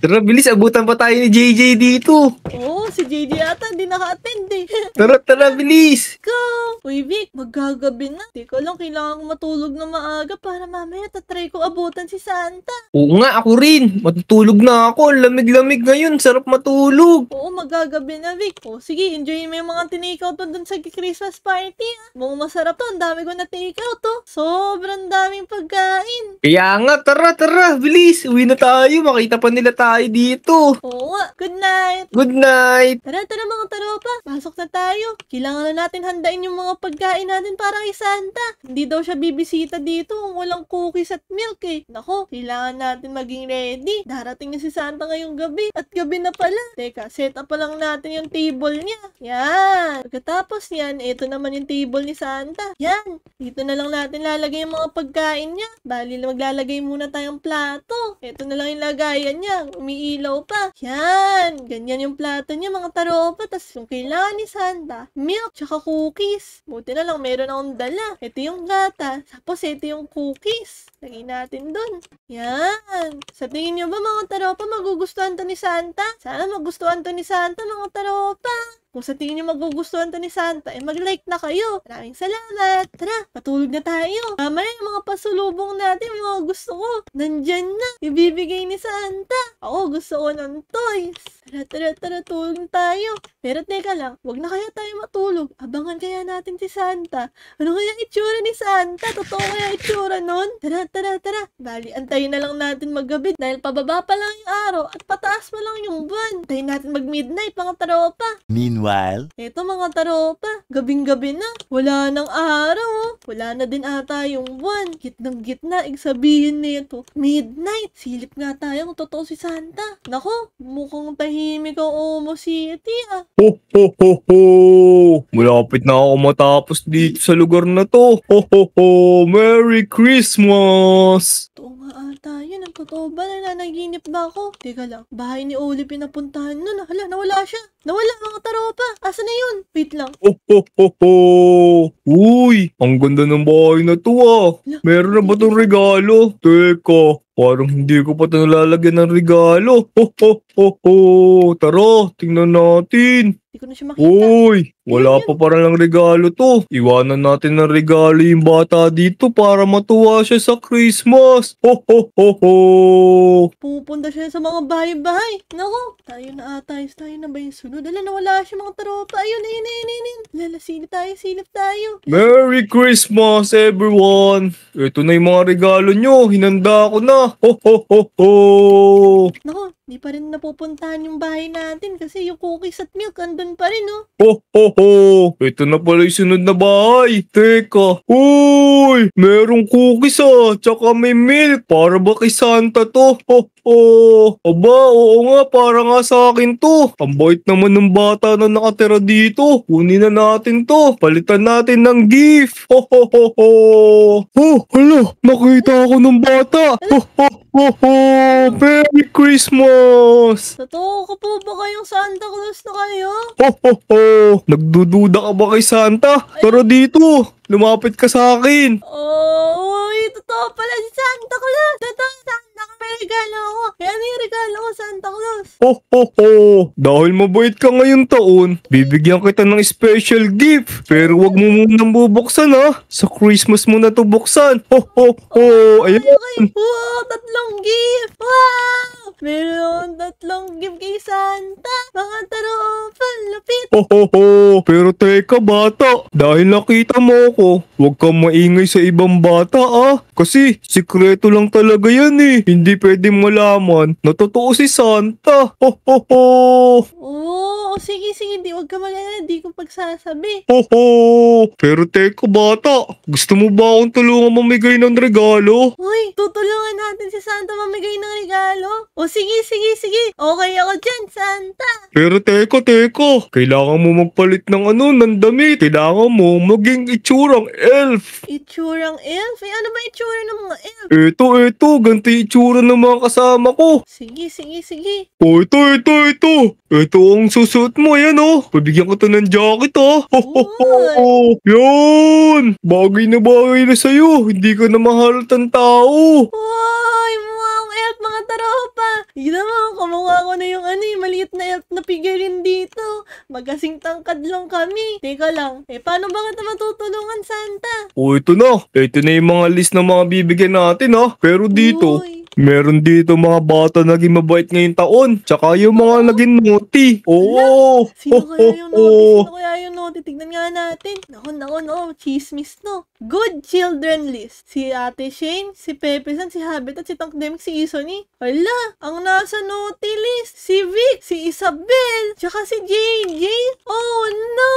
Tara, bilis. Abutan pa tayo ni JJ dito. Oo, oh, si JJ ata hindi naka-attend eh. Tara, tara, bilis. Go! Uy, Vic, magagabi na. Teka lang, kailangan matulog na maaga para mamaya tatry ko abutan si Santa. Oo nga, ako rin. Matutulog na ako. Lamig-lamig ngayon. Sarap matulog. Oo, magagabi na, Vic. O, sige, enjoy mo yung mga tinake-out mo dun sa Christmas party, ah. Mukhang masarap to. Ang dami ko na take-out, to. Sobrang daming pagkain. Kaya nga, tara, tara. Bilis. Uwi na tayo. Makita pa nila tayo dito. Oo nga. Good night. Good night. Tara, tara mga taropa. Pasok na tayo. Kailangan na natin handain yung mga pagkain natin para kay Santa. Hindi daw siya bibisita dito kung walang cookies at milk eh. Nako, kailangan natin maging ready. Darating na si Santa ngayong gabi. At gabi na pala. Teka, set up pa lang natin yung table niya. Yan. Pagkatapos yan, ito naman yung table ni Santa. Yan. Dito na lang natin lalagay yung mga pagkain niya. Bali, maglalagay muna tayong plato. Ito na lang yung lagayan niya. Umiilaw pa. Yan. Ganyan yung plato niya. mga taropa, tas yung kailangan ni Santa, milk, tsaka cookies. Buti na lang meron akong dala. Ito yung gata, tapos ito yung cookies. Lagay natin dun. Yan. Sa tingin niyo ba mga taropa magugustuhan to ni Santa? Sana magustuhan to ni Santa mga taropa. Kung sa tingin niyo magugustuhan to ni Santa, eh mag-like na kayo. Maraming salamat. Tara, patulog na tayo. Mamaya yung mga pasulubong natin, mga gusto ko, nandyan na. Ibibigay ni Santa. Ako gusto ko ng toys. Tara, tara, tara, tulog tayo. Pero teka lang, wag na kaya tayo matulog. Abangan kaya natin si Santa. Ano kaya itsura ni Santa? Totoo kaya itsura nun? Tara, tara, tara. Bali, antayin na lang natin maggabi dahil pababa pa lang yung araw at pataas pa lang yung buwan. Antayin natin mag-midnight, mga taropa. Meanwhile, Eto mga taropa, gabing-gabi na. Wala nang araw, oh. Wala na din ata yung buwan. Gitnang gitna, sabihin nito. Midnight, silip nga tayo kung totoo si Santa. Nako, mukhang tahimik ang Omo City, ah. Ho ho ho ho! Malapit na ako matapos dito sa lugar na to. Ho ho ho! Merry Christmas! Totoo nga ata yun. Ang totoo ba? Nananaginip ba ako? Teka lang, bahay ni Oli pinapuntahan nun. ah. Hala, nawala siya. Nawala mga taropa. Asa na yun? Wait lang. Ho ho ho ho! Uy! Ang ganda ng bahay na to ah! Meron na ba tong regalo? Teka, parang hindi ko pa ito nalalagyan ng regalo. Ho ho ho ho! Tara, tingnan natin. Hindi ko na siya makita. Uy! Wala pa parang ng regalo to. Iwanan natin ng regalo yung bata dito para matuwa siya sa Christmas. Ho ho ho ho! Pupunta siya sa mga bahay-bahay. Nako, tayo na ata. Tayo na ba yung sunod? Ala, nawala siya mga taropa. Ayun, ayun, ayun, ayun. ayun. Lala, silip tayo, silip tayo. Merry Christmas everyone! Ito na yung mga regalo nyo. Hinanda ko na. Ho ho ho ho! Nako, di pa rin napupuntahan yung bahay natin kasi yung cookies at milk andun pa rin, oh. Ho ho ho! Ito na pala yung sunod na bahay. Teka. Uy! Merong cookies ah. Tsaka may milk. Para ba kay Santa to? Ho ho! Aba, oo nga. Para nga sa akin to. Ang bait naman ng bata na nakatira dito. Kunin na natin to. Palitan natin ng gift. Ho ho ho ho! Oh, hala. Nakita ako ng bata. Ho ho ho ho! Merry Christmas! Totoo ka po ba kayong Santa Claus na kayo? Ho ho ho! Nagdududa ka ba kay Santa? Tara dito! Lumapit ka sa akin! Oh, uy, totoo pala si Santa Claus. Totoo, Santa ka may regalo ako. Ano yung regalo ko, Santa Claus? Ho ho ho! Dahil mabait ka ngayong taon, bibigyan kita ng special gift. Pero wag mo munang bubuksan ha. Sa Christmas mo na to buksan. Ho ho ho! Ayan! Wow, tatlong gift! Wow! Meron tatlong gift kay Santa. Mga taropa, lupit. Ho ho ho! Pero teka bata, dahil nakita mo ako, huwag kang maingay sa ibang bata ah. Kasi sikreto lang talaga yan eh. Hindi pwedeng malaman na totoo si Santa. Ho ho ho! Oo, oh, sige, sige, di, wag ka mag di ko pagsasabi. Ho ho! Pero teka bata, gusto mo ba akong tulungan mamigay ng regalo? Uy, tutulungan natin si Santa mamigay ng regalo. O sige, sige, sige. Okay ako dyan, Santa. Pero teka, teka. Kailangan mo magpalit ng ano, ng damit. Kailangan mo maging itsurang elf. Itsurang elf? Eh, ano ba itsura ng mga elf? Eto, eto. Ganito yung itsura ng mga kasama ko. Sige, sige, sige. Oh, ito, ito, ito. Ito ang susuot mo, yan oh. Pabigyan ko to ng jacket oh. Ho, ho, ho. Yan! Bagay na bagay na sa'yo. Hindi ka na mahalatan tao. Uy, mukhang elf mga taropa. Yun naman, kamukha ko na yung ano yung maliit na elf na figurine dito. Magkasing tangkad lang kami. Teka lang, eh paano ba kita matutulungan, Santa? Oh, ito na. Ito na yung mga list ng mga bibigyan natin ha. Pero dito, meron dito mga bata naging mabait ngayong taon. Tsaka yung mga naging naughty. Oo. Sino Ho, kaya yung naughty? Sino kaya yung naughty? Tignan nga natin. Nako, nako, no. Chismis, no. Good children list. Si Ate Shane, si Pepe San, si Habit, at si Tankdemic, si Isoni. Hala, ang nasa naughty list. Si Vic, si Isabel, tsaka si JJ. Oh, no.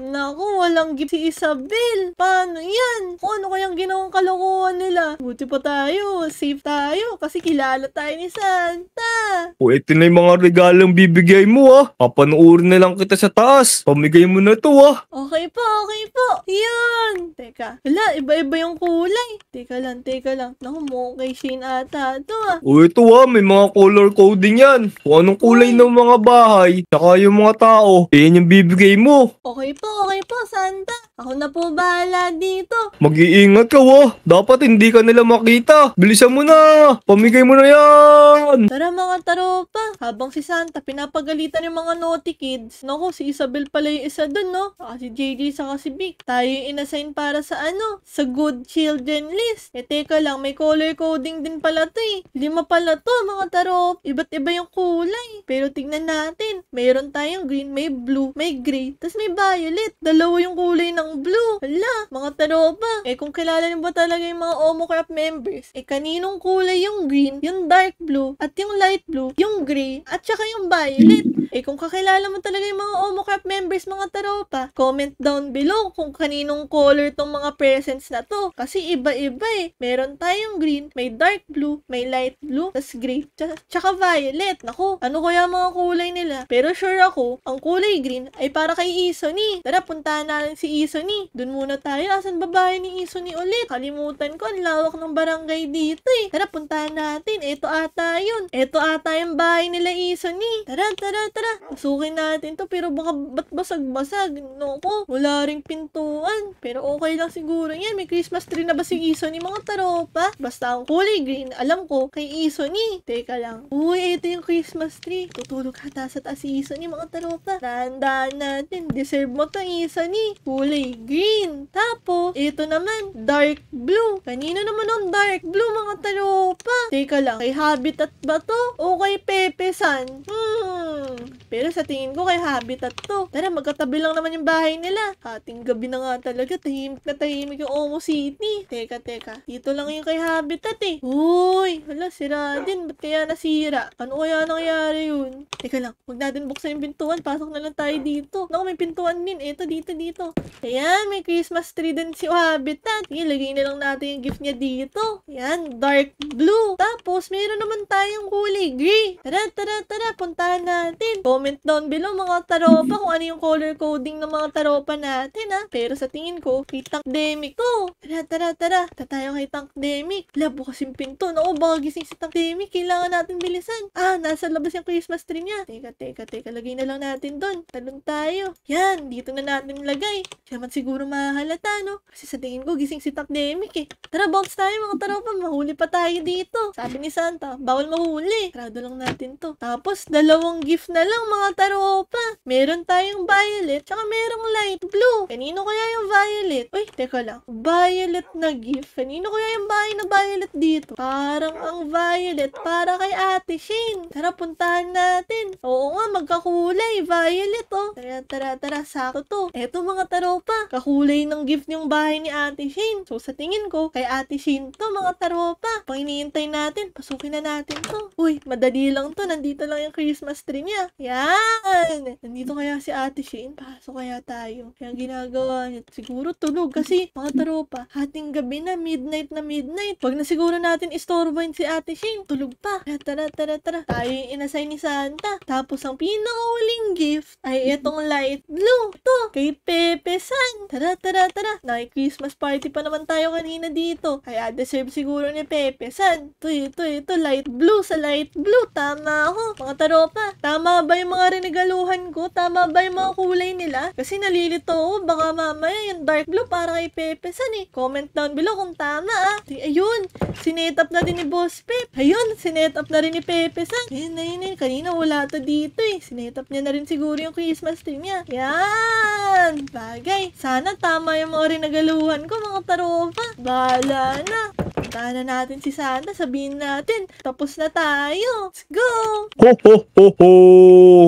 Naku, walang gift si Isabel. Paano yan? Kung ano kayang ginawang kalokohan nila? Buti pa tayo. Safe tayo kasi kilala tayo ni Santa. O ito na yung mga regalong bibigay mo ah. Papanoorin na lang kita sa taas. Pamigay mo na to ah. Okay po, okay po. Yan. Teka, wala, iba-iba yung kulay. Teka lang, teka lang. Naku, mukhang kay Shane ata ito ah. O ito ah, may mga color coding yan. Kung anong kulay ng mga bahay, saka yung mga tao, yan yung bibigay mo. Okay po, okay po, Santa. Ako na po bahala dito. Mag-iingat ka ah. Dapat hindi ka nila makita. Bilisan mo na. Pamigay mo na yan. Tara mga taropa. Habang si Santa pinapagalitan yung mga naughty kids. Naku, si Isabel pala yung isa dun, no? Saka si JJ saka si Vic. Tayo yung inassign para sa ano? Sa good children list. Eh teka lang, may color coding din pala to eh. Lima pala to mga tarop. Iba't iba yung kulay. Pero tignan natin. Mayroon tayong green, may blue, may gray, tapos may violet. Dalawa yung kulay ng blue. Hala, mga taropa. Eh kung kilala niyo ba talaga yung mga Omocraft members, eh kaninong kulay yung green, yung dark blue, at yung light blue, yung gray, at saka yung violet. Eh kung kakilala mo talaga yung mga Omocraft members mga taropa, comment down below kung kaninong color tong mga presents na to. Kasi iba-iba eh. Meron tayong green, may dark blue, may light blue, tas gray, tsaka, violet. Naku, ano kaya mga kulay nila? Pero sure ako, ang kulay green ay para kay Isoni. Tara, puntahan natin si Isoni. Doon muna tayo. Asan babae ni Isoni ulit? Kalimutan ko, ang lawak ng barangay dito eh. Tara, puntahan natin. Ito ata yun. Ito ata yung bahay nila Isoni. Tara, tara, tara. Pasukin natin to. Pero baka ba't basag-basag? Naku, wala ring pintuan. Pero okay lang siguro yan. May Christmas tree na ba si Isoni mga taropa? Basta ang kulay green, alam ko, kay Isoni. Teka lang. Uy, ito yung Christmas tree. Tutulog hata sa taas si Isoni mga taropa. Tandaan natin. Deserve mo to Isoni. Kulay green. Tapos, ito naman, dark blue. Kanino naman ang dark blue mga taropa? Teka lang, kay Habitat ba to? O kay Pepe San? Hmm. Pero sa tingin ko kay Habitat to. Tara, magkatabi lang naman yung bahay nila. Ating gabi na nga talaga. Tahimik na tahimik yung Omo City. Teka, teka. Dito lang yung kay Habitat eh. Uy, hala, sira din. Ba't kaya nasira? Ano kaya nangyari yun? Teka lang, huwag natin buksan yung pintuan. Pasok na lang tayo dito. Naku, may pintuan din. Ito, dito, dito. Ayan, may Christmas tree din si Habitat. Ilagay na lang natin yung gift niya dito. Ayan, dark blue. Tapos, meron naman tayong kulay gray. Tara, tara, tara. Puntahan natin. Comment down below mga taropa kung ano yung color coding ng mga taropa natin ha. Pero sa tingin ko, kay Tankdemic to. Tara, tara, tara. Ta tayo kay Tankdemic. Bukas yung pinto. Naku, baka gising si Tankdemic. Kailangan natin bilisan. Ah, nasa labas yung Christmas tree niya. Teka, teka, teka. Lagay na lang natin doon. Talon tayo. Yan, dito na natin lagay. Siya siguro mahalata, no? Kasi sa tingin ko, gising si Tankdemic eh. Tara, bounce tayo mga taropa. Mahuli pa tayo dito. Sabi ni Santa, bawal mahuli. Trado lang natin to. Tapos, dalawang gift na lang mga taropa. Meron tayong violet, tsaka merong light blue. Kanino kaya yung violet? Uy, teka lang. Violet na gift. Kanino kaya yung bahay na violet dito? Parang ang violet para kay Ate Shane. Tara, puntahan natin. Oo nga, magkakulay. Violet, oh. Tara, tara, tara. Sakto to. Eto mga taropa. Kakulay ng gift yung bahay ni Ate Shane. So, sa tingin ko, kay Ate Shane to, mga taropa. Pang iniintay natin, pasukin na natin to. Uy, madali lang to. Nandito lang yung Christmas tree niya. Yan! Nandito kaya si Ate Shane. Pasok kaya tayo. Kaya ginagawa niya. Siguro tulog kasi mga taropa. Hating gabi na, midnight na midnight. Pag na siguro natin istorbahin si Ate Shane, tulog pa. Kaya tara, tara, tara. Tayo yung inassign ni Santa. Tapos ang pinakauling gift ay itong light blue. Ito, kay Pepe San. Tara, tara, tara. Naki-Christmas party pa naman tayo kanina dito. Kaya deserve siguro ni Pepe San. Ito, ito, ito, light blue sa light blue. Tama ako. Mga taropa, tama ba yung mga rinigaluhan ko? Tama ba yung mga kulay nila? Kasi nalilito ako. Baka mamaya yung dark blue para kay Pepe San eh. Comment down below kung tama ah. Ayun, sinetap na din ni Boss Pep. Ayun, sinetap na rin ni Pepe San. Ayun, ayun, ayun. Kanina wala to dito eh. Sinetap niya na rin siguro yung Christmas tree niya. Yan! Bagay. Sana tama yung mga rinagaluhan ko mga taropa. Bahala na. Puntahan na natin si Santa. Sabihin natin, tapos na tayo. Let's go! Ho, ho, ho, ho!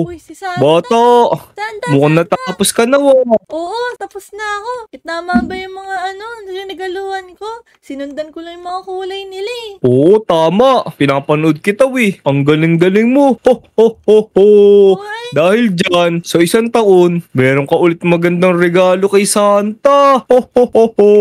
Uy, si Santa. Bata! Santa, Mukhang natapos ka na, oh. Oo, tapos na ako. Itama ba yung mga ano, rinigaluhan ko? Sinundan ko lang yung mga kulay nila eh. Oo, tama. Pinapanood kita, we. Ang galing-galing mo. Ho, ho, ho, ho. Dahil dyan, sa isang taon, meron ka ulit magandang regalo kay Santa. Ho, ho, ho, ho.